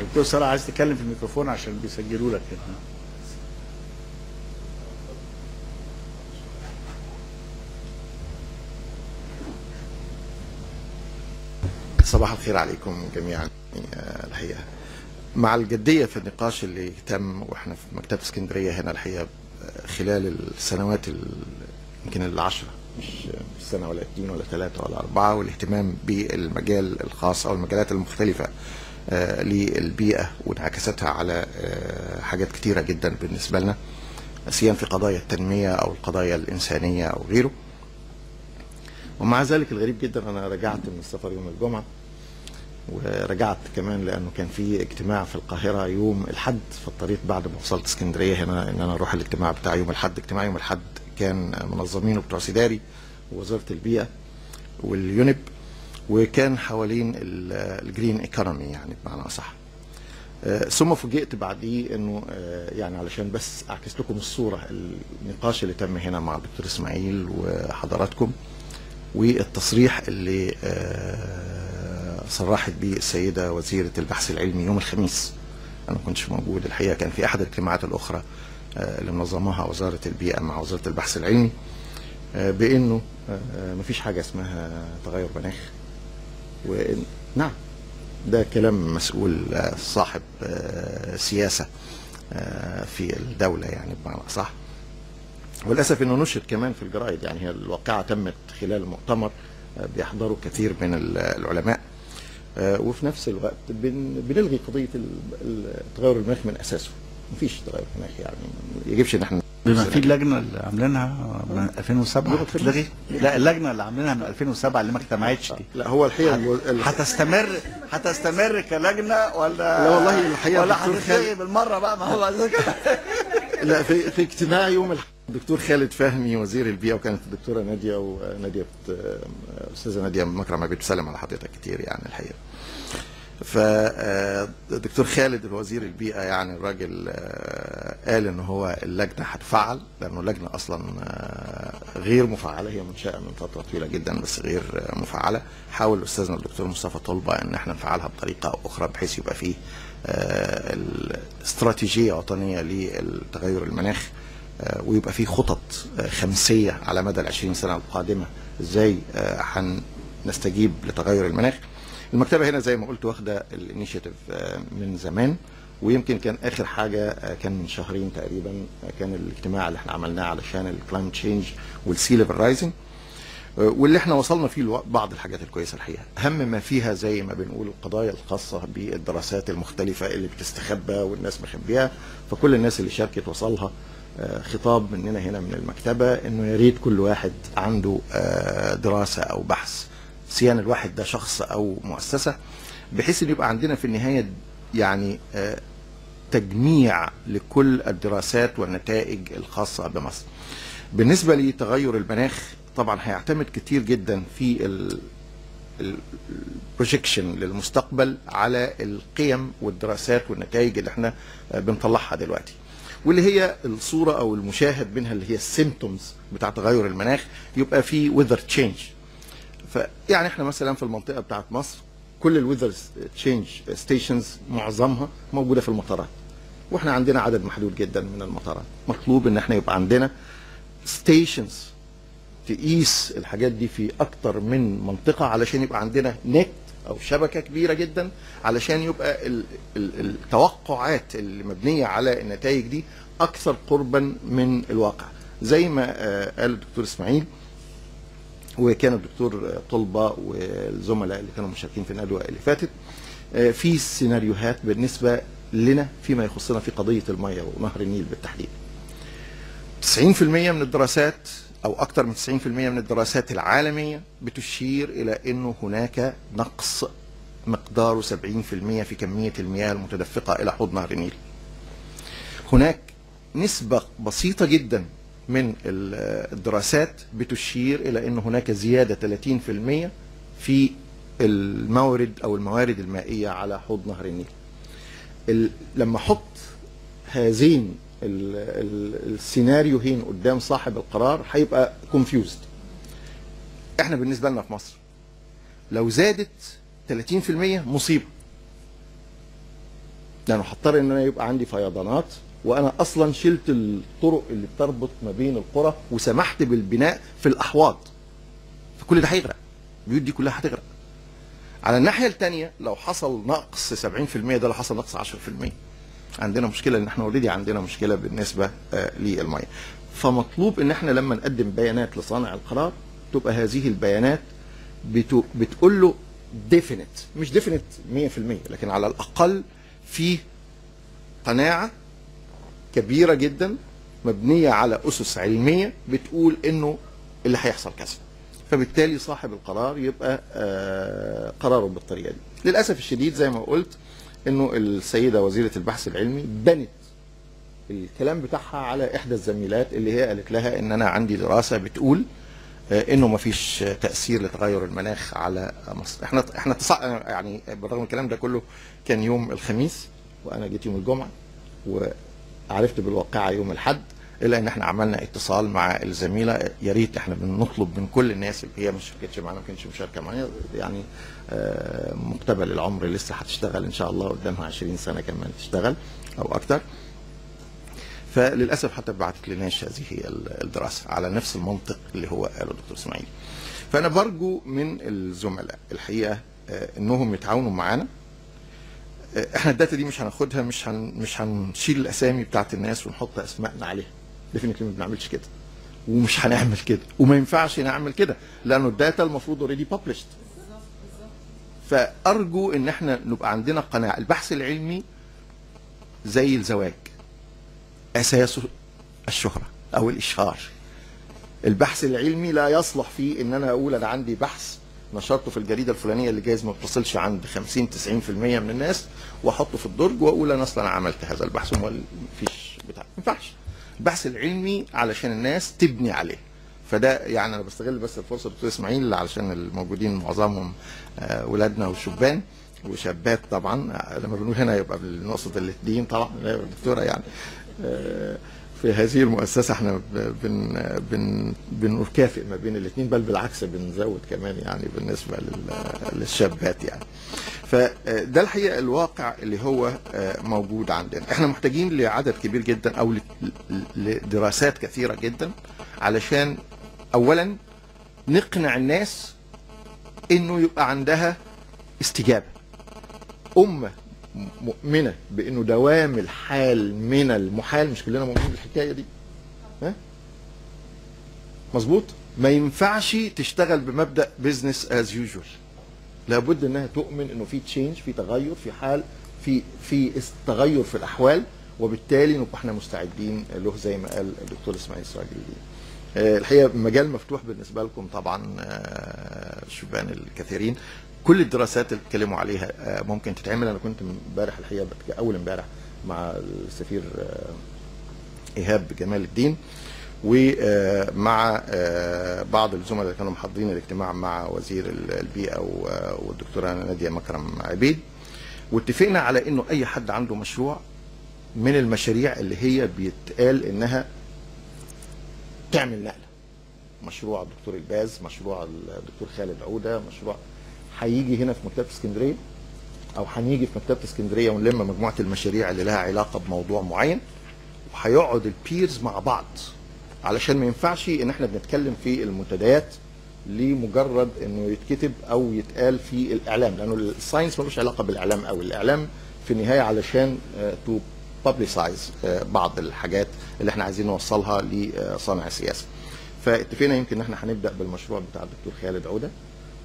دكتور سارة عايز تتكلم في الميكروفون عشان بيسجلوا لك. هنا صباح الخير عليكم جميعا. الحقيقة مع الجدية في النقاش اللي تم وإحنا في مكتبة اسكندرية هنا الحقيقة خلال السنوات ال- يمكن العشرة مش سنه ولا اتنين ولا ثلاثة ولا أربعة والاهتمام بالمجال الخاص أو المجالات المختلفة آه، للبيئة وانعكاساتها على آه، حاجات كتيرة جدا بالنسبة لنا سيان في قضايا التنمية أو القضايا الإنسانية أو غيره. ومع ذلك الغريب جدا أنا رجعت من السفر يوم الجمعة ورجعت كمان لأنه كان في اجتماع في القاهرة يوم الحد فاضطريت بعد ما وصلت اسكندرية هنا إن أنا أروح الاجتماع بتاع يوم الحد. اجتماع يوم الحد كان منظمينه بتوع سيداري ووزارة البيئة واليونب وكان حوالين ال- الجرين ايكونومي يعني بمعنى أصح. آه، ثم فوجئت بعديه إنه آه، يعني علشان بس أعكس لكم الصورة النقاش اللي تم هنا مع الدكتور إسماعيل وحضراتكم والتصريح اللي آه، صرحت به السيده وزيرة البحث العلمي يوم الخميس. أنا ما كنتش موجود. الحقيقة كان في أحد الاجتماعات الأخرى آه، اللي منظمها وزارة البيئة مع وزارة البحث العلمي آه، بإنه آه، مفيش حاجة اسمها تغير مناخ. وإن نعم ده كلام مسؤول صاحب آه، في الدولة يعني بمعنى أصح. وللأسف إنه نشر كمان في الجرايد يعني هي الواقعة تمت خلال مؤتمر آه، بيحضروا كثير من ال- العلماء. وفي نفس الوقت بن- بنلغي قضية ال- ال- تغير المناخ من أساسه. مفيش تغير مناخ يعني ما يجبش إن إحنا بما في اللجنه اللي عاملينها من 2007 هتتلغي لا اللجنة اللي عاملينها من 2007 اللي ما اجتمعتش دي. لا هو الحقيقة هتستمر هتستمر كلجنة ولا لا والله الحقيقة ولا هتتلغي بالمرة بقى؟ ما هو كده. لا في في اجتماع يوم الدكتور خالد فهمي وزير البيئة وكانت الدكتورة نادية وناديه أستاذة نادية مكرم بتسلم على حضرتك كتير يعني الحقيقة. فالدكتور خالد وزير البيئة يعني الراجل آه، قال إن هو اللجنة هتفعل لأنه اللجنة أصلا آه، غير مفعلة هي منشاه من فترة طويلة جدا بس غير آه، مفعلة حاول استاذنا الدكتور مصطفى طلبة إن إحنا نفعلها بطريقة أو أخرى بحيث يبقى فيه آه، الاستراتيجية وطنيه لتغير المناخ آه، ويبقى في خطط آه، خمسية على مدى ال 20 سنة القادمة إزاي آه، هنستجيب لتغير المناخ. المكتبة هنا زي ما قلت واخدة ال initiative آه، من زمان ويمكن كان آخر حاجة آه، كان من شهرين تقريبا آه، كان الاجتماع اللي إحنا عملناه علشان ال climate change وال sea level rising واللي إحنا وصلنا فيه لبعض الحاجات الكويسة الحقيقة. أهم ما فيها زي ما بنقول القضايا الخاصة بالدراسات المختلفة اللي بتستخبى والناس مخبيها فكل الناس اللي شاركت وصلها خطاب مننا هنا من المكتبة إنه يا ريت كل واحد عنده دراسة أو بحث. سيان الواحد ده شخص أو مؤسسة بحيث إن يبقى عندنا في النهاية يعني آه، تجميع لكل الدراسات والنتائج الخاصة بمصر. بالنسبة لتغير المناخ طبعا هيعتمد كتير جدا في ال ال projection للمستقبل على القيم والدراسات والنتائج اللي إحنا آه، بنطلعها دلوقتي واللي هي الصورة أو المشاهد منها اللي هي ال symptoms بتاع تغير المناخ يبقى في weather change فيعني إحنا مثلا في المنطقة بتاعت مصر كل ال weather change stations معظمها موجودة في المطارات. وإحنا عندنا عدد محدود جدا من المطارات. مطلوب إن إحنا يبقى عندنا ستيشنز تقيس الحاجات دي في أكتر من منطقة علشان يبقى عندنا نت أو شبكة كبيرة جدا علشان يبقى ال- ال- التوقعات اللي مبنية على النتائج دي أكثر قربا من الواقع. زي ما آه، قال الدكتور إسماعيل وكان الدكتور طلبة والزملاء اللي كانوا مشاركين في الندوه اللي فاتت آه، في سيناريوهات بالنسبة لنا فيما يخصنا في قضية المية ونهر النيل بالتحديد 90% من الدراسات أو أكثر من 90% من الدراسات العالمية بتشير إلى إنه هناك نقص مقداره 70% في كمية المياه المتدفقة إلى حوض نهر النيل. هناك نسبة بسيطة جدا من ال- الدراسات بتشير إلى إن هناك زيادة 30% في المورد أو الموارد المائية على حوض نهر النيل. ال- لما أحط هذين ال- ال- السيناريوهين قدام صاحب القرار هيبقى كونفيوزد إحنا بالنسبة لنا في مصر لو زادت 30% مصيبة لأنه هضطر إن أنا يبقى عندي فيضانات وأنا أصلا شلت الطرق اللي بتربط ما بين القرى وسمحت بالبناء في الأحواض. فكل ده هيغرق. البيوت دي كلها هتغرق. على الناحية الثانية لو حصل نقص 70% ده لو حصل نقص 10% عندنا مشكلة ان إحنا already عندنا مشكلة بالنسبة آه، للمية. فمطلوب إن إحنا لما نقدم بيانات لصانع القرار تبقى هذه البيانات بتقول له definite مش definite 100% لكن على الأقل في قناعة كبيرة جدا مبنية على أسس علمية بتقول إنه اللي هيحصل كذا. فبالتالي صاحب القرار يبقى آه، قراره بالطريقة دي. للأسف الشديد زي ما قلت إنه السيدة وزيرة البحث العلمي بنت الكلام بتاعها على إحدى الزميلات اللي هي قالت لها إن أنا عندي دراسة بتقول آه، إنه ما فيش تأثير لتغير المناخ على مصر. إحنا إحنا يعني بالرغم الكلام ده كله كان يوم الخميس وأنا جيت يوم الجمعة وعرفت بالواقعة يوم الأحد إلا إن إحنا عملنا اتصال مع الزميلة. يا ريت إحنا بنطلب من كل الناس اللي هي ما شاركتش معانا ما كانتش مشاركه معايا يعني آه، مقتبل العمر لسه هتشتغل إن شاء الله قدامها 20 سنة كمان تشتغل أو أكتر. فللأسف حتى بعتت لناش هذه ال- الدراسة على نفس المنطق اللي هو قاله الدكتور إسماعيل. فأنا برجو من الزملاء الحقيقة آه، إنهم يتعاونوا معانا. إحنا ال data دي مش هناخدها مش هن مش هنشيل الأسامي بتاعت الناس ونحط اسمائنا عليها. definitely ما بنعملش كده. ومش هنعمل كده. وما ينفعش نعمل كده لأنه ال data المفروض already published فأرجو إن إحنا نبقى عندنا قناعة. البحث العلمي زي الزواج. اساسه الشهرة أو الإشهار. البحث العلمي لا يصلح فيه إن أنا أقول أنا عندي بحث نشرته في الجريدة الفلانية اللي جايز ما بتصلش عند 50 90% من الناس واحطه في الدرج وأقول أنا أصلا عملت هذا البحث وما فيش بتاع. ما ينفعش. البحث العلمي علشان الناس تبني عليه. فده يعني أنا بستغل بس الفرصة دكتور إسماعيل علشان الموجودين معظمهم آه، ولادنا وشبان وشابات طبعا. آه، لما بنقول هنا يبقى بنقصد الاثنين طبعا. لا، الدكتوره يعني آه، في هذه المؤسسة إحنا بن بن بنكافئ ما بين الاثنين بل بالعكس بنزود كمان يعني بالنسبة لل- للشابات يعني. فده الحقيقة الواقع اللي هو آه، موجود عندنا. إحنا محتاجين لعدد كبير جدا أو لدراسات كثيرة جدا علشان اولا نقنع الناس إنه يبقى عندها استجابة. أمة مؤمنة بإنه دوام الحال من المحال مش كلنا مؤمنين بالحكاية دي. ها؟ مظبوط؟ ما ينفعش تشتغل بمبدأ business as usual لابد إنها تؤمن إنه في change في تغير في حال في في تغير في الأحوال وبالتالي نبقى إحنا مستعدين له زي ما قال الدكتور إسماعيل اسرائيلي آه، الحقيقة مجال مفتوح بالنسبة لكم طبعا آه، الشبان الكثيرين. كل الدراسات اللي اتكلموا عليها آه، ممكن تتعمل. أنا كنت امبارح الحقيقة أول امبارح مع السفير آه، إيهاب جمال الدين ومع آه، بعض الزملاء اللي كانوا محضرين الاجتماع مع وزير ال- البيئة والدكتورة نادية مكرم عبيد. واتفقنا على إنه أي حد عنده مشروع من المشاريع اللي هي بيتقال إنها تعمل نقلة. مشروع الدكتور الباز مشروع الدكتور خالد عودة مشروع هيجي هنا في مكتبة اسكندرية أو هنيجي في مكتبة اسكندرية ونلم مجموعة المشاريع اللي لها علاقة بموضوع معين وهيقعد ال peers مع بعض. علشان ما ينفعش إن إحنا بنتكلم في المنتديات لمجرد إنه يتكتب أو يتقال في الإعلام لأنه ال science ملوش علاقة بالإعلام أو الإعلام في النهاية علشان to publicize بعض الحاجات اللي إحنا عايزين نوصلها لصانع السياسة. فاتفقنا يمكن إن إحنا هنبدأ بالمشروع بتاع الدكتور خالد عودة. آه،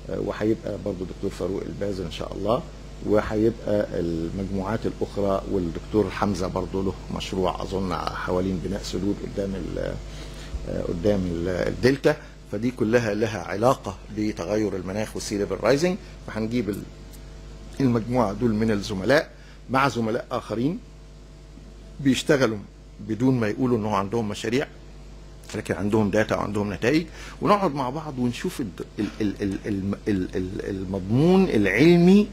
وهيبقى برضو دكتور فاروق الباز إن شاء الله وهيبقى المجموعات الأخرى والدكتور حمزة برضو له مشروع أظن حوالين بناء سدود قدام ال- آه، قدام ال- الدلتا. فدي كلها لها علاقة بتغير المناخ وال sea level rising. فهنجيب ال- المجموعة دول من الزملاء. مع زملاء آخرين بيشتغلوا بدون ما يقولوا ان هو عندهم مشاريع. لكن عندهم داتا وعندهم نتائج ونقعد مع بعض ونشوف المضمون العلمي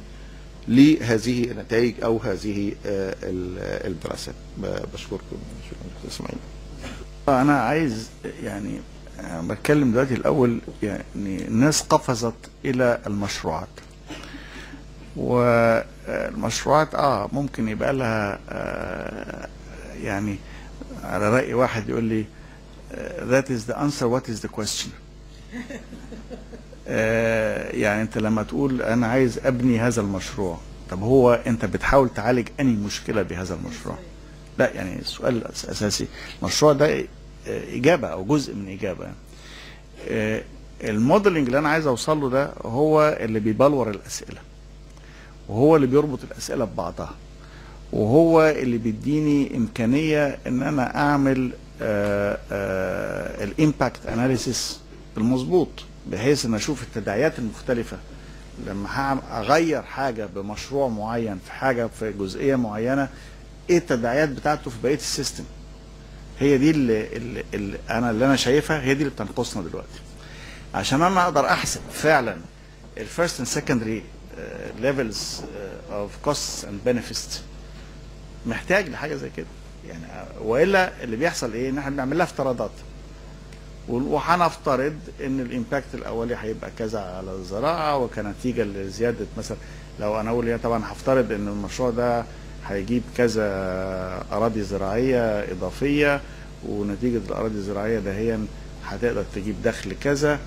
لهذه النتائج أو هذه آه، ال- الدراسات. بشكركم شكرا إسماعيل. أنا عايز يعني أنا بتكلم دلوقتي الأول يعني الناس قفزت إلى المشروعات. والمشروعات آه ممكن يبقى لها آه يعني على رأي واحد يقول لي آه، that is the answer. What is the question? آه يعني انت لما تقول أنا عايز أبني هذا المشروع طب هو أنت بتحاول تعالج أنهي مشكلة بهذا المشروع؟ لا يعني السؤال الاساسي المشروع ده آه، إجابة أو جزء من إجابة. آه، ال modeling اللي أنا عايز أوصل له ده هو اللي بيبلور الأسئلة وهو اللي بيربط الأسئلة ببعضها وهو اللي بيديني إمكانية إن أنا أعمل ال impact analysis المظبوط بحيث إن أشوف التداعيات المختلفة. لما أغير حاجة بمشروع معين في حاجة في جزئية معينة إيه التداعيات بتاعته في بقية ال system؟ هي دي اللي, اللي, اللي أنا اللي أنا شايفها هي دي اللي بتنقصنا دلوقتي. عشان أنا أقدر أحسب فعلا ال first and secondary levels of cost and benefits محتاج لحاجة زي كده. يعني وإلا اللي بيحصل إيه؟ إن إحنا بنعمل لها افتراضات. وهنفترض إن ال impact الأولي هيبقى كذا على الزراعة وكنتيجه لزيادة مثلا لو أنا أقول طبعا هفترض إن المشروع ده هيجيب كذا أراضي زراعية إضافية ونتيجة الأراضي الزراعية دهيا هتقدر تجيب دخل كذا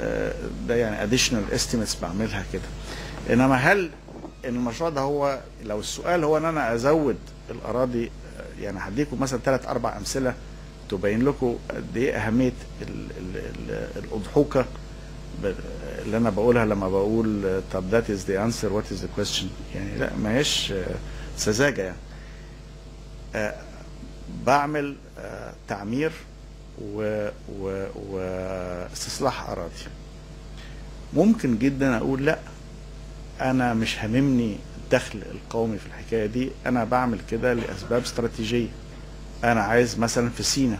آه، ده يعني additional estimates بعملها كده. إنما هل المشروع ده هو لو السؤال هو إن أنا أزود الأراضي يعني هديكم مثلا ثلاث أربع أمثلة تبين لكم قد إيه أهمية ال ال ال الأضحوكة اللي أنا بقولها لما بقول طب that is the answer what is the question يعني لا ما هيش سذاجة يعني. آه، بعمل آه، تعمير واستصلاح أراضي. ممكن جدا أقول لا أنا مش هاممني الدخل القومي في الحكاية دي أنا بعمل كده لأسباب استراتيجية. أنا عايز مثلا في سينا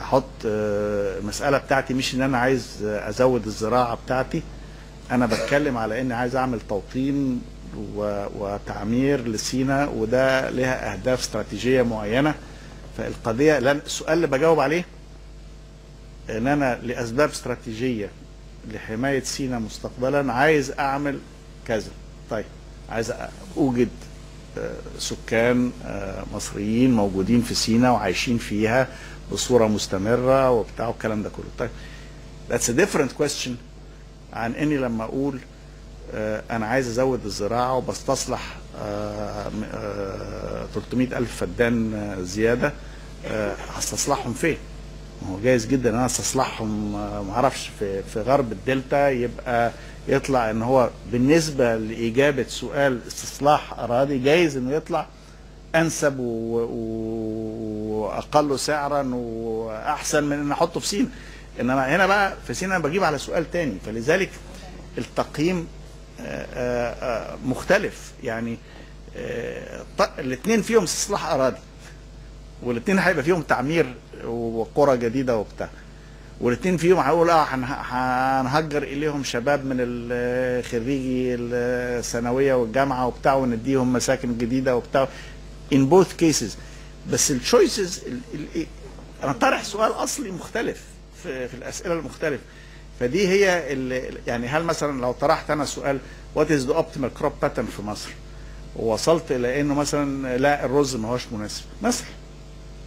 أحط آه، المساله بتاعتي مش إن أنا عايز آه، أزود الزراعة بتاعتي. أنا بتكلم على إني عايز أعمل توطين وتعمير لسينا وده لها أهداف استراتيجية معينة. فالقضية السؤال اللي بجاوب عليه إن أنا لأسباب استراتيجية لحماية سينا مستقبلا عايز أعمل كذا. طيب. عايز أوجد آه، سكان آه، مصريين موجودين في سينا وعايشين فيها بصورة مستمرة وبتاع والكلام ده كله طيب a different question عن إني لما أقول آه، أنا عايز أزود الزراعة وبستصلح آه، م- آه، 300 ألف فدان زيادة هستصلحهم فين؟ ما هو جايز جدا إن أنا أستصلحهم آه، معرفش في في غرب الدلتا يبقى يطلع إن هو بالنسبة لإجابة سؤال استصلاح أراضي جايز إنه يطلع؟ أنسب وأقل سعرا وأحسن من إن أحطه في سينا. إنما هنا بقى في سينا أنا بجيب على سؤال تاني. فلذلك التقييم مختلف. يعني الاثنين فيهم استصلاح أراضي والاثنين هيبقى فيهم تعمير وقرى جديدة وبتاع. والاثنين فيهم هقول آه هن- هنهجر إليهم شباب من خريجي الثانوية والجامعة وبتاع ونديهم مساكن جديدة وبتاع in both cases. بس ال choices أنا طرح سؤال أصلي مختلف في, في الأسئلة المختلفه فدي هي يعني هل مثلا لو طرحت أنا سؤال what is the optimal crop pattern في مصر؟ ووصلت إلى إنه مثلا لا الرز ما هوش مناسب. مثلا.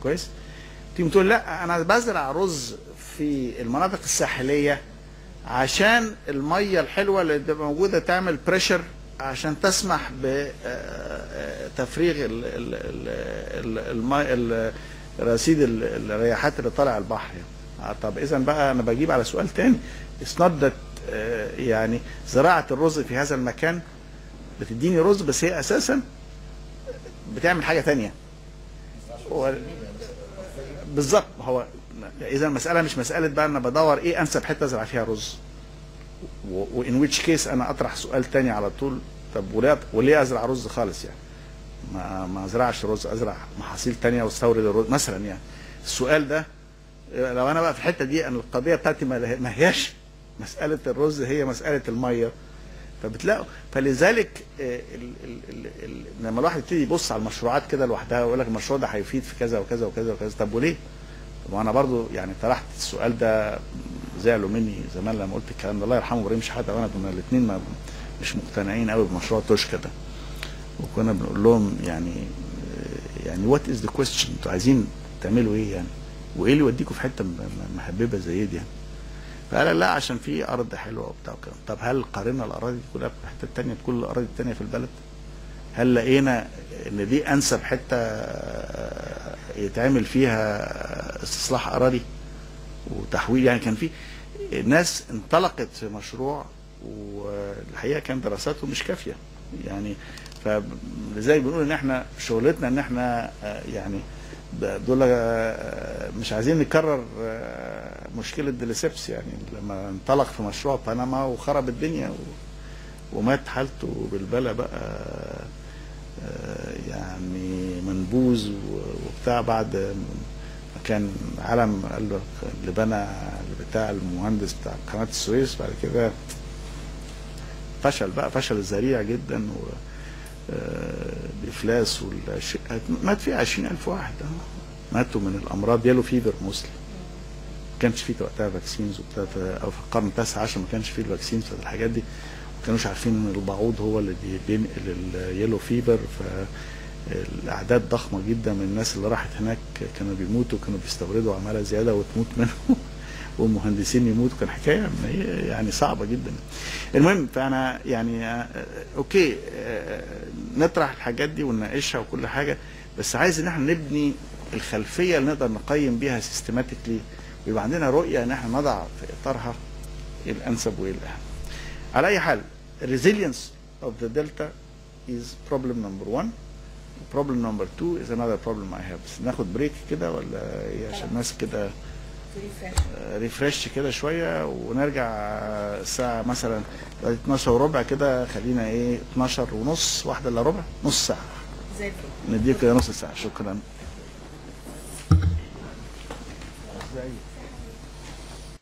كويس؟ تيجي تقول لا أنا بزرع رز في المناطق الساحلية عشان المية الحلوة اللي موجودة تعمل pressure عشان تسمح بتفريغ الماء رصيد ال- الرياحات اللي طالع البحر يعني. آه، طب اذا بقى أنا بجيب على سؤال تاني آه، يعني زراعة الرز في هذا المكان بتديني رز بس هي أساسا بتعمل حاجة تانية بالظبط هو إذا المساله مش مسألة بقى أنا بدور إيه أنسب حتة أزرع فيها رز. in which case أنا أطرح سؤال تاني على طول. طب وليه وليه أزرع رز خالص يعني؟ ما ما أزرعش رز أزرع محاصيل تانية وأستورد الرز مثلا يعني. السؤال ده لو أنا بقى في الحتة دي أنا القضية بتاعتي ما هياش مسألة الرز هي مسألة المية. فبتلاقوا فلذلك آه، لما الواحد يبتدي يبص على المشروعات كده لوحدها ويقول لك المشروع ده هيفيد في كذا وكذا وكذا وكذا طب وليه؟ وأنا برضو يعني طرحت السؤال ده زعلوا مني زمان لما قلت الكلام ده. الله يرحمه إبراهيم شحاته وأنا كنا الاثنين مش مقتنعين قوي بمشروع توشكا ده. وكنا بنقول لهم يعني يعني what is the question أنتوا عايزين تعملوا إيه يعني؟ وإيه اللي يوديكم في حتة محببة زي دي يعني؟ فقال لا عشان في أرض حلوة وبتاع وكده طب هل قارنا الأراضي دي كلها بحته تانية بكل الأراضي التانية في البلد؟ هل لقينا إن دي أنسب حتة يتعمل فيها استصلاح أراضي وتحويل يعني كان في ناس انطلقت في مشروع والحقيقة كان دراساته مش كافية. يعني فلذلك بنقول إن إحنا شغلتنا إن إحنا آه، يعني دول آه، مش عايزين نكرر آه، مشكلة ديليسيبس. يعني لما انطلق في مشروع بنما وخرب الدنيا ومات حالته بالبلا بقى يعني منبوذ وبتاع بعد كان علم قال اللي بنى بتاع المهندس بتاع قناة السويس بعد كده فشل بقى فشل ذريع جدا و آه، بإفلاس والش... مات فيه 20000 واحد آه. ماتوا من الأمراض yellow fever mostly ما كانش فيه وقتها vaccines وبتاع ف- أو في القرن التاسع عشر ما كانش فيه ال vaccines بتاعت الحاجات دي ما كانوش عارفين إن البعوض هو اللي بي- بينقل ال yellow fever فالاعداد ضخمة جدا من الناس اللي راحت هناك كانوا بيموتوا كانوا بيستوردوا عمالة زيادة وتموت منهم. والمهندسين يموتوا. كان حكاية يعني صعبة جدا. المهم فأنا يعني آه، okay آه، نطرح الحاجات دي ونناقشها وكل حاجة بس عايز إن إحنا نبني الخلفية اللي نقدر نقيم بيها systematically ويبقى عندنا رؤية إن إحنا نضع في إطارها الأنسب وايه الاهم. على أي حال ال resilience of the delta is problem number one. Problem number two is another problem I have. ناخد break كده ولا إيه؟ عشان الناس كده refresh كده شوية ونرجع الساعة مثلا دلوقتي 12 وربع كده. خلينا إيه؟ 12 ونص واحدة إلا ربع نص ساعة. زي الفل. نديك كده نص ساعة. شكرا.